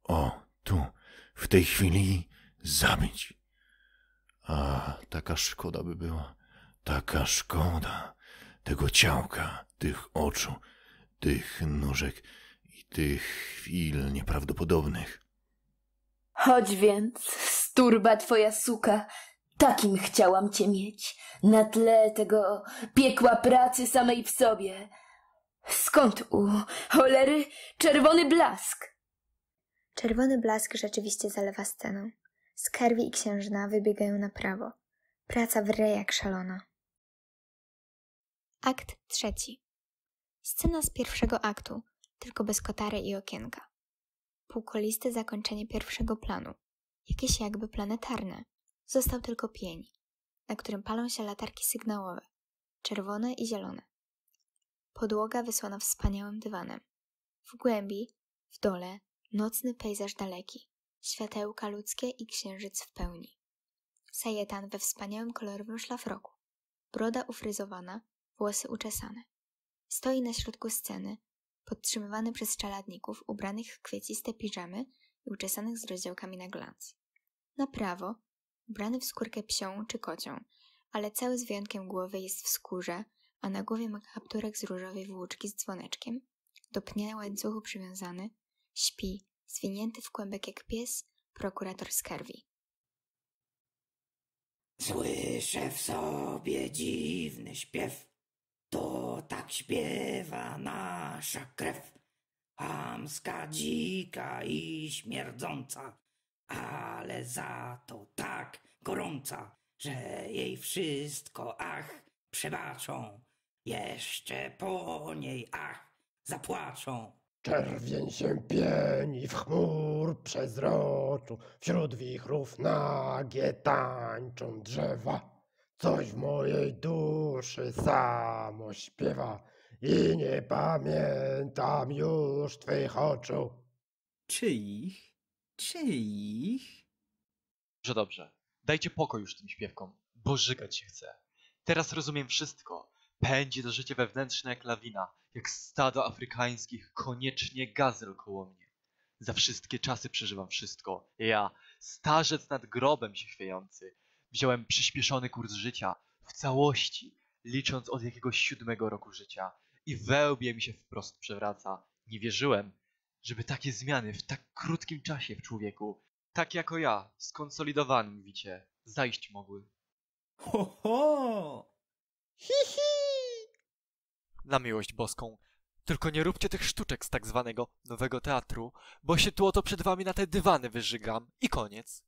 o, tu, w tej chwili zabić. A, taka szkoda by była, taka szkoda tego ciałka, tych oczu, tych nóżek i tych chwil nieprawdopodobnych. Chodź więc, sturba twoja suka, takim chciałam cię mieć, na tle tego piekła pracy samej w sobie. Skąd u cholery czerwony blask? Czerwony blask rzeczywiście zalewa scenę. Skarwi i księżna wybiegają na prawo. Praca wre jak szalona. Akt trzeci. Scena z pierwszego aktu, tylko bez kotary i okienka. Półkoliste zakończenie pierwszego planu. Jakieś jakby planetarne. Został tylko pień, na którym palą się latarki sygnałowe. Czerwone i zielone. Podłoga wysłana wspaniałym dywanem. W głębi, w dole, nocny pejzaż daleki. Światełka ludzkie i księżyc w pełni. Sajetan we wspaniałym kolorowym szlafroku. Broda ufryzowana, włosy uczesane. Stoi na środku sceny, podtrzymywany przez czeladników ubranych w kwieciste piżamy i uczesanych z rozdziałkami na glans. Na prawo, ubrany w skórkę psią czy kocią, ale cały z wyjątkiem głowy jest w skórze, a na głowie ma kapturek z różowej włóczki z dzwoneczkiem, do pnia łańcuchu przywiązany, śpi, zwinięty w kłębek jak pies, prokurator Skarwi. Słyszę w sobie dziwny śpiew, to tak śpiewa nasza krew. Hamska, dzika i śmierdząca, ale za to tak gorąca, że jej wszystko, ach, przebaczą. Jeszcze po niej, ach, zapłaczą. Czerwień się pieni w chmur przezroczu, wśród wichrów nagie tańczą drzewa. Coś w mojej duszy samo śpiewa i nie pamiętam już twych oczu. Czyich? Czyich? Że dobrze. Dajcie pokój już tym śpiewkom, bo żygać się chce. Teraz rozumiem wszystko. Pędzi do życia wewnętrzne jak lawina, jak stado afrykańskich, koniecznie gazel koło mnie. Za wszystkie czasy przeżywam wszystko. Ja, starzec nad grobem się chwiejący, wziąłem przyspieszony kurs życia, w całości, licząc od jakiegoś siódmego roku życia i wełbie mi się wprost przewraca. Nie wierzyłem, żeby takie zmiany w tak krótkim czasie w człowieku, tak jako ja, skonsolidowanym wicie, zajść mogły. Ho, ho! Na miłość boską. Tylko nie róbcie tych sztuczek z tak zwanego nowego teatru, bo się tu oto przed wami na te dywany wyżygam i koniec.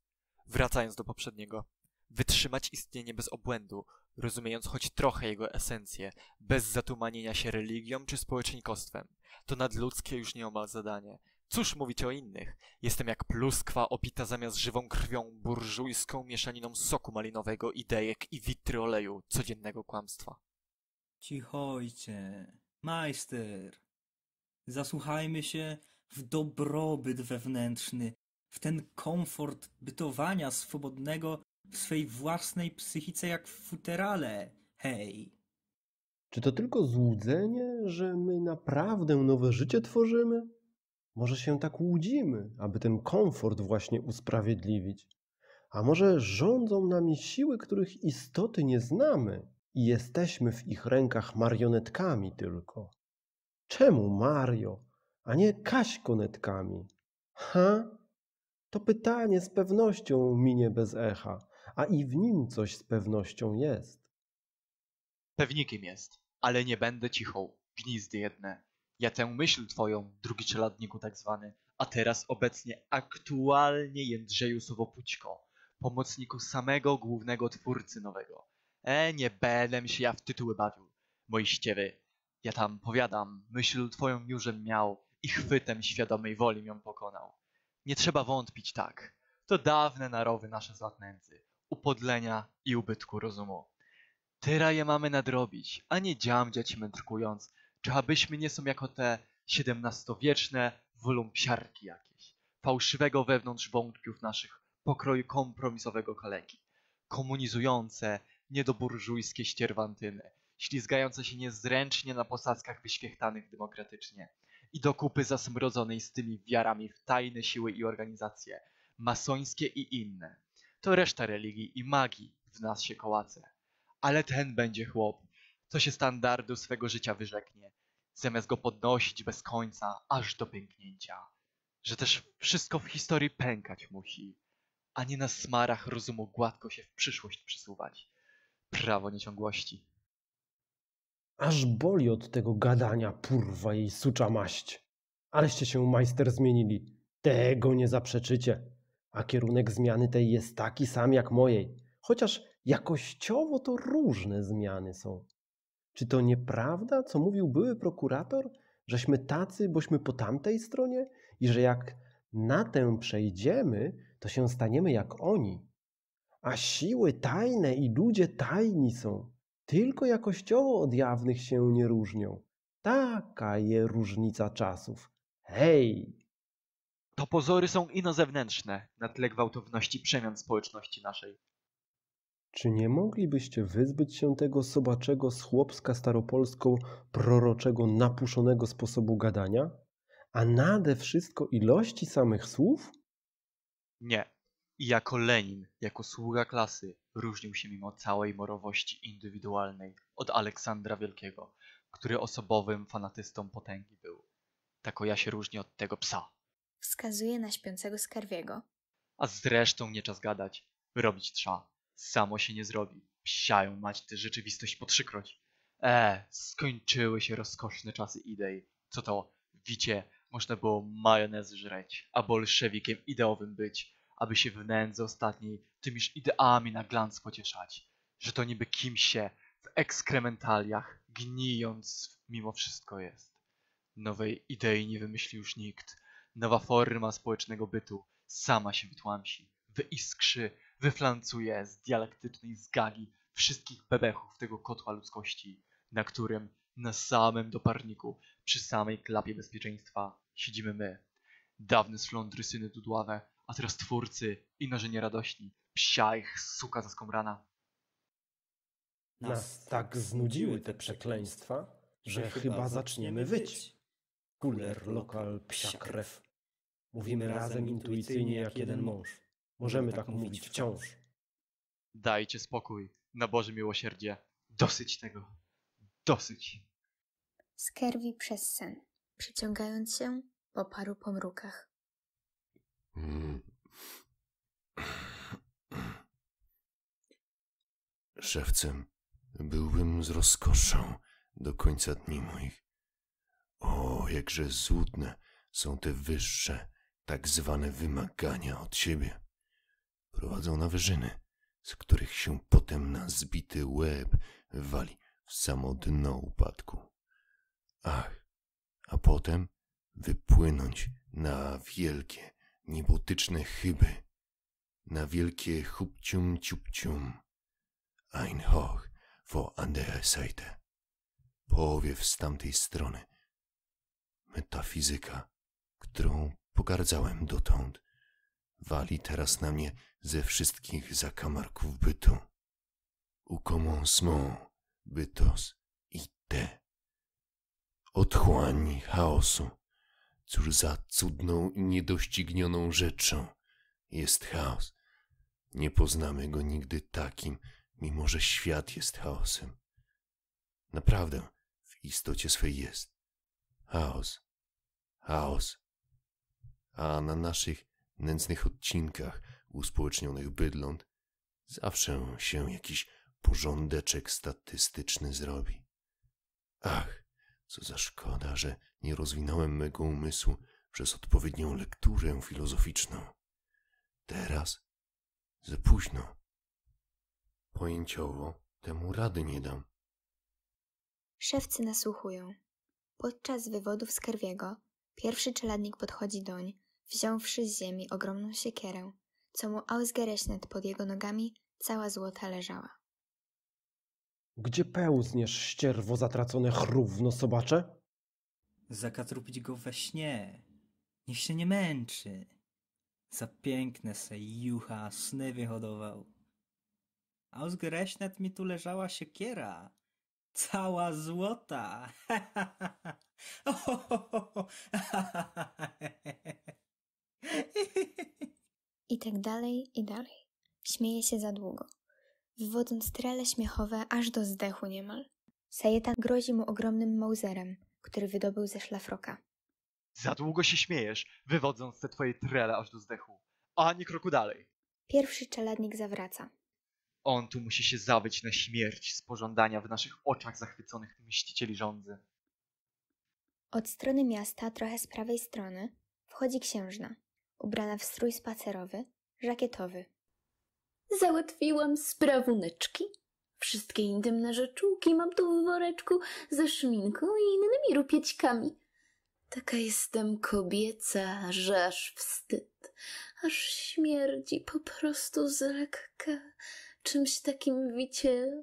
Wracając do poprzedniego. Wytrzymać istnienie bez obłędu, rozumiejąc choć trochę jego esencję, bez zatumanienia się religią czy społeczeństwem. To nadludzkie już nieomal zadanie. Cóż mówić o innych? Jestem jak pluskwa opita zamiast żywą krwią burżujską mieszaniną soku malinowego, idejek i witry oleju codziennego kłamstwa. Cichojcie, majster. Zasłuchajmy się w dobrobyt wewnętrzny, w ten komfort bytowania swobodnego w swej własnej psychice jak w futerale. Hej! Czy to tylko złudzenie, że my naprawdę nowe życie tworzymy? Może się tak łudzimy, aby ten komfort właśnie usprawiedliwić? A może rządzą nami siły, których istoty nie znamy i jesteśmy w ich rękach marionetkami tylko? Czemu Mario, a nie Kaśkonetkami? Ha? To pytanie z pewnością minie bez echa, a i w nim coś z pewnością jest. Pewnikiem jest, ale nie będę cichą, gnizdy jedne. Ja tę myśl twoją, drugi czeladniku tak zwany, a teraz obecnie aktualnie Jędrzeju Sowopućko, pomocniku samego głównego twórcy nowego. E, nie będę się ja w tytuły bawił, moi ściewy. Ja tam powiadam, myśl twoją miurzem miał i chwytem świadomej woli ją pokonał. Nie trzeba wątpić tak. To dawne narowy nasze zlatnęcy, upodlenia i ubytku rozumu. Tyra je mamy nadrobić, a nie dziamdziać mędrkując, czy abyśmy nie są jako te siedemnastowieczne wolumpsiarki jakieś, fałszywego wewnątrz wątpiów naszych pokroju kompromisowego kaleki, komunizujące, niedoburżujskie ścierwantyny, ślizgające się niezręcznie na posadzkach wyświechtanych demokratycznie i do kupy zasmrodzonej z tymi wiarami w tajne siły i organizacje, masońskie i inne. To reszta religii i magii w nas się kołace. Ale ten będzie chłop, co się standardu swego życia wyrzeknie, zamiast go podnosić bez końca, aż do pęknięcia. Że też wszystko w historii pękać musi, a nie na smarach rozumu gładko się w przyszłość przesuwać. Prawo nieciągłości. Aż boli od tego gadania, purwa jej sucza maść. Aleście się, majster, zmienili. Tego nie zaprzeczycie. A kierunek zmiany tej jest taki sam jak mojej. Chociaż jakościowo to różne zmiany są. Czy to nieprawda, co mówił były prokurator, żeśmy tacy, bośmy po tamtej stronie i że jak na tę przejdziemy, to się staniemy jak oni. A siły tajne i ludzie tajni są. Tylko jakościowo od jawnych się nie różnią. Taka je różnica czasów. Hej! To pozory są ino zewnętrzne, na tle gwałtowności przemian społeczności naszej. Czy nie moglibyście wyzbyć się tego sobaczego z chłopska staropolską proroczego napuszonego sposobu gadania? A nade wszystko ilości samych słów? Nie. I jako Lenin, jako sługa klasy, różnił się mimo całej morowości indywidualnej od Aleksandra Wielkiego, który osobowym fanatystą potęgi był. Tako ja się różnię od tego psa. Wskazuje na śpiącego Skarwiego. A zresztą nie czas gadać. Robić trza. Samo się nie zrobi. Psiają mać tę rzeczywistość po trzykroć. E, skończyły się rozkoszne czasy idei. Co to, wicie, można było majonez żreć, a bolszewikiem ideowym być, aby się w nędzy ostatniej tymiż ideami na glans pocieszać. Że to niby kim się w ekskrementaliach, gnijąc mimo wszystko jest. Nowej idei nie wymyśli już nikt. Nowa forma społecznego bytu sama się wytłamsi, wyiskrzy, wyflancuje z dialektycznej zgagi wszystkich bebechów tego kotła ludzkości, na którym na samym doparniku, przy samej klapie bezpieczeństwa siedzimy my. Dawne szlądry syny dudławe, a teraz twórcy i nożenie radośni, psia ich suka zaskomrana. Nas tak znudziły te przekleństwa, że chyba zaczniemy wyć. Kuler, lokal, psia krew. Mówimy razem intuicyjnie jak jeden mąż. Możemy tak mówić wciąż. Dajcie spokój, na Boże miłosierdzie. Dosyć tego. Dosyć. Skerwi przez sen, przeciągając się po paru pomrukach. Mm. Szewcem byłbym z rozkoszą do końca dni moich. O, jakże złudne są te wyższe, tak zwane wymagania od siebie. Prowadzą na wyżyny, z których się potem na zbity łeb wali w samo dno upadku. Ach, a potem wypłynąć na wielkie, niebotyczne chyby, na wielkie hupcium ciupcium. Ein hoch vor andere Seite. Powiew z tamtej strony. Metafizyka, którą pogardzałem dotąd, wali teraz na mnie ze wszystkich zakamarków bytu. U commencement bytos i te. Otchłań chaosu. Cóż za cudną i niedoścignioną rzeczą jest chaos. Nie poznamy go nigdy takim, mimo że świat jest chaosem. Naprawdę, w istocie swej jest. Chaos. Chaos. A na naszych nędznych odcinkach uspołecznionych bydląt zawsze się jakiś porządeczek statystyczny zrobi. Ach, co za szkoda, że nie rozwinąłem mego umysłu przez odpowiednią lekturę filozoficzną. Teraz za późno. Pojęciowo temu rady nie dam. Szewcy nasłuchują. Podczas wywodów Skerwiego pierwszy czeladnik podchodzi doń, wziąwszy z ziemi ogromną siekierę, co mu ausgerechnet pod jego nogami cała złota leżała. Gdzie pełzniesz, ścierwo zatracone chrówno sobacze? Zakatrupić go we śnie. Niech się nie męczy. Za piękne se jucha sny wyhodował. Ausgerechnet mi tu leżała siekiera. Cała złota. I tak dalej, i dalej. Śmieje się za długo, wywodząc trele śmiechowe aż do zdechu niemal. Sajetan grozi mu ogromnym mauzerem, który wydobył ze szlafroka. Za długo się śmiejesz, wywodząc te twoje trele aż do zdechu. Ani kroku dalej. Pierwszy czeladnik zawraca. On tu musi się zawyć na śmierć z pożądania w naszych oczach zachwyconych mścicieli żądzy. Od strony miasta, trochę z prawej strony, wchodzi księżna, ubrana w strój spacerowy, żakietowy. Załatwiłam sprawuneczki. Wszystkie intymne rzeczułki mam tu w woreczku ze szminką i innymi rupieczkami. Taka jestem kobieca, że aż wstyd, aż śmierdzi po prostu z lekka. Czymś takim wicie,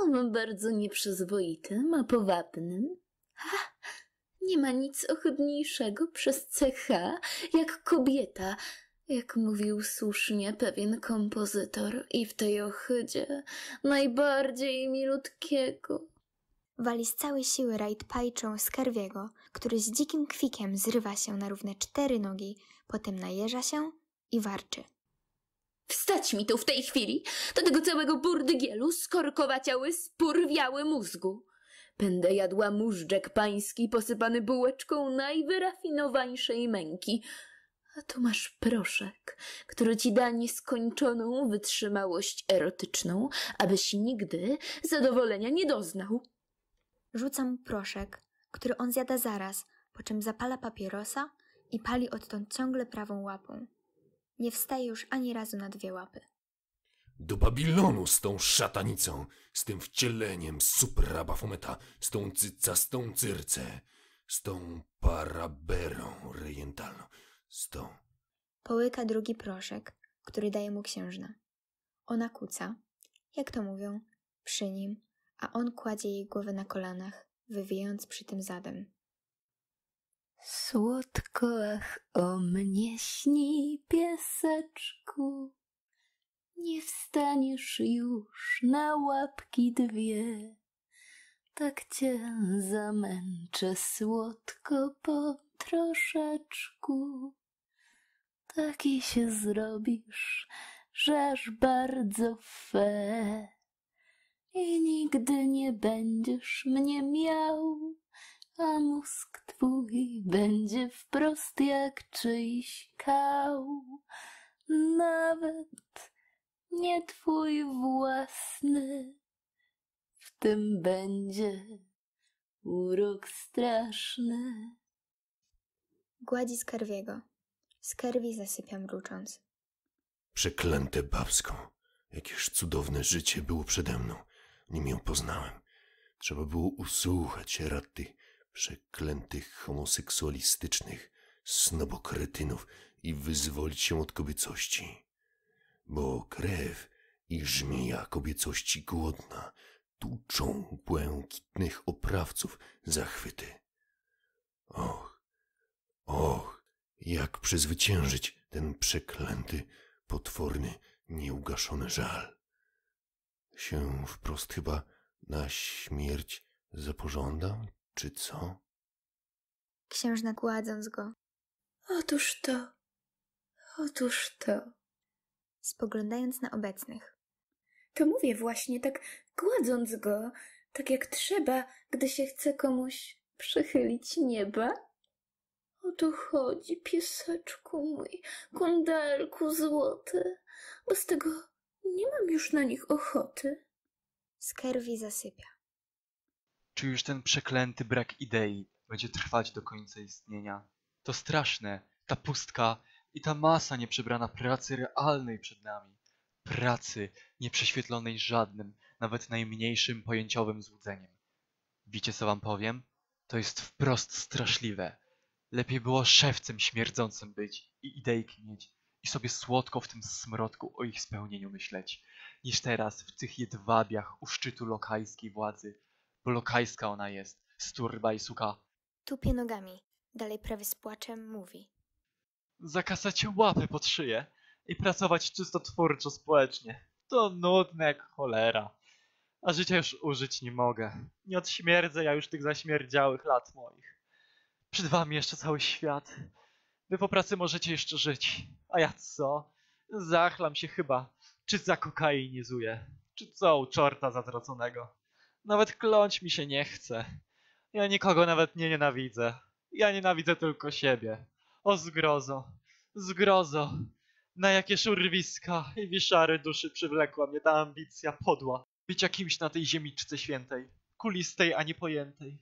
on bardzo nieprzyzwoitym, a powabnym. Ha! Nie ma nic ohydniejszego przez CH, jak kobieta, jak mówił słusznie pewien kompozytor i w tej ohydzie najbardziej milutkiego. Wali z całej siły rajd pajczą Skerwiego, który z dzikim kwikiem zrywa się na równe cztery nogi, potem najeża się i warczy. Wstać mi tu w tej chwili, do tego całego burdygielu skorkowaciały spurwiały mózgu. Będę jadła móżdżek pański posypany bułeczką najwyrafinowańszej męki. A tu masz proszek, który ci da nieskończoną wytrzymałość erotyczną, abyś nigdy zadowolenia nie doznał. Rzuca mu proszek, który on zjada zaraz, po czym zapala papierosa i pali odtąd ciągle prawą łapą. Nie wstaje już ani razu na dwie łapy. Do Babilonu z tą szatanicą, z tym wcieleniem supra Bafometa, z tą cycastą cyrce, z tą paraberą rejentalną, z tą... Połyka drugi proszek, który daje mu księżna. Ona kuca, jak to mówią, przy nim, a on kładzie jej głowę na kolanach, wywijając przy tym zadem. Słodko ach o mnie śni, pieseczku. Nie wstaniesz już na łapki dwie. Tak cię zamęczę słodko po troszeczku. Taki się zrobisz, że aż bardzo fe. I nigdy nie będziesz mnie miał, a mózg twój będzie wprost jak czyjś kał. Nawet nie twój własny, w tym będzie urok straszny. Gładzi Skerwiego. Skerwi zasypia mrucząc. Przeklęte babsko, jakież cudowne życie było przede mną, nim ją poznałem. Trzeba było usłuchać rad tych przeklętych homoseksualistycznych snobokretynów i wyzwolić się od kobiecości. Bo krew i żmija kobiecości głodna tuczą błękitnych oprawców zachwyty. Och, och, jak przezwyciężyć ten przeklęty, potworny, nieugaszony żal. Się wprost chyba na śmierć zapożądam, czy co? Księżna gładząc go, Otóż to, otóż to. spoglądając na obecnych. To mówię właśnie, tak gładząc go, tak jak trzeba, gdy się chce komuś przychylić nieba. O to chodzi, pieseczku mój, kundelku złoty, bo z tego nie mam już na nich ochoty. Skerwi zasypia. Czy już ten przeklęty brak idei będzie trwać do końca istnienia? To straszne, ta pustka i ta masa nieprzebrana pracy realnej przed nami. Pracy nieprześwietlonej żadnym, nawet najmniejszym pojęciowym złudzeniem. Wiecie co wam powiem? To jest wprost straszliwe. Lepiej było szewcem śmierdzącym być i idejki mieć i sobie słodko w tym smrodku o ich spełnieniu myśleć, niż teraz w tych jedwabiach u szczytu lokajskiej władzy, bo lokajska ona jest, sturba i suka. Tupie nogami. Dalej prawie z płaczem mówi. Zakasać łapy pod szyję i pracować czysto twórczo społecznie. To nudne jak cholera. A życia już użyć nie mogę. Nie odśmierdzę ja już tych zaśmierdziałych lat moich. Przed wami jeszcze cały świat. Wy po pracy możecie jeszcze żyć. A ja co? Zachlam się chyba. Czy zakokainizuję? Czy co u czorta zatraconego? Nawet kląć mi się nie chce. Ja nikogo nawet nie nienawidzę. Ja nienawidzę tylko siebie. O zgrozo, zgrozo. Na jakie szurwiska i wiszary duszy przywlekła mnie ta ambicja podła. Bycia kimś na tej ziemiczce świętej, kulistej, a nie pojętej.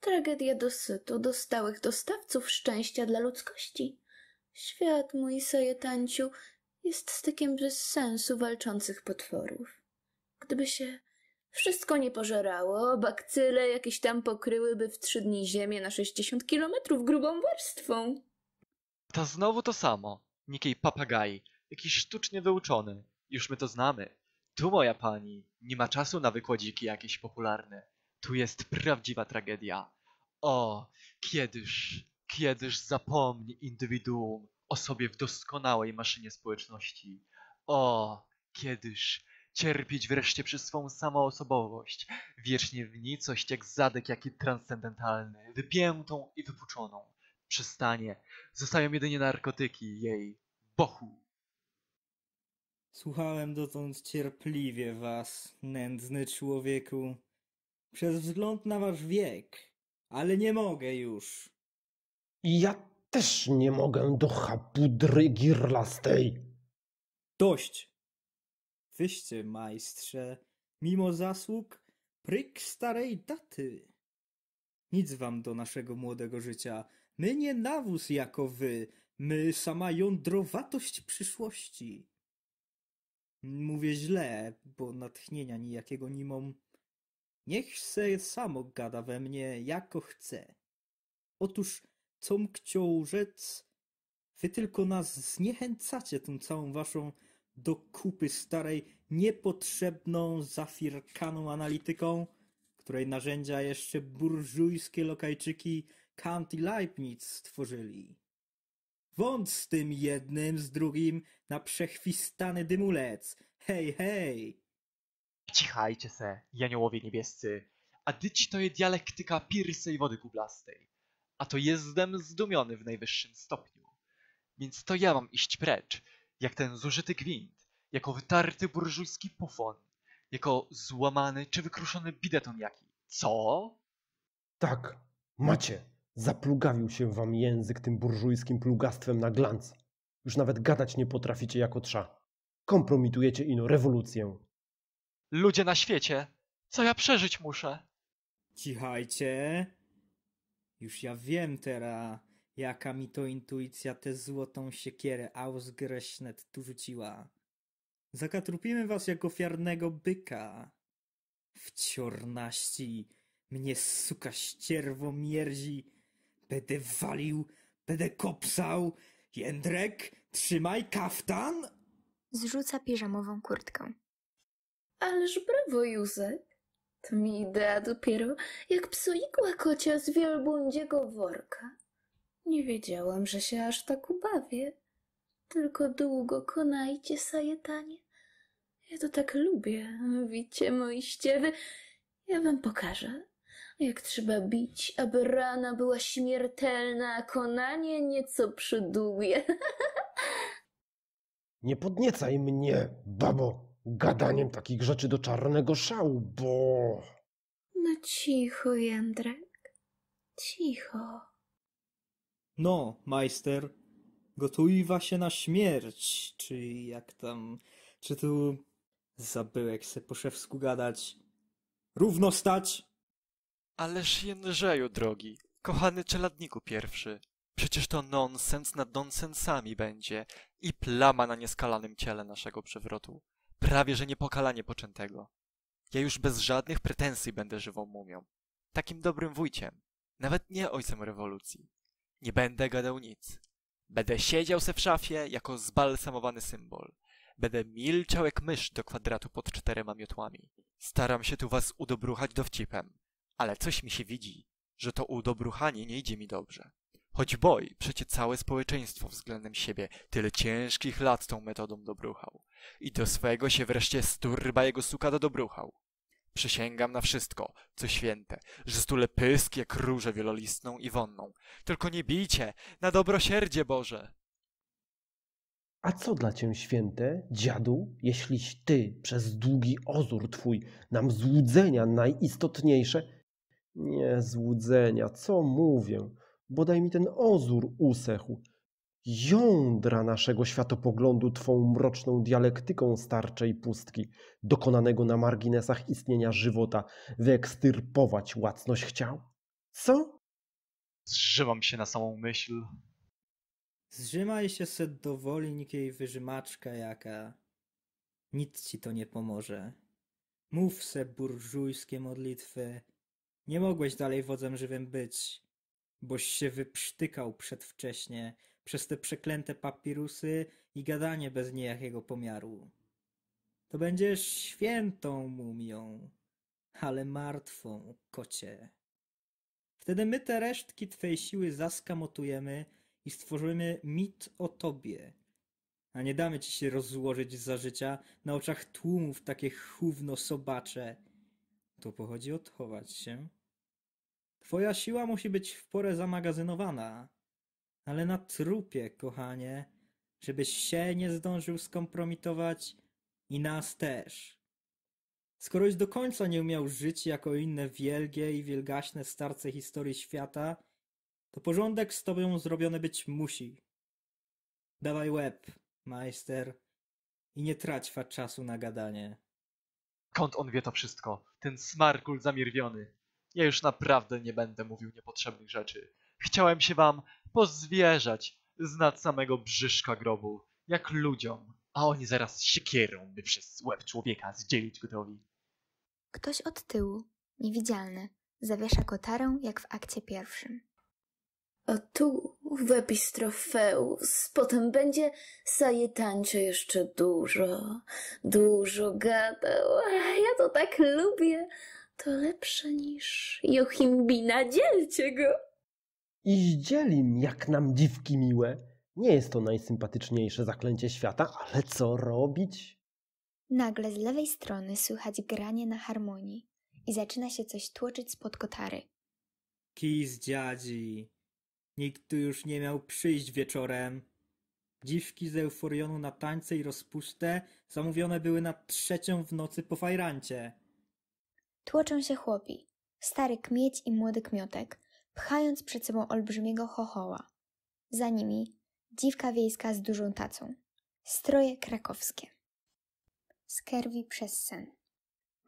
Tragedia dosytu do stałych dostawców szczęścia dla ludzkości. Świat mój, Sajetanciu, jest stykiem bez sensu walczących potworów. Gdyby się wszystko nie pożerało, bakcyle jakieś tam pokryłyby w trzy dni ziemię na 60 kilometrów grubą warstwą. To znowu to samo. Nikiej papagai, jakiś sztucznie wyuczony. Już my to znamy. Tu, moja pani, nie ma czasu na wykładziki jakieś popularne. Tu jest prawdziwa tragedia. O, kiedyż, kiedyż zapomni indywiduum o sobie w doskonałej maszynie społeczności. O, kiedyż cierpieć wreszcie przez swą samoosobowość, wiecznie w nicość jak zadek jaki transcendentalny, wypiętą i wypuczoną. Przestanie, zostają jedynie narkotyki jej, bochu. Słuchałem dotąd cierpliwie was, nędzny człowieku, przez wzgląd na wasz wiek, ale nie mogę już. I ja też nie mogę do chapudry girlastej. Dość! Wyście, majstrze, mimo zasług, pryk starej daty. Nic wam do naszego młodego życia. My nie nawóz jako wy, my sama jądrowatość przyszłości. Mówię źle, bo natchnienia nijakiego nie mam. Niech se samo gada we mnie, jako chce. Otóż, com chciał rzec, wy tylko nas zniechęcacie tą całą waszą do kupy starej, niepotrzebną, zafirkaną analityką, której narzędzia jeszcze burżujskie lokajczyki Kant i Leibniz stworzyli. Wąt z tym jednym, z drugim na przechwistany dymulec. Hej, hej! Cichajcie se, janiołowie niebiescy, a dyć to je dialektyka pirsej wody kublastej. A to jestem zdumiony w najwyższym stopniu. Więc to ja mam iść precz, jak ten zużyty gwint, jako wytarty burżujski pufon, jako złamany czy wykruszony bideton jaki. Co? Tak, macie. Zaplugawił się wam język tym burżujskim plugastwem na glanc. Już nawet gadać nie potraficie jako trza. Kompromitujecie ino rewolucję. Ludzie na świecie, co ja przeżyć muszę? Cichajcie. Już ja wiem teraz, jaka mi to intuicja tę złotą siekierę ausgerechnet tu rzuciła. Zakatrupimy was jak ofiarnego byka. W ciornaści mnie suka ścierwo mierzi. Będę walił, będę kopsał. Jędrek, trzymaj kaftan! Zrzuca piżamową kurtkę. Ależ brawo, Józek. To mi idea dopiero jak psoigła kocia z wielbłądziego worka. Nie wiedziałam, że się aż tak ubawię. Tylko długo konajcie, sajetanie. Ja to tak lubię, wicie, moi ściewy. Ja wam pokażę, jak trzeba bić, aby rana była śmiertelna, a konanie nieco przydługie. Nie podniecaj mnie, babo, gadaniem takich rzeczy do czarnego szału, bo... No cicho, Jędrek, cicho. No, majster, gotujwa się na śmierć, czy jak tam, czy tu zabyłek se po szewsku gadać. Równo stać! Ależ Jędrzeju drogi, kochany czeladniku pierwszy, przecież to nonsens nad nonsensami będzie i plama na nieskalanym ciele naszego przewrotu, prawie że niepokalanie poczętego. Ja już bez żadnych pretensji będę żywą mumią, takim dobrym wujciem, nawet nie ojcem rewolucji. Nie będę gadał nic. Będę siedział se w szafie jako zbalsamowany symbol. Będę milczał jak mysz do kwadratu pod czterema miotłami. Staram się tu was udobruchać dowcipem, ale coś mi się widzi, że to udobruchanie nie idzie mi dobrze. Choć boj przecie całe społeczeństwo względem siebie tyle ciężkich lat tą metodą dobruchał. I do swego się wreszcie sturba jego suka dodobruchał. Przysięgam na wszystko, co święte, że stule pysk jak wielolistną i wonną. Tylko nie bijcie, na dobrosierdzie Boże! A co dla cię święte, dziadu, jeśliś ty przez długi ozór twój nam złudzenia najistotniejsze... Nie złudzenia, co mówię, bodaj mi ten ozór usechł. Jądra naszego światopoglądu twą mroczną dialektyką starczej pustki, dokonanego na marginesach istnienia żywota, wyekstyrpować łacność chciał? Co? Zżywam się na samą myśl. Zrzymaj się se dowoli nikiej wyżymaczka jaka. Nic ci to nie pomoże. Mów se burżujskie modlitwy. Nie mogłeś dalej wodzem żywym być, boś się wyprztykał przedwcześnie przez te przeklęte papirusy i gadanie bez niejakiego pomiaru. To będziesz świętą mumią, ale martwą, kocie. Wtedy my te resztki twej siły zaskamotujemy i stworzymy mit o tobie, a nie damy ci się rozłożyć za życia na oczach tłumów takie chówno sobacze. To pochodzi odchować się. Twoja siła musi być w porę zamagazynowana, ale na trupie, kochanie, żebyś się nie zdążył skompromitować i nas też. Skoroś do końca nie umiał żyć jako inne wielgie i wielgaśne starce historii świata, to porządek z tobą zrobiony być musi. Dawaj łeb, majster, i nie traćwa czasu na gadanie. Skąd on wie to wszystko? Ten smarkul zamirwiony. Ja już naprawdę nie będę mówił niepotrzebnych rzeczy. Chciałem się wam pozwierzać z nad samego brzyszka grobu, jak ludziom, a oni zaraz siekierą, by przez łeb człowieka zdzielić gotowi. Ktoś od tyłu, niewidzialny, zawiesza kotarę jak w akcie pierwszym. A tu w epistrofeus potem będzie sajetańcze jeszcze dużo, dużo gadał. A Ja to tak lubię. To lepsze niż Jochimbina, dzielcie go. I zdzielim, jak nam dziwki miłe. Nie jest to najsympatyczniejsze zaklęcie świata, ale co robić? Nagle z lewej strony słychać granie na harmonii i zaczyna się coś tłoczyć spod kotary. Kij z dziadzi. Nikt tu już nie miał przyjść wieczorem. Dziwki z euforionu na tańce i rozpustę zamówione były na trzecią w nocy po fajrancie. Tłoczą się chłopi, stary kmieć i młody kmiotek, pchając przed sobą olbrzymiego chochoła. Za nimi dziwka wiejska z dużą tacą. Stroje krakowskie. Skerwi przez sen.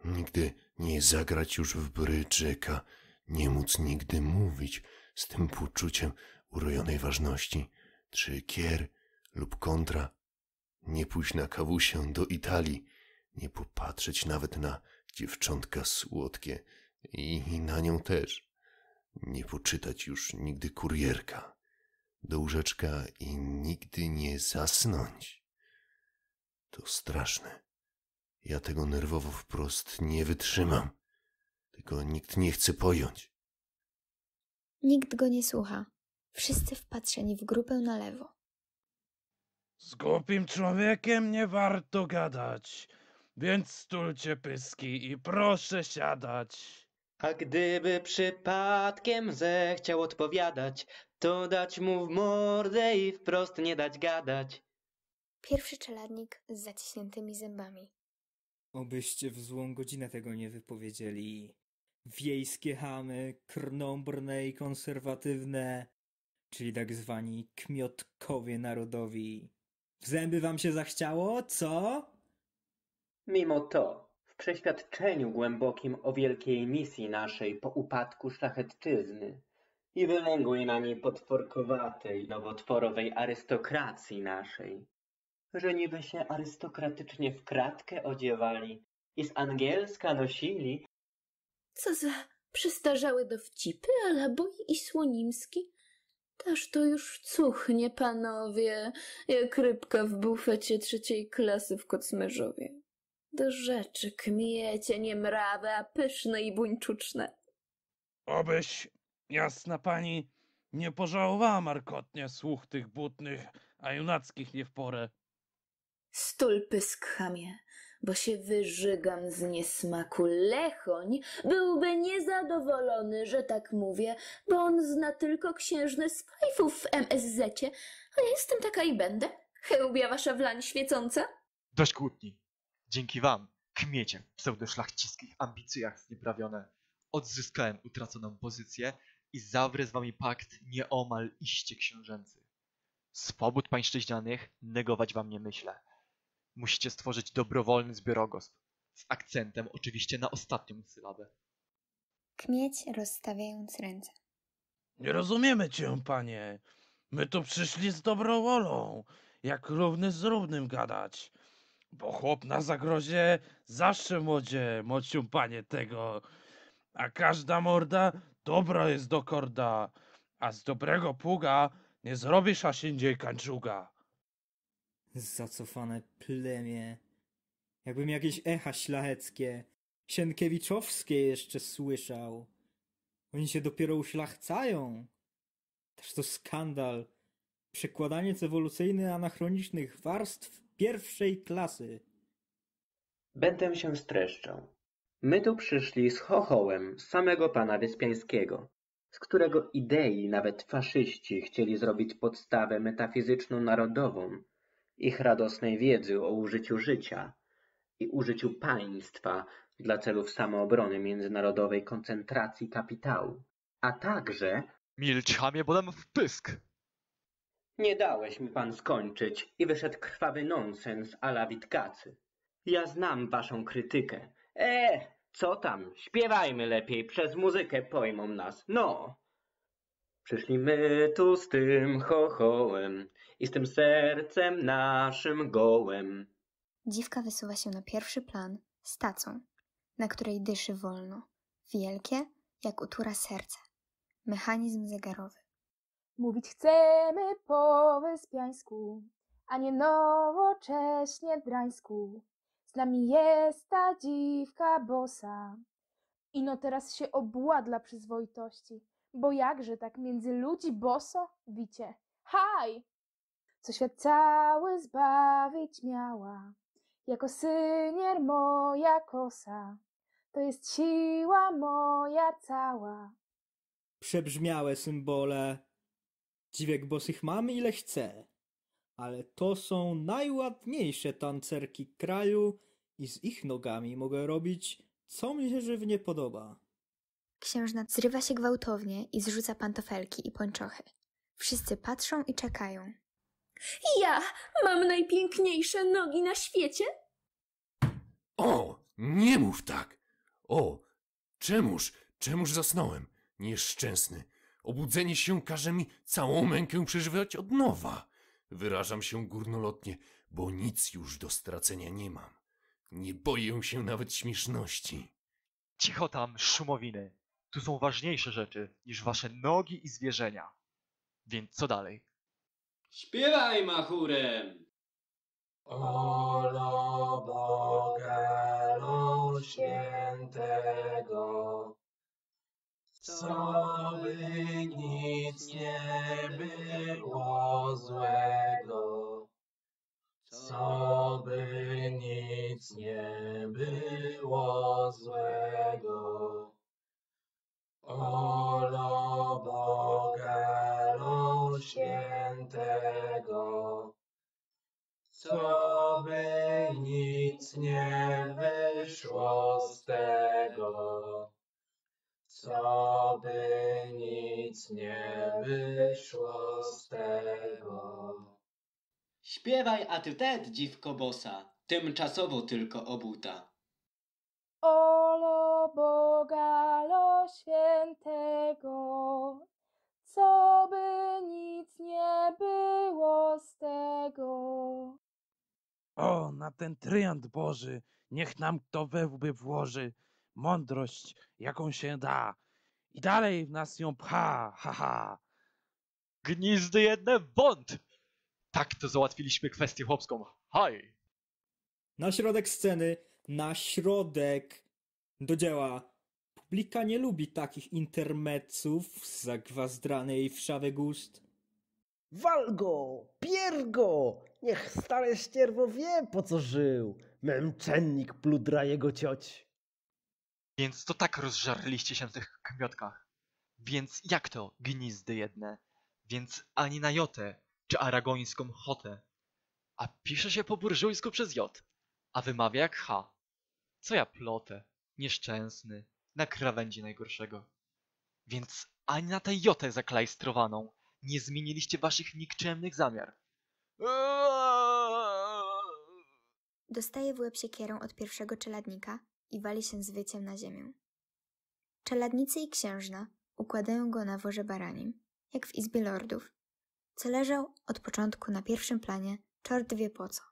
Nigdy nie zagrać już w bryczeka, nie móc nigdy mówić z tym poczuciem urojonej ważności, czy kier lub kontra, nie pójść na kawusię do Italii, nie popatrzeć nawet na dziewczątka słodkie i na nią też, nie poczytać już nigdy kurierka, do łóżeczka i nigdy nie zasnąć. To straszne. Ja tego nerwowo wprost nie wytrzymam. Tego nikt nie chce pojąć. Nikt go nie słucha. Wszyscy wpatrzeni w grupę na lewo. Z głupim człowiekiem nie warto gadać, więc stulcie pyski i proszę siadać. A gdyby przypadkiem zechciał odpowiadać, to dać mu w mordę i wprost nie dać gadać. Pierwszy czeladnik z zaciśniętymi zębami. Obyście w złą godzinę tego nie wypowiedzieli. Wiejskie chamy, krnąbrne i konserwatywne, czyli tak zwani kmiotkowie narodowi. W zęby wam się zachciało, co? Mimo to, przeświadczeniu głębokim o wielkiej misji naszej po upadku szlachetczyzny i wylęgłej na niej potworkowatej, nowotworowej arystokracji naszej, że niby się arystokratycznie w kratkę odziewali i z angielska nosili, Co za przestarzałe dowcipy, Alaboj i Słonimski. Toż to już cuchnie, panowie, jak rybka w bufecie trzeciej klasy w Kocmerzowie. Do rzeczy kmiecie, nie mrawe, a pyszne i buńczuczne. Obyś, jasna pani, nie pożałowała markotnie słuch tych butnych, a junackich nie w porę. Stul pysk chamie, bo się wyżygam z niesmaku. Lechoń byłby niezadowolony, że tak mówię, bo on zna tylko księżne z Pajfów w MSZ-cie, a ja jestem taka i będę. Chełbia wasza wlań świecąca? Dość kłótni. Dzięki wam, kmiecie w pseudoszlachcickich ambicjach znieprawione, odzyskałem utraconą pozycję i zawrę z wami pakt nieomal iście książęcy. Swobód pańszczyźnianych negować wam nie myślę. Musicie stworzyć dobrowolny zbiorogosp, z akcentem oczywiście na ostatnią sylabę. Kmieć rozstawiając ręce. Nie rozumiemy cię, panie. My tu przyszli z dobrą wolą, jak równy z równym gadać. Bo chłop na zagrozie zawsze młodzie, mocium panie tego. A każda morda dobra jest do korda, a z dobrego pługa nie zrobisz asiędziej kanczuga. Zacofane plemię. Jakbym jakieś echa szlacheckie, sienkiewiczowskie jeszcze słyszał. Oni się dopiero uszlachcają. Też to skandal. Przekładaniec ewolucyjny anachronicznych warstw pierwszej klasy. Będę się streszczał. My tu przyszli z chochołem samego pana Wyspiańskiego, z którego idei nawet faszyści chcieli zrobić podstawę metafizyczną narodową ich radosnej wiedzy o użyciu życia i użyciu państwa dla celów samoobrony międzynarodowej koncentracji kapitału, a także Milcz, chamie, bo dam w pysk. Nie dałeś mi pan skończyć i wyszedł krwawy nonsens a la Witkacy. Ja znam waszą krytykę. E, co tam, śpiewajmy lepiej, przez muzykę pojmą nas, no. Przyszliśmy tu z tym chochołem i z tym sercem naszym gołem. Dziwka wysuwa się na pierwszy plan z tacą, na której dyszy wolno, wielkie jak utura serce. Mechanizm zegarowy. Mówić chcemy po wyspiańsku, a nie nowocześnie drańsku. Z nami jest ta dziwka bosa. Ino teraz się obła dla przyzwoitości, bo jakże tak między ludzi boso, wicie, haj! Co świat cały zbawić miała, jako synier moja kosa, to jest siła moja cała. Przebrzmiałe symbole. Dziwek bosych mam ile chcę, ale to są najładniejsze tancerki kraju i z ich nogami mogę robić, co mi się żywnie podoba. Księżna zrywa się gwałtownie i zrzuca pantofelki i pończochy. Wszyscy patrzą i czekają. Ja mam najpiękniejsze nogi na świecie? O, nie mów tak! O, czemuż, czemuż zasnąłem? Nieszczęsny. Obudzenie się każe mi całą mękę przeżywać od nowa. Wyrażam się górnolotnie, bo nic już do stracenia nie mam. Nie boję się nawet śmieszności. Cicho tam, szumowiny. Tu są ważniejsze rzeczy niż wasze nogi i zwierzenia. Więc co dalej? Śpiewaj machurem! Olo Boga, lo świętego, co by nic nie było złego, co by nic nie było złego. Olo Boga, świętego, co by nic nie wyszło z tego. Co by nic nie wyszło z tego. Śpiewaj atytet, dziwko bosa, tymczasowo tylko obuta. Olo Boga, lo świętego, co by nic nie było z tego. O, na ten tryant Boży, niech nam kto we łby włoży mądrość, jaką się da. I dalej w nas ją pcha, ha, ha. Gnizdy jedne bąd! Tak to załatwiliśmy kwestię chłopską. Haj! Na środek sceny, na środek do dzieła. Publika nie lubi takich intermeców z zagwazdranej w szawę gust. Wal go! Pier go! Niech stare ścierwo wie, po co żył. Męczennik pludra jego cioć. Więc to tak rozżarliście się w tych kmiotkach. Więc jak to, gnizdy jedne? Więc ani na jotę, czy aragońską chotę. A pisze się po burżujsku przez J, a wymawia jak H. Co ja plotę, nieszczęsny, na krawędzi najgorszego. Więc ani na tę jotę zaklajstrowaną nie zmieniliście waszych nikczemnych zamiar. Dostaje w łeb siekierą od pierwszego czeladnika i wali się z wyciem na ziemię. Czeladnicy i księżna układają go na worze baranim, jak w izbie lordów. co leżał od początku na pierwszym planie, czort wie po co.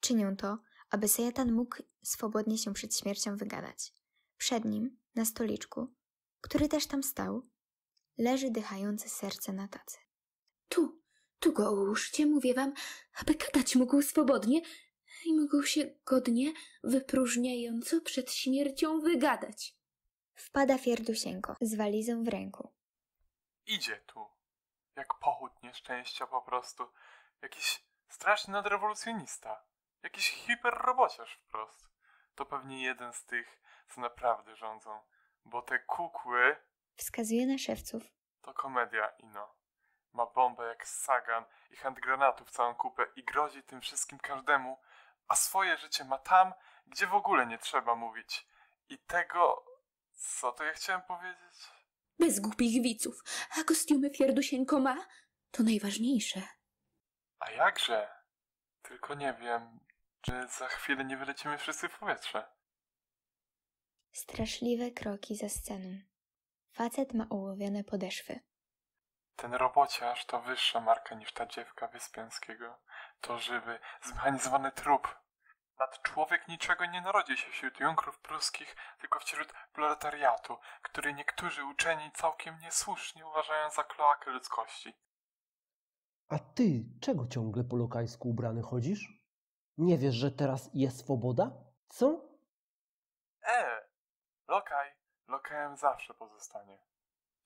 Czynią to, aby Sejatan mógł swobodnie się przed śmiercią wygadać. Przed nim, na stoliczku, który też tam stał, leży dychające serce na tacy. Tu, tu go ułóżcie, mówię wam, aby gadać mógł swobodnie i mógł się godnie, wypróżniająco przed śmiercią wygadać. Wpada Fierdusieńko z walizą w ręku. Idzie tu. Jak pochód nieszczęścia po prostu. Jakiś straszny nadrewolucjonista. Jakiś hiperrobociarz wprost. To pewnie jeden z tych, co naprawdę rządzą. Bo te kukły Wskazuje na szewców. to komedia ino. Ma bombę jak Sagan i handgranatów całą kupę i grozi tym wszystkim każdemu, a swoje życie ma tam, gdzie w ogóle nie trzeba mówić. I tego... Co to ja chciałem powiedzieć? Bez głupich wiców. A kostiumy Fierdusieńko ma? To najważniejsze. A jakże? Tylko nie wiem, czy za chwilę nie wylecimy wszyscy w powietrze. Straszliwe kroki za sceną. Facet ma ołowione podeszwy. Ten robociarz to wyższa marka niż ta dziewka Wyspiańskiego. To żywy, zmechanizowany trup. Nad człowiek niczego nie narodzi się wśród junkrów pruskich, tylko wśród proletariatu, który niektórzy uczeni całkiem niesłusznie uważają za kloakę ludzkości. A ty czego ciągle po lokajsku ubrany chodzisz? Nie wiesz, że teraz jest swoboda? Co? E, lokaj, lokajem zawsze pozostanie.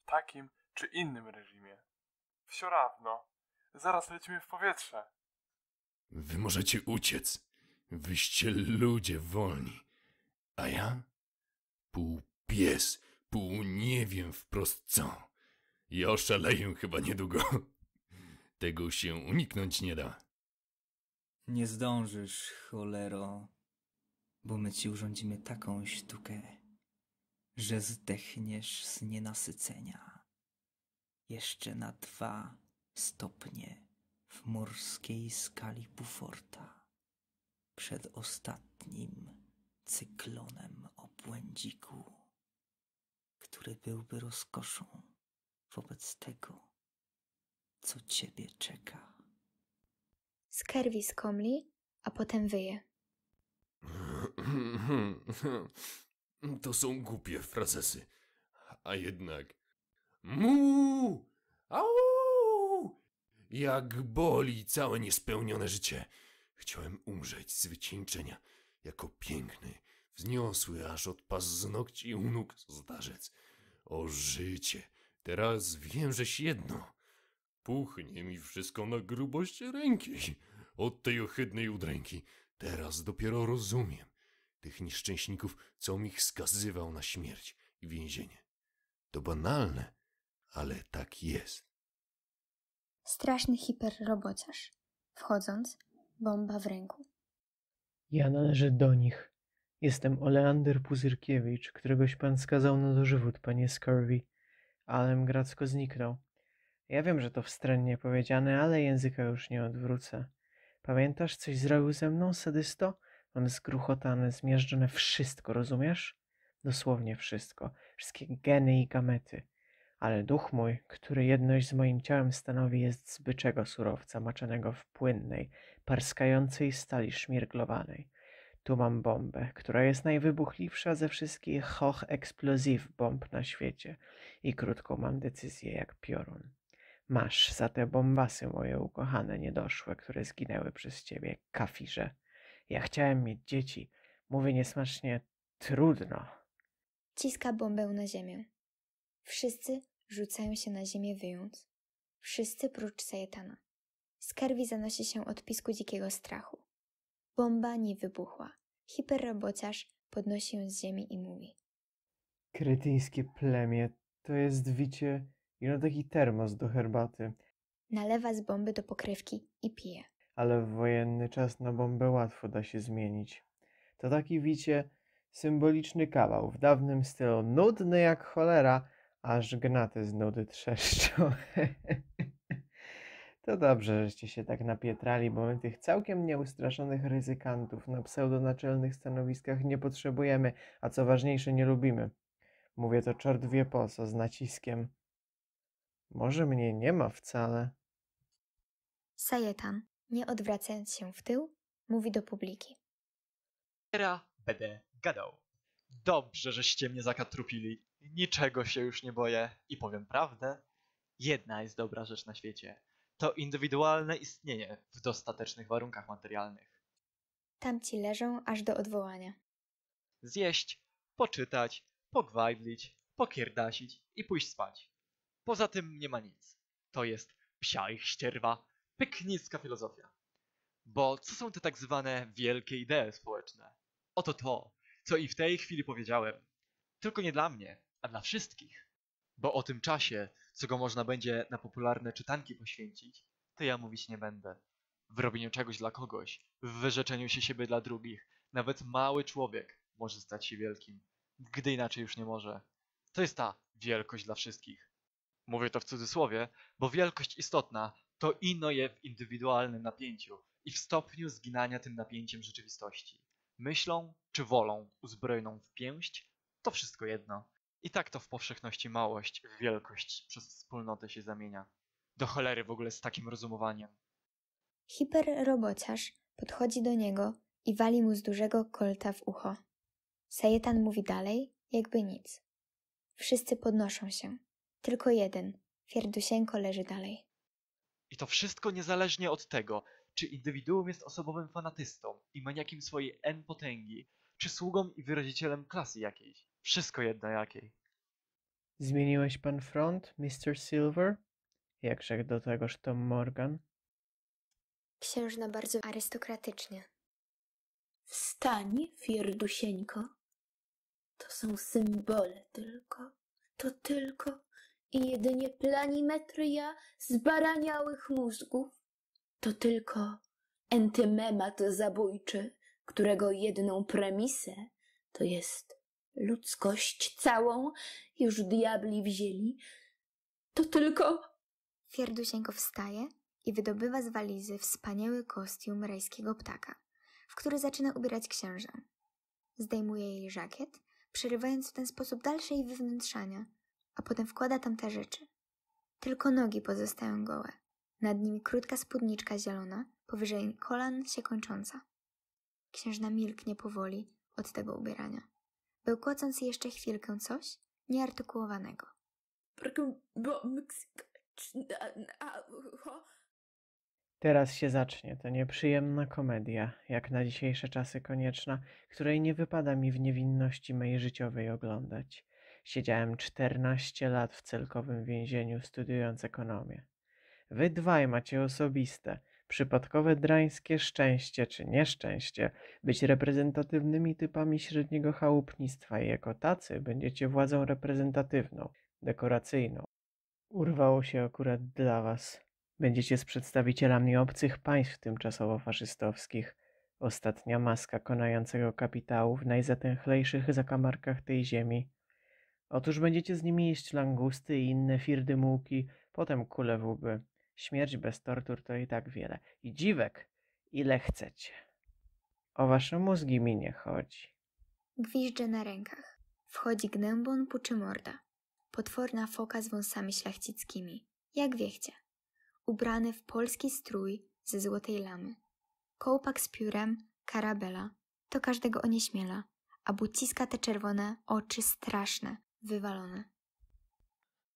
W takim czy innym reżimie. Wsiorawno. Zaraz lecimy w powietrze. Wy możecie uciec. Wyście ludzie wolni. A ja? Pół pies, pół nie wiem wprost co. Ja oszaleję chyba niedługo. Tego się uniknąć nie da. Nie zdążysz, cholero, bo my ci urządzimy taką sztukę, że zdechniesz z nienasycenia. Jeszcze na dwa stopnie w morskiej skali Buforta. Przed ostatnim cyklonem o błędziku, który byłby rozkoszą wobec tego, co ciebie czeka. Skerwi skomli, a potem wyje. To są głupie frazesy. A jednak. Mu! Au! Jak boli całe niespełnione życie. Chciałem umrzeć z wycieńczenia, jako piękny, wzniosły aż od paznokci u nóg zdarzec. O życie, teraz wiem, żeś jedno. Puchnie mi wszystko na grubość ręki. Od tej ohydnej udręki. Teraz dopiero rozumiem tych nieszczęśników, co mi skazywał na śmierć i więzienie. To banalne, ale tak jest. Straszny hiperrobociarz. Wchodząc, bomba w ręku. Ja należę do nich. Jestem Oleander Puzyrkiewicz, któregoś pan skazał na dożywód, panie Scurvy. Alem Gracko zniknął. Ja wiem, że to wstrętnie powiedziane, ale języka już nie odwrócę. Pamiętasz, coś zrobił ze mną, sadysto? Mam zgruchotane, zmiażdżone wszystko, rozumiesz? Dosłownie wszystko. Wszystkie geny i gamety. Ale duch mój, który jedność z moim ciałem stanowi, jest z byczego surowca, maczonego w płynnej, parskającej stali szmirglowanej. Tu mam bombę, która jest najwybuchliwsza ze wszystkich hoch explosive bomb na świecie i krótką mam decyzję jak piorun. Masz za te bombasy moje ukochane niedoszłe, które zginęły przez ciebie, kafirze. Ja chciałem mieć dzieci. Mówię niesmacznie, trudno. Ciska bombę na ziemię. Wszyscy rzucają się na ziemię wyjąc. Wszyscy prócz Sajetana. Skerwi zanosi się od pisku dzikiego strachu. Bomba nie wybuchła. Hiperrobociarz podnosi ją z ziemi i mówi. Kretyńskie plemię, to jest wicie ino taki termos do herbaty. Nalewa z bomby do pokrywki i pije. Ale w wojenny czas na bombę łatwo da się zmienić. To taki wicie symboliczny kawał w dawnym stylu, nudny jak cholera, aż gnaty z nudy trzeszczą. to dobrze, żeście się tak napietrali, bo my tych całkiem nieustraszonych ryzykantów na pseudonaczelnych stanowiskach nie potrzebujemy, a co ważniejsze nie lubimy. Mówię to czort wie po co, z naciskiem. Może mnie nie ma wcale. Sajetan, nie odwracając się w tył, mówi do publiki. Teraz będę gadał. Dobrze, żeście mnie zakatrupili. Niczego się już nie boję i powiem prawdę. Jedna jest dobra rzecz na świecie. To indywidualne istnienie w dostatecznych warunkach materialnych. Tamci leżą aż do odwołania. Zjeść, poczytać, pogwajlić, pokierdasić i pójść spać. Poza tym nie ma nic. To jest psia ich ścierwa, pyknicka filozofia. Bo co są te tak zwane wielkie idee społeczne? Oto to, co i w tej chwili powiedziałem. Tylko nie dla mnie, a dla wszystkich. Bo o tym czasie, co go można będzie na popularne czytanki poświęcić, to ja mówić nie będę. W robieniu czegoś dla kogoś, w wyrzeczeniu się siebie dla drugich, nawet mały człowiek może stać się wielkim, gdy inaczej już nie może. To jest ta wielkość dla wszystkich. Mówię to w cudzysłowie, bo wielkość istotna to ino je w indywidualnym napięciu i w stopniu zginania tym napięciem rzeczywistości. Myślą czy wolą uzbrojoną w pięść, to wszystko jedno. I tak to w powszechności małość w wielkość przez wspólnotę się zamienia. Do cholery w ogóle z takim rozumowaniem. Hiperrobociarz podchodzi do niego i wali mu z dużego kolta w ucho. Sajetan mówi dalej, jakby nic. Wszyscy podnoszą się. Tylko jeden, Fierdusieńko, leży dalej. I to wszystko niezależnie od tego, czy indywiduum jest osobowym fanatystą i maniakiem swojej N potęgi, czy sługą i wyrazicielem klasy jakiejś. Wszystko jedno jakiej. Zmieniłeś pan front, Mr. Silver? Jakże do tegoż Tom Morgan? Księżna bardzo arystokratycznie. Wstań, Fierdusieńko. To są symbole tylko. To tylko i jedynie planimetria zbaraniałych mózgów. To tylko entymemat zabójczy, którego jedną premisę to jest ludzkość całą już diabli wzięli. To tylko... Fierdusieńko wstaje i wydobywa z walizy wspaniały kostium rajskiego ptaka, w który zaczyna ubierać księżę. Zdejmuje jej żakiet, przerywając w ten sposób dalsze jej wywnętrzania, a potem wkłada tam te rzeczy. Tylko nogi pozostają gołe. Nad nimi krótka spódniczka zielona, powyżej kolan się kończąca. Księżna milknie powoli od tego ubierania, bełkocąc jeszcze chwilkę coś nieartykułowanego. Teraz się zacznie ta nieprzyjemna komedia, jak na dzisiejsze czasy konieczna, której nie wypada mi w niewinności mej życiowej oglądać. Siedziałem 14 lat w celkowym więzieniu studiując ekonomię. Wy dwaj macie osobiste, przypadkowe drańskie szczęście czy nieszczęście być reprezentatywnymi typami średniego chałupnictwa i jako tacy będziecie władzą reprezentatywną, dekoracyjną. Urwało się akurat dla was. Będziecie z przedstawicielami obcych państw tymczasowo faszystowskich. Ostatnia maska konającego kapitału w najzatęchlejszych zakamarkach tej ziemi. Otóż będziecie z nimi jeść langusty i inne firdymułki, potem kule w łby. Śmierć bez tortur to i tak wiele. I dziwek, ile chcecie. O wasze mózgi mi nie chodzi. Gwizdże na rękach. Wchodzi gnębon puczy morda. Potworna foka z wąsami szlachcickimi, jak wiechcie. Ubrany w polski strój ze złotej lamy. Kołpak z piórem, karabela, to każdego onieśmiela, a buciska te czerwone, oczy straszne, wywalone.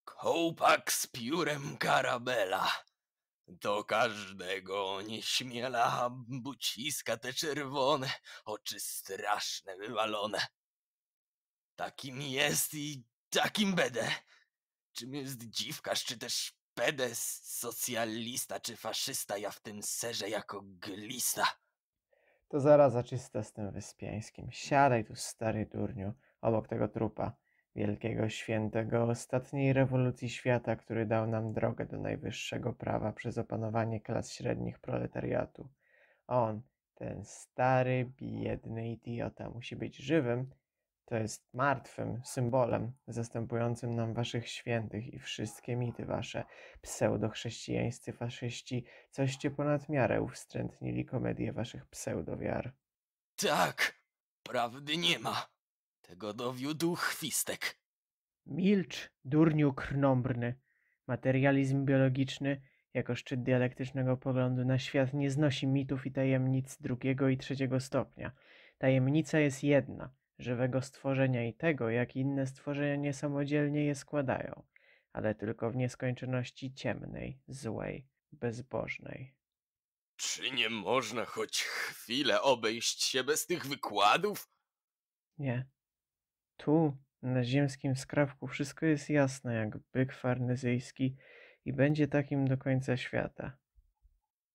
Kołpak z piórem karabela. Do każdego nie śmiela, buciska te czerwone, oczy straszne wywalone. Takim jest i takim będę. Czym jest dziwkarz, czy też pedes, socjalista, czy faszysta, ja w tym serze jako glista. To zaraza czysta z tym wyspiańskim. Siadaj tu, stary durniu, obok tego trupa wielkiego świętego ostatniej rewolucji świata, który dał nam drogę do najwyższego prawa przez opanowanie klas średnich proletariatu. On, ten stary, biedny idiota, musi być żywym, to jest martwym symbolem zastępującym nam waszych świętych i wszystkie mity wasze, pseudochrześcijańscy faszyści, coście ponad miarę uwstrętnili komedię waszych pseudowiar. Tak, prawdy nie ma. Tego dowiódł chwistek. Milcz, durniu krnąbrny. Materializm biologiczny jako szczyt dialektycznego poglądu na świat nie znosi mitów i tajemnic drugiego i trzeciego stopnia. Tajemnica jest jedna, żywego stworzenia i tego, jak inne stworzenia niesamodzielnie je składają, ale tylko w nieskończoności ciemnej, złej, bezbożnej. Czy nie można choć chwilę obejść się bez tych wykładów? Nie. Tu, na ziemskim skrawku, wszystko jest jasne jak byk farnezyjski i będzie takim do końca świata.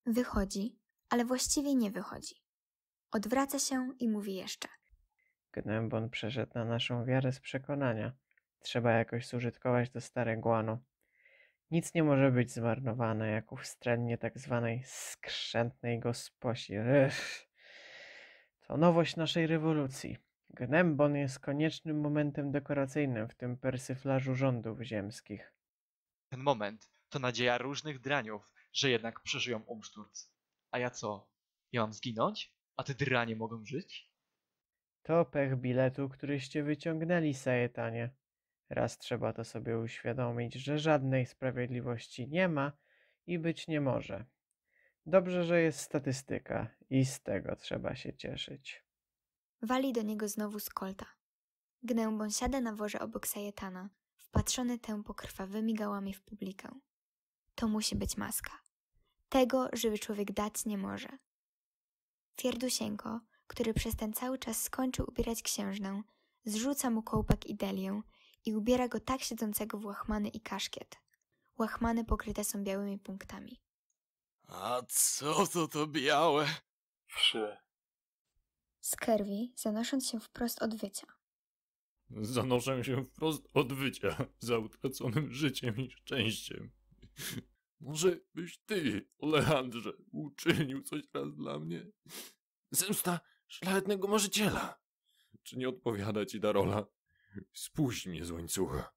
Wychodzi, ale właściwie nie wychodzi. Odwraca się i mówi jeszcze. Gnębon przeszedł na naszą wiarę z przekonania. Trzeba jakoś zużytkować to stare guano. Nic nie może być zmarnowane, jak ów wstrętnie tak zwanej skrzętnej gosposi. Ech. To nowość naszej rewolucji. Gnębon jest koniecznym momentem dekoracyjnym w tym persyflażu rządów ziemskich. Ten moment to nadzieja różnych draniów, że jednak przeżyją umszturc. A ja co? Ja mam zginąć? A te dranie mogą żyć? To pech biletu, któryście wyciągnęli, Sajetanie. Raz trzeba to sobie uświadomić, że żadnej sprawiedliwości nie ma i być nie może. Dobrze, że jest statystyka i z tego trzeba się cieszyć. Wali do niego znowu z kolta. Gnębon siada na worze obok Sajetana, wpatrzony tę pokrwawymi gałami w publikę. To musi być maska. Tego żywy człowiek dać nie może. Fierdusieńko, który przez ten cały czas skończył ubierać księżnę, zrzuca mu kołpak i delię i ubiera go tak siedzącego w łachmany i kaszkiet. Łachmany pokryte są białymi punktami. A co to to białe? Wszy. Skerwi, zanosząc się wprost od wycia. Zanoszę się wprost od wycia za utraconym życiem i szczęściem. Może byś ty, Oleandrze, uczynił coś raz dla mnie? Zemsta szlachetnego marzyciela. Czy nie odpowiada ci ta rola? Spuść mnie z łańcucha.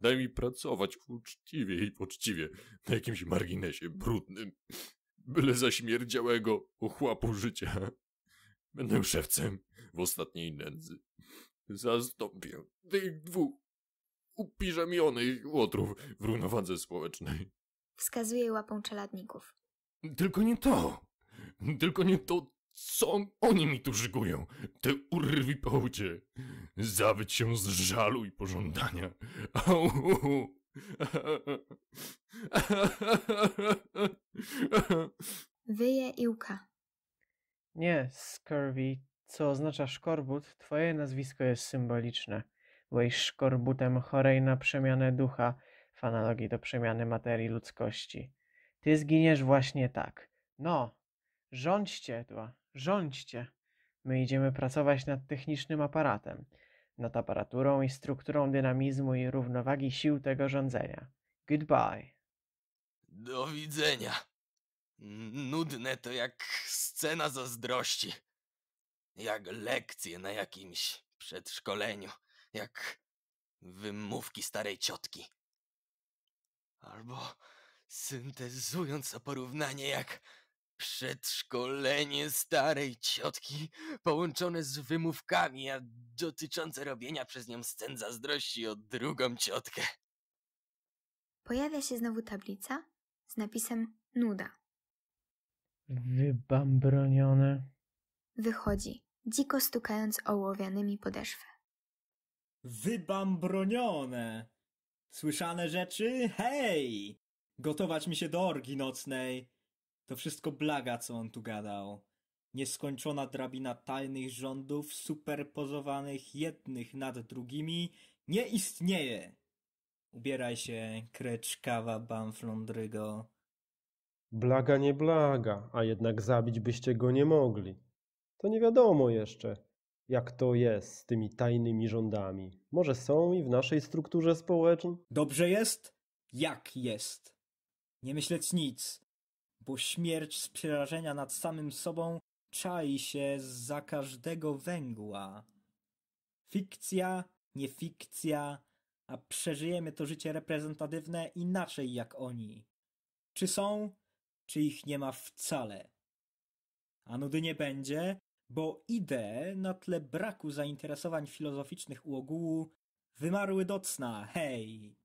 Daj mi pracować uczciwie i poczciwie na jakimś marginesie brudnym. Byle zaśmierdziałego ochłapu życia. Będę szewcem w ostatniej nędzy. Zastąpię tych dwóch upiżamionych łotrów w równowadze społecznej. Wskazuje łapą czeladników. Tylko nie to. Tylko nie to, co oni mi tu szykują. Te urwi połcie. Zawyć się z żalu i pożądania. Au. Wyje i łka. Nie, Scurvy, co oznacza szkorbut, twoje nazwisko jest symboliczne. Byłeś szkorbutem chorej na przemianę ducha, w analogii do przemiany materii ludzkości. Ty zginiesz właśnie tak. No, rządźcie tu, rządźcie. My idziemy pracować nad technicznym aparatem, nad aparaturą i strukturą dynamizmu i równowagi sił tego rządzenia. Goodbye. Do widzenia. Nudne to jak scena zazdrości. Jak lekcje na jakimś przedszkoleniu. Jak wymówki starej ciotki. Albo syntezując to porównanie jak przedszkolenie starej ciotki połączone z wymówkami, a dotyczące robienia przez nią scen zazdrości o drugą ciotkę. Pojawia się znowu tablica z napisem Nuda. Wybambronione. Wychodzi, dziko stukając ołowianymi podeszwę. Wybambronione! Słyszane rzeczy? Hej! Gotować mi się do orgi nocnej. To wszystko blaga, co on tu gadał. Nieskończona drabina tajnych rządów, superpozowanych jednych nad drugimi, nie istnieje. Ubieraj się, kreczkawa bamflądrygo. Blaga nie blaga, a jednak zabić byście go nie mogli. To nie wiadomo jeszcze, jak to jest z tymi tajnymi rządami. Może są i w naszej strukturze społecznej? Dobrze jest? Jak jest? Nie myśleć nic, bo śmierć z przerażenia nad samym sobą czai się za każdego węgła. Fikcja, nie fikcja, a przeżyjemy to życie reprezentatywne inaczej jak oni. Czy są, czy ich nie ma wcale. A nudy nie będzie, bo idee na tle braku zainteresowań filozoficznych u ogółu wymarły do cna, hej!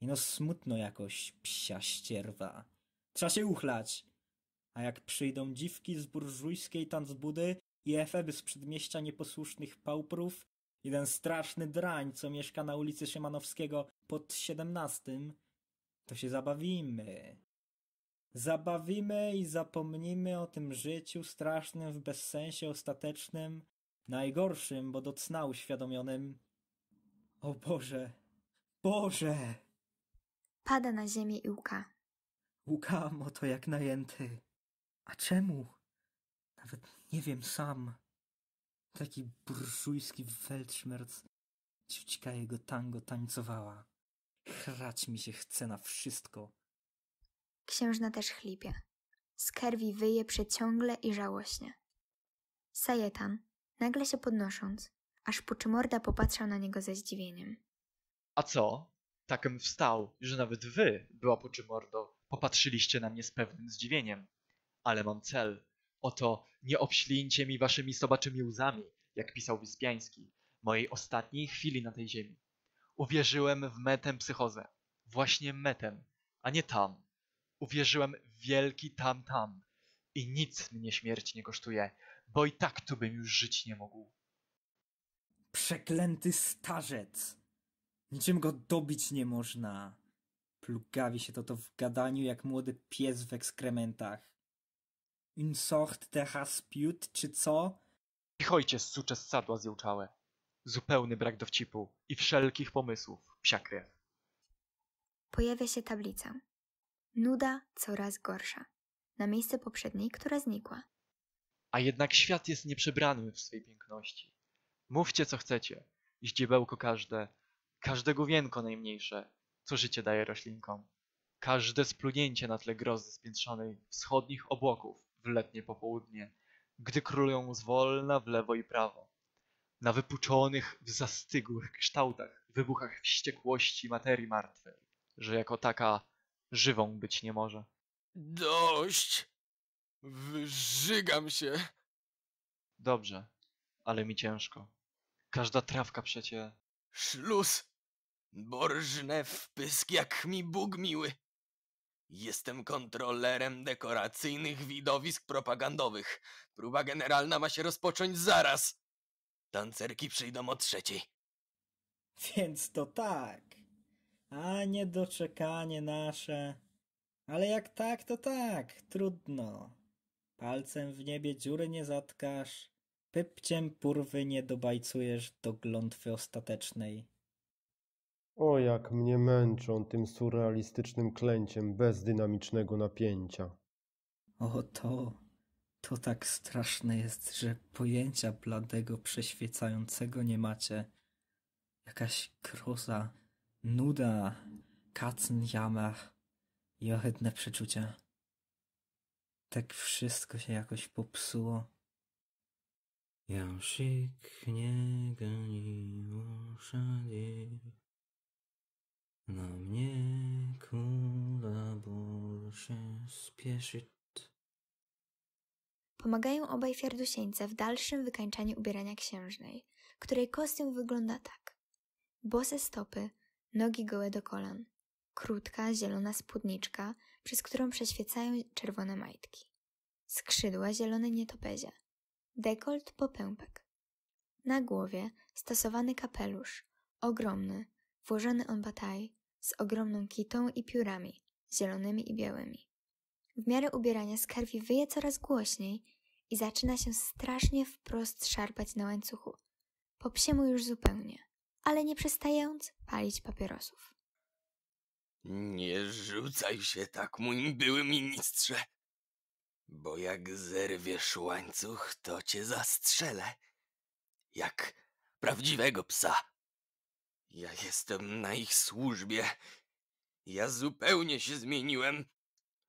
I no smutno jakoś, psia ścierwa. Trzeba się uchlać. A jak przyjdą dziwki z burżujskiej tanzbudy i efeby z przedmieścia nieposłusznych pauprów, ten straszny drań, co mieszka na ulicy Szymanowskiego pod siedemnastym, to się zabawimy. Zabawimy i zapomnimy o tym życiu strasznym w bezsensie ostatecznym, najgorszym, bo do cna uświadomionym. O Boże, Boże! Pada na ziemię i łka. Łukam o to jak najęty. A czemu? Nawet nie wiem sam. Taki burszujski weltschmerz. Ciućka jego tango tańcowała. Chrać mi się chce na wszystko. Księżna też chlipie. Skerwi wyje przeciągle i żałośnie. Sajetan, nagle się podnosząc, aż Puczymorda popatrzał na niego ze zdziwieniem. A co? Takem wstał, że nawet wy, była Puczymordo, popatrzyliście na mnie z pewnym zdziwieniem. Ale mam cel. Oto nie obślijcie mi waszymi sobaczymi łzami, jak pisał Wyspiański, mojej ostatniej chwili na tej ziemi. Uwierzyłem w metem psychozę. Właśnie metem, a nie tam. Uwierzyłem w wielki tam tam. I nic mnie śmierć nie kosztuje, bo i tak tu bym już żyć nie mógł. Przeklęty starzec! Niczym go dobić nie można. Plugawi się to to w gadaniu jak młody pies w ekskrementach. Une sorte de raspiut, czy co? Cichojcie, sucze z sadła zjełczałe. Zupełny brak dowcipu i wszelkich pomysłów, psia krew. Pojawia się tablica. Nuda coraz gorsza. Na miejsce poprzedniej, która znikła. A jednak świat jest nieprzebrany w swej piękności. Mówcie co chcecie, ździebełko każde, każde główienko najmniejsze, co życie daje roślinkom. Każde splunięcie na tle grozy spiętrzonej wschodnich obłoków w letnie popołudnie, gdy królują zwolna w lewo i prawo. Na wypuczonych w zastygłych kształtach, wybuchach wściekłości materii martwej, że jako taka żywą być nie może. Dość! Wyżygam się. Dobrze, ale mi ciężko. Każda trawka przecie... Szluz! Borżne wpysk jak mi Bóg miły. Jestem kontrolerem dekoracyjnych widowisk propagandowych. Próba generalna ma się rozpocząć zaraz. Tancerki przyjdą o trzeciej. Więc to tak. A niedoczekanie nasze. Ale jak tak, to tak. Trudno. Palcem w niebie dziury nie zatkasz. Pypciem purwy nie dobajcujesz do glątwy ostatecznej. O, jak mnie męczą tym surrealistycznym klęciem bez dynamicznego napięcia. O to, to tak straszne jest, że pojęcia bladego, przeświecającego nie macie. Jakaś groza, nuda, Katzenjammer i ohydne przeczucia. Tak wszystko się jakoś popsuło. Jasik nie ganiło szali. Na mnie kula ból się spieszy. Pomagają obaj fiardusieńce w dalszym wykańczaniu ubierania księżnej, której kostium wygląda tak. Bose stopy, nogi gołe do kolan, krótka, zielona spódniczka, przez którą przeświecają czerwone majtki, skrzydła zielone nietopezie, dekolt popępek. Na głowie stosowany kapelusz, ogromny, włożony on bataj, z ogromną kitą i piórami, zielonymi i białymi. W miarę ubierania skarwi wyje coraz głośniej i zaczyna się strasznie wprost szarpać na łańcuchu. Po psiemu już zupełnie, ale nie przestając palić papierosów. Nie rzucaj się tak, mój były ministrze. Bo jak zerwiesz łańcuch, to cię zastrzelę. Jak prawdziwego psa. Ja jestem na ich służbie. Ja zupełnie się zmieniłem.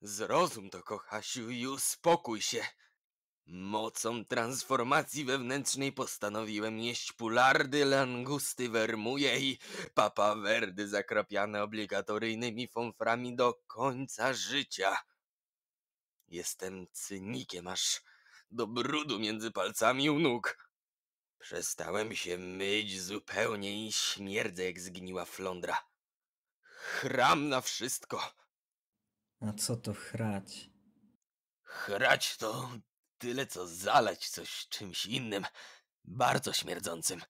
Zrozum to, kochasiu, i uspokój się. Mocą transformacji wewnętrznej postanowiłem jeść pulardy, langusty, wermuje i papawerdy zakropiane obligatoryjnymi fąframi do końca życia. Jestem cynikiem aż do brudu między palcami u nóg. Przestałem się myć zupełnie i śmierdzę jak zgniła flądra. Chram na wszystko. A co to chrać? Chrać to tyle co zalać coś czymś innym, bardzo śmierdzącym.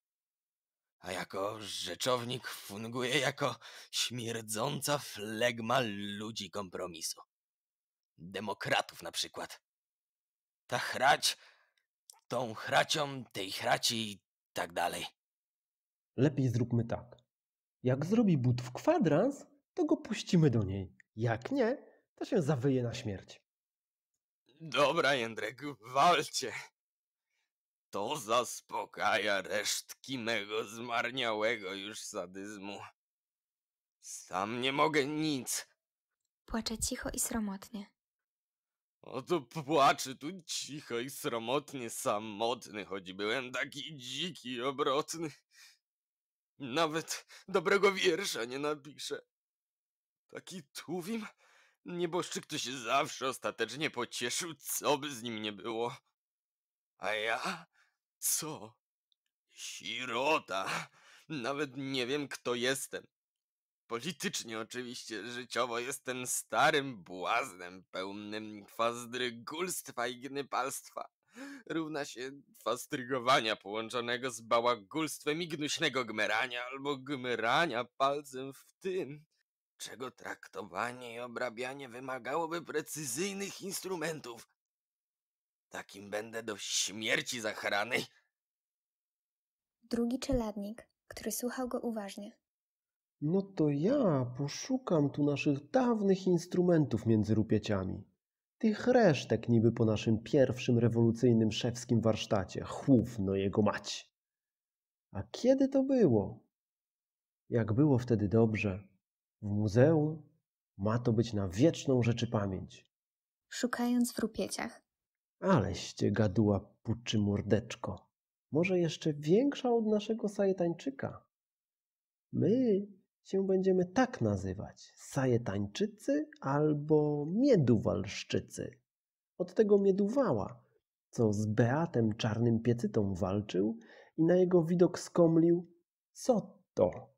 A jako rzeczownik funguje jako śmierdząca flegma ludzi kompromisu. Demokratów na przykład. Ta chrać, tą chracią, tej chraci i tak dalej. Lepiej zróbmy tak. Jak zrobi but w kwadrans, to go puścimy do niej. Jak nie, to się zawyje na śmierć. Dobra, Jędrek, walcie. To zaspokaja resztki mego zmarniałego już sadyzmu. Sam nie mogę nic. Płacze cicho i sromotnie. Oto płaczy tu cicho i sromotnie samotny, choć byłem taki dziki i obrotny. Nawet dobrego wiersza nie napiszę. Taki tuwim nieboszczyk to się zawsze ostatecznie pocieszył, co by z nim nie było. A ja? Co? Sirota. Nawet nie wiem, kto jestem. Politycznie oczywiście, życiowo jestem starym błaznem pełnym fazdrygulstwa i gnypalstwa. Równa się fastrygowania połączonego z bałagulstwem i gnuśnego gmerania albo gmerania palcem w tym, czego traktowanie i obrabianie wymagałoby precyzyjnych instrumentów. Takim będę do śmierci zachrany. Drugi czeladnik, który słuchał go uważnie. No to ja poszukam tu naszych dawnych instrumentów między rupieciami. Tych resztek niby po naszym pierwszym rewolucyjnym szewskim warsztacie. Chłówno jego mać. A kiedy to było? Jak było wtedy dobrze. W muzeum ma to być na wieczną rzeczy pamięć. Szukając w rupieciach. Aleście gaduła puczy mordeczko. Może jeszcze większa od naszego sajetańczyka. My się będziemy tak nazywać. Sajetańczycy albo mieduwalszczycy. Od tego mieduwała, co z Beatem czarnym piecytą walczył i na jego widok skomlił. Co to?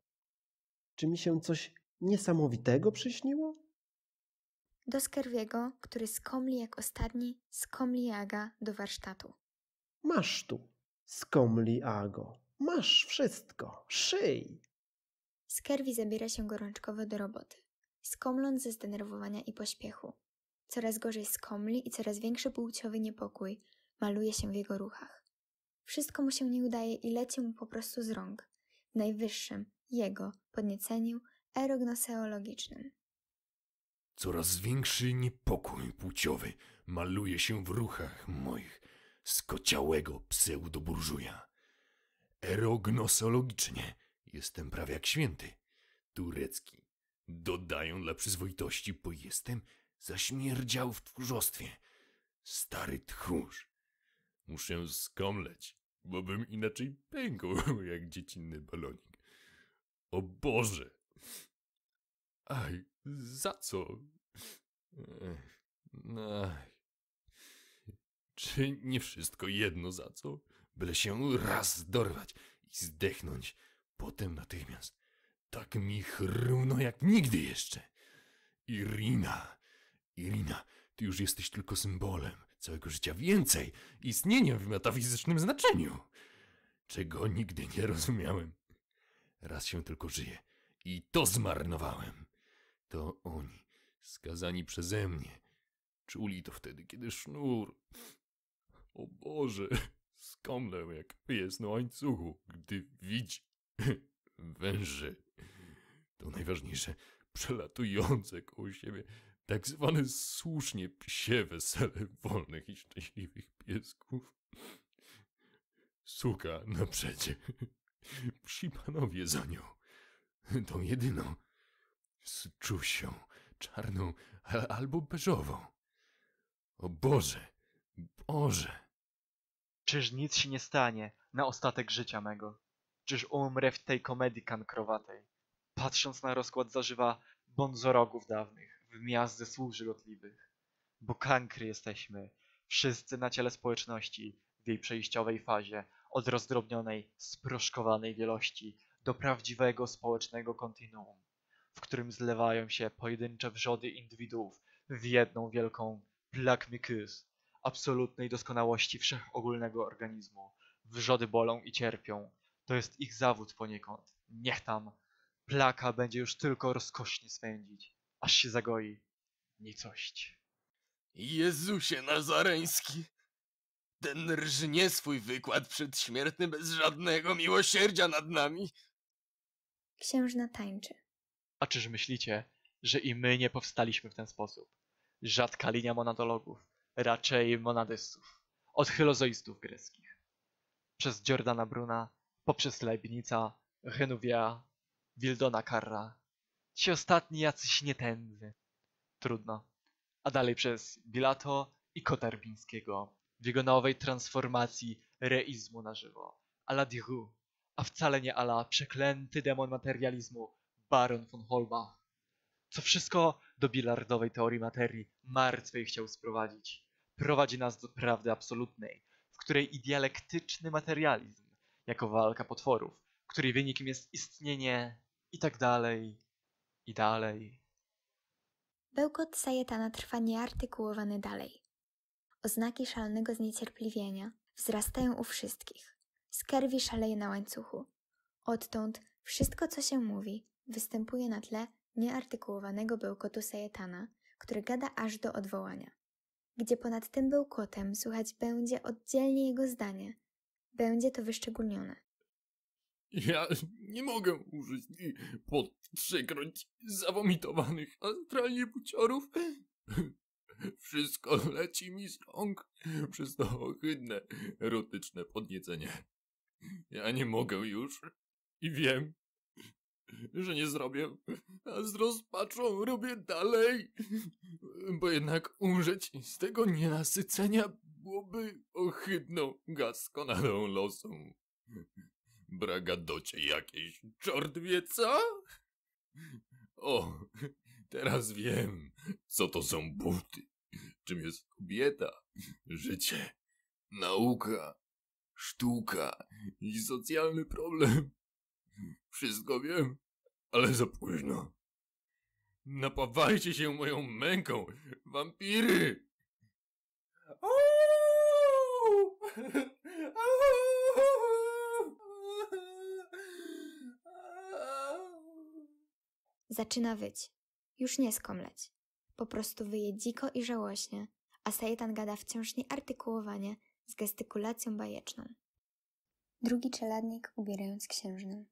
Czy mi się coś niesamowitego przyśniło? Do Skerwiego, który skomli jak ostatni, skomli jaga do warsztatu. Masz tu, skomli ago. Masz wszystko. Szyj. Skerwi zabiera się gorączkowo do roboty, skomląc ze zdenerwowania i pośpiechu. Coraz gorzej skomli i coraz większy płciowy niepokój maluje się w jego ruchach. Wszystko mu się nie udaje i leci mu po prostu z rąk, w najwyższym, jego, podnieceniu erognoseologicznym. Coraz większy niepokój płciowy maluje się w ruchach moich skociałego pseudoburżuja. Erognosologicznie jestem prawie jak święty. Turecki. Dodają dla przyzwoitości, bo jestem zaśmierdział w tchórzostwie. Stary tchórz. Muszę skomleć, bo bym inaczej pękł jak dziecinny balonik. O Boże! Aj, za co? Aj. Czy nie wszystko jedno za co? Byle się raz dorwać i zdechnąć, potem natychmiast. Tak mi chrumno jak nigdy jeszcze. Irina, Irina, ty już jesteś tylko symbolem całego życia więcej, istnieniem w metafizycznym znaczeniu, czego nigdy nie rozumiałem. Raz się tylko żyje i to zmarnowałem. To oni, skazani przeze mnie, czuli to wtedy, kiedy sznur. O Boże, skomlę jak pies na łańcuchu, gdy widzi węży. To najważniejsze, przelatujące koło siebie tak zwane słusznie psie wesele wolnych i szczęśliwych piesków. Suka na przecie. Psi panowie za nią. Tą jedyną. Z czusią, czarną albo beżową. O Boże, Boże. Czyż nic się nie stanie na ostatek życia mego? Czyż umrę w tej komedii kankrowatej? Patrząc na rozkład zażywa bonzorogów dawnych, w miazdy słów żygotliwych. Bo kankry jesteśmy, wszyscy na ciele społeczności, w jej przejściowej fazie, od rozdrobnionej, sproszkowanej wielości do prawdziwego społecznego kontinuum. w którym zlewają się pojedyncze wrzody indywiduów w jedną wielką muqueuse absolutnej doskonałości wszechogólnego organizmu. Wrzody bolą i cierpią. To jest ich zawód poniekąd. Niech tam. Plaka będzie już tylko rozkosznie swędzić, aż się zagoi nicość. Jezusie Nazareński! Ten rżnie swój wykład przedśmiertny bez żadnego miłosierdzia nad nami. Księżna tańczy. A czyż myślicie, że i my nie powstaliśmy w ten sposób? Rzadka linia monadologów, raczej monadystów, od hylozoistów greckich. Przez Giordana Bruna, poprzez Leibnica, Renuvia, Wildona Carra. Ci ostatni jacyś nietędzy. Trudno. A dalej przez Bilato i Kotarbińskiego w jego nowej transformacji reizmu na żywo. Ala Diru, a wcale nie ala przeklęty demon materializmu Baron von Holbach. Co wszystko do bilardowej teorii materii martwej chciał sprowadzić. Prowadzi nas do prawdy absolutnej, w której i dialektyczny materializm, jako walka potworów, której wynikiem jest istnienie i tak dalej, i dalej. Bełkot Sajetana trwa nieartykułowany dalej. Oznaki szalonego zniecierpliwienia wzrastają u wszystkich. Skerwi szaleje na łańcuchu. Odtąd wszystko, co się mówi, występuje na tle nieartykułowanego bełkotu Sajetana, który gada aż do odwołania. Gdzie ponad tym bełkotem słuchać będzie oddzielnie jego zdanie. Będzie to wyszczególnione. Ja nie mogę użyć po trzekroć zawomitowanych astralnie buciorów. Wszystko leci mi z rąk przez to ohydne, erotyczne podniecenie. Ja nie mogę już i wiem, że nie zrobię, a z rozpaczą robię dalej, bo jednak umrzeć z tego nienasycenia byłoby ohydną gaskonadą losu. Bragadocie jakieś, czort wie co? O, teraz wiem, co to są buty, czym jest kobieta, życie, nauka, sztuka i socjalny problem. Wszystko wiem, ale za późno. Napawajcie się moją męką, wampiry! Zaczyna wyć. Już nie skomleć. Po prostu wyje dziko i żałośnie, a Sajetan gada wciąż nieartykułowanie z gestykulacją bajeczną. Drugi czeladnik ubierając księżnę.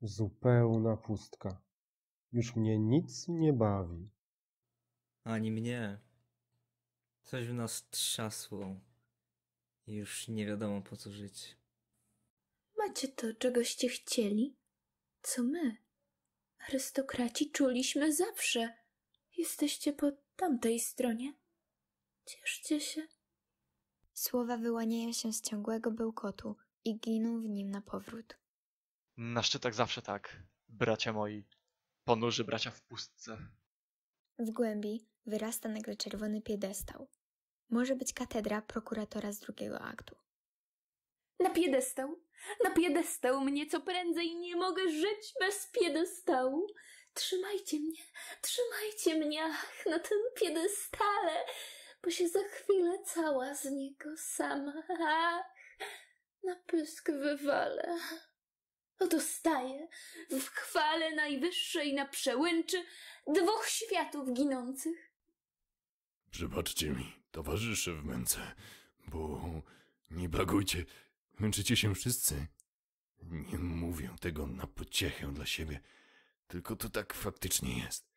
Zupełna pustka. Już mnie nic nie bawi. Ani mnie. Coś w nas trzasło. Już nie wiadomo po co żyć. Macie to, czegoście chcieli? Co my? Arystokraci czuliśmy zawsze. Jesteście po tamtej stronie. Cieszcie się. Słowa wyłaniają się z ciągłego bełkotu i giną w nim na powrót. Na szczytach zawsze tak, bracia moi. Ponurzy bracia w pustce. W głębi wyrasta nagle czerwony piedestał. Może być katedra prokuratora z drugiego aktu. Na piedestał, na piedestał mnie co prędzej nie mogę żyć bez piedestału. Trzymajcie mnie, trzymajcie mnie, ach, na tym piedestale, bo się za chwilę cała z niego sama, ach, na pysk wywalę. Oto staję w chwale najwyższej na przełęczy dwóch światów ginących. Przebaczcie mi, towarzysze w męce, bo nie blagujcie, męczycie się wszyscy. Nie mówię tego na pociechę dla siebie, tylko to tak faktycznie jest.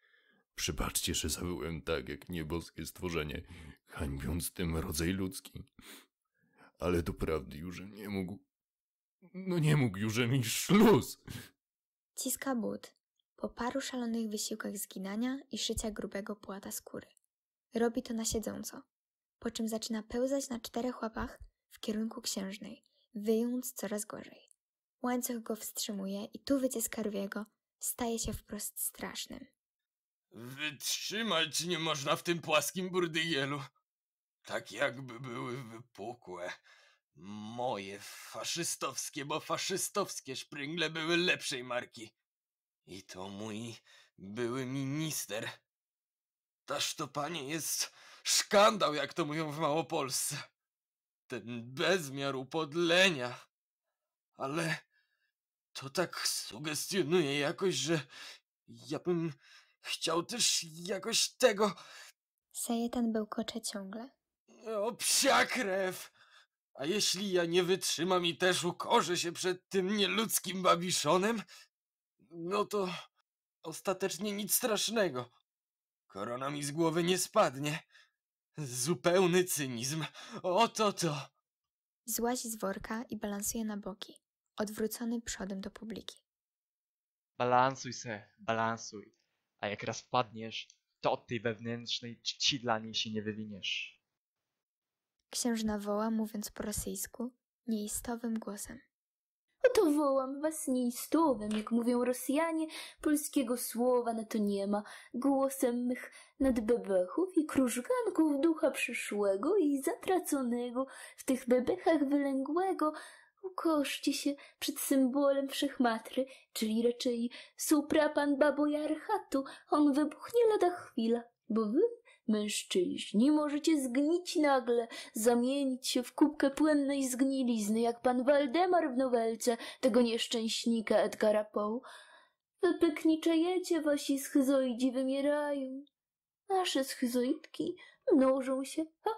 Przebaczcie, że zawyłem tak jak nieboskie stworzenie, hańbiąc tym rodzaj ludzki. Ale doprawdy już nie mógł. No nie mógł już mi szluz. Ciska but po paru szalonych wysiłkach zginania i szycia grubego płata skóry. Robi to na siedząco, po czym zaczyna pełzać na czterech łapach w kierunku księżnej, wyjąc coraz gorzej. Łańcuch go wstrzymuje i tu wycisk Karwiego staje się wprost strasznym. Wytrzymać nie można w tym płaskim burdyjelu. Tak jakby były wypukłe. Moje faszystowskie, bo faszystowskie szpringle były lepszej marki. I to mój były minister. Taż to panie jest szkandał, jak to mówią w Małopolsce. Ten bezmiar upodlenia. Ale to tak sugestionuje jakoś, że ja bym chciał też jakoś tego... Sajetan bełkocze ciągle. O, psia krew! A jeśli ja nie wytrzymam i też ukorzę się przed tym nieludzkim babiszonem, no to ostatecznie nic strasznego. Korona mi z głowy nie spadnie. Zupełny cynizm. Oto to. Złazi z worka i balansuje na boki, odwrócony przodem do publiki. Balansuj se, balansuj. A jak raz wpadniesz, to od tej wewnętrznej czci dla niej się nie wywiniesz. Księżna woła, mówiąc po rosyjsku, nieistowym głosem. Oto wołam was nieistowym, jak mówią Rosjanie, polskiego słowa na to nie ma, głosem mych nadbebechów i krużganków ducha przyszłego i zatraconego w tych bebechach wylęgłego, ukoszcie się przed symbolem wszechmatry, czyli raczej suprapan babojarchatu, on wybuchnie lada chwila, bo wy Mężczyźni możecie zgnić nagle, zamienić się w kubkę płynnej zgnilizny, jak pan Waldemar w nowelce tego nieszczęśnika Edgara Poe. Wypykniczejecie, wasi schizoidzi wymierają. Nasze schizoidki mnożą się. A,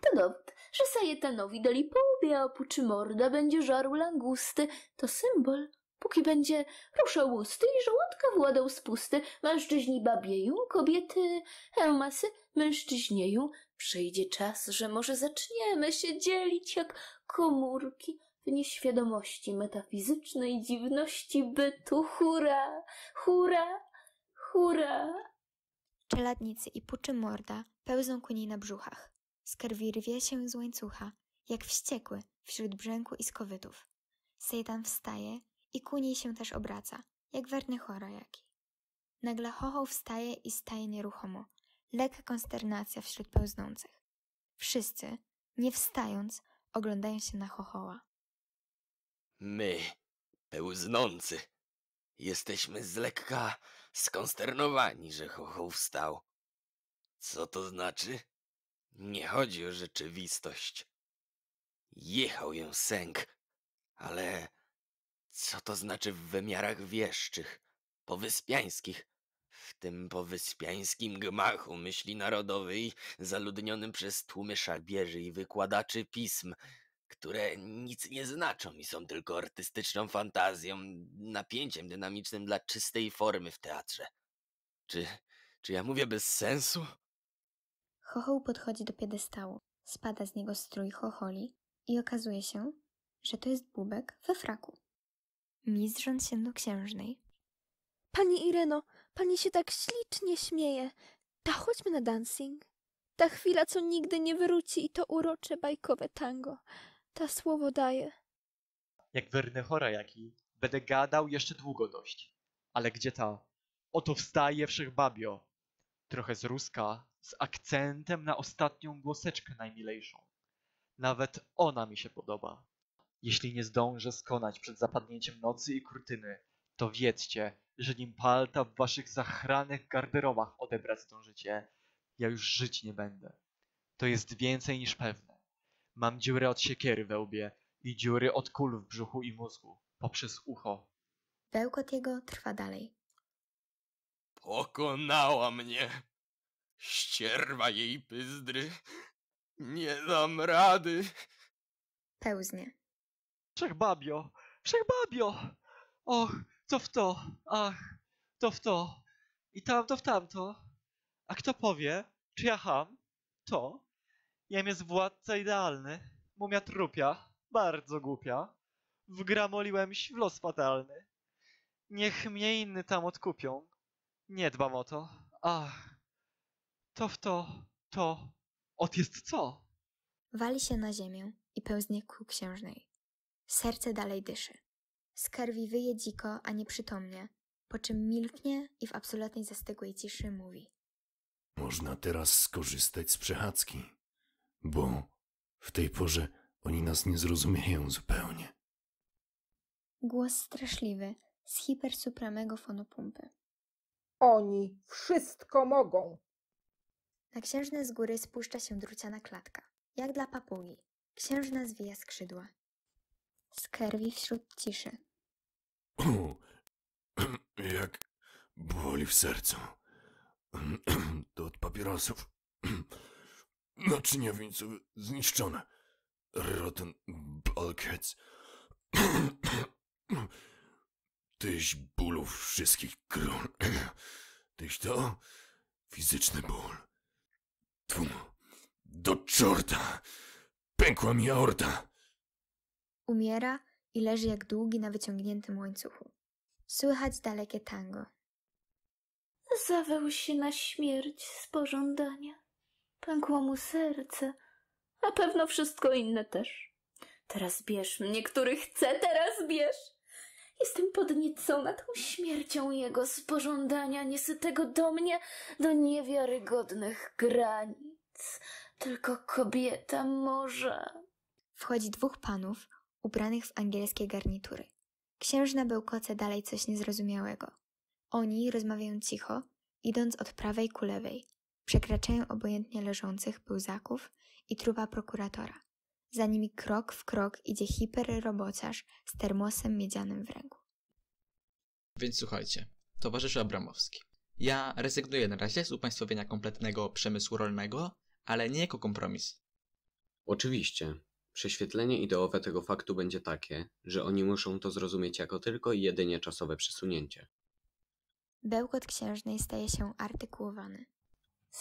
to że Sajetanowi dali połbie, a oprócz morda będzie żarł langusty. To symbol. Póki będzie ruszał usty i żołądka władał spusty, mężczyźni babieją, kobiety eumasy mężczyźnieją. Przyjdzie czas, że może zaczniemy się dzielić jak komórki w nieświadomości metafizycznej dziwności bytu. Hura, hura, hura. Czeladnicy i puczy morda pełzą ku niej na brzuchach. Skarwi rwie się z łańcucha, jak wściekły wśród brzęku i skowytów. Sejtan wstaje i ku niej się też obraca, jak werny chora jaki. Nagle chochoł wstaje i staje nieruchomo. Lekka konsternacja wśród pełznących. Wszyscy, nie wstając, oglądają się na chochoła. My, pełznący, jesteśmy z lekka skonsternowani, że chochoł wstał. Co to znaczy? Nie chodzi o rzeczywistość. Jechał ją sęk, ale co to znaczy w wymiarach wieszczych, powyspiańskich? W tym powyspiańskim gmachu myśli narodowej, zaludnionym przez tłumy szabierzy i wykładaczy pism, które nic nie znaczą i są tylko artystyczną fantazją, napięciem dynamicznym dla czystej formy w teatrze. Czy, czy ja mówię bez sensu? Chochoł podchodzi do piedestału, spada z niego strój chocholi i okazuje się, że to jest bubek we fraku. Mistrząc się do księżnej. Pani Ireno, pani się tak ślicznie śmieje. Ta chodźmy na dancing. Ta chwila, co nigdy nie wróci i to urocze bajkowe tango. Ta słowo daje. Jak werny chora jaki, będę gadał jeszcze długo dość. Ale gdzie ta? Oto wstaje wszechbabio. Trochę z ruska, z akcentem na ostatnią głoseczkę najmilejszą. Nawet ona mi się podoba. Jeśli nie zdążę skonać przed zapadnięciem nocy i kurtyny, to wiedzcie, że nim palta w waszych zachranych garderobach odebrać zdążycie, ja już żyć nie będę. To jest więcej niż pewne. Mam dziurę od siekiery we łbie i dziury od kul w brzuchu i mózgu, poprzez ucho. Bełkot jego trwa dalej. Pokonała mnie. Ścierwa jej pyzdry. Nie dam rady. Pełznie. Wszechbabio! Wszechbabio! Och, co w to? Ach, to w to. I tamto w tamto. A kto powie, czy ja ham? To. Jem jest władca idealny. Mumia trupia, bardzo głupia. Wgramoliłem w los fatalny. Niech mnie inni tam odkupią. Nie dbam o to. Ach, to w to, to. Ot jest co? Wali się na ziemię i pełznie ku księżnej. Serce dalej dyszy. Skarwi wyje dziko, a nieprzytomnie, po czym milknie i w absolutnej zastygłej ciszy mówi. Można teraz skorzystać z przechadzki, bo w tej porze oni nas nie zrozumieją zupełnie. Głos straszliwy, z hipersupramego fonopumpy. Oni wszystko mogą. Na księżnę z góry spuszcza się druciana klatka, jak dla papugi. Księżna zwija skrzydła. Skerwi wśród ciszy. Jak boli w sercu. To od papierosów. Naczynia wieńcowe zniszczone. Rotten bulkheads. Tyś bólów wszystkich król. Tyś to fizyczny ból. Do czorta. Pękła mi aorta. Umiera i leży jak długi na wyciągniętym łańcuchu. Słychać dalekie tango. Zaweł się na śmierć z pożądania. Pękło mu serce, a pewno wszystko inne też. Teraz bierz mnie, który chce, teraz bierz! Jestem podniecona tą śmiercią jego z pożądania niesytego do mnie do niewiarygodnych granic. Tylko kobieta może. Wchodzi dwóch panów, ubranych w angielskie garnitury. Księżna bełkoce dalej coś niezrozumiałego. Oni rozmawiają cicho, idąc od prawej ku lewej. Przekraczają obojętnie leżących pełzaków i trupa prokuratora. Za nimi krok w krok idzie hiperrobociarz z termosem miedzianym w ręku. Więc słuchajcie, towarzyszu Abramowski. Ja rezygnuję na razie z upaństwowienia kompletnego przemysłu rolnego, ale nie jako kompromis. Oczywiście. Prześwietlenie ideowe tego faktu będzie takie, że oni muszą to zrozumieć jako tylko i jedynie czasowe przesunięcie. Bełkot księżnej staje się artykułowany.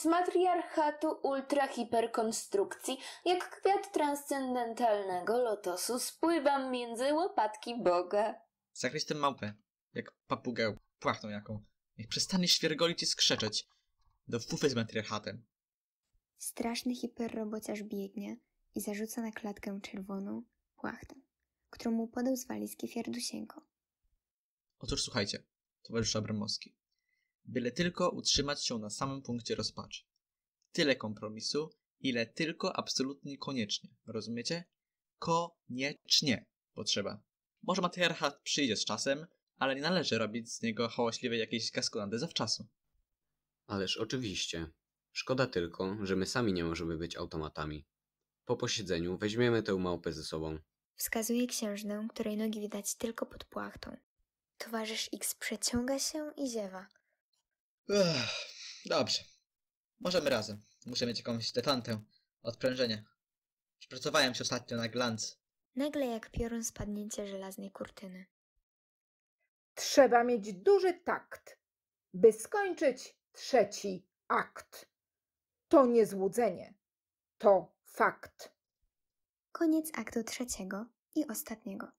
Z matriarchatu ultrahiperkonstrukcji, jak kwiat transcendentalnego lotosu, spływam między łopatki Boga. Zakrysty małpę, jak papugę, płachtą jaką. Niech przestanie świergolić i skrzeczeć. Do fufy z matriarchatem. Straszny hiperrobociarz biegnie i zarzuca na klatkę czerwoną płachtę, którą mu podał z walizki Fierdusieńko. Otóż słuchajcie, towarzyszu Abramowski. Byle tylko utrzymać się na samym punkcie rozpaczy. Tyle kompromisu, ile tylko absolutnie koniecznie. Rozumiecie? Koniecznie potrzeba. Może matriarchat przyjdzie z czasem, ale nie należy robić z niego hałaśliwej jakiejś gaskulandy zawczasu. Ależ oczywiście. Szkoda tylko, że my sami nie możemy być automatami. Po posiedzeniu weźmiemy tę małpę ze sobą. Wskazuje księżnę, której nogi widać tylko pod płachtą. Towarzysz X przeciąga się i ziewa. Ech, dobrze. Możemy razem. Muszę mieć jakąś detantę. Odprężenie. Przypracowałem się ostatnio na glanc. Nagle jak piorun spadnięcie żelaznej kurtyny. Trzeba mieć duży takt, by skończyć trzeci akt. To nie złudzenie, to fakt. Koniec aktu trzeciego i ostatniego.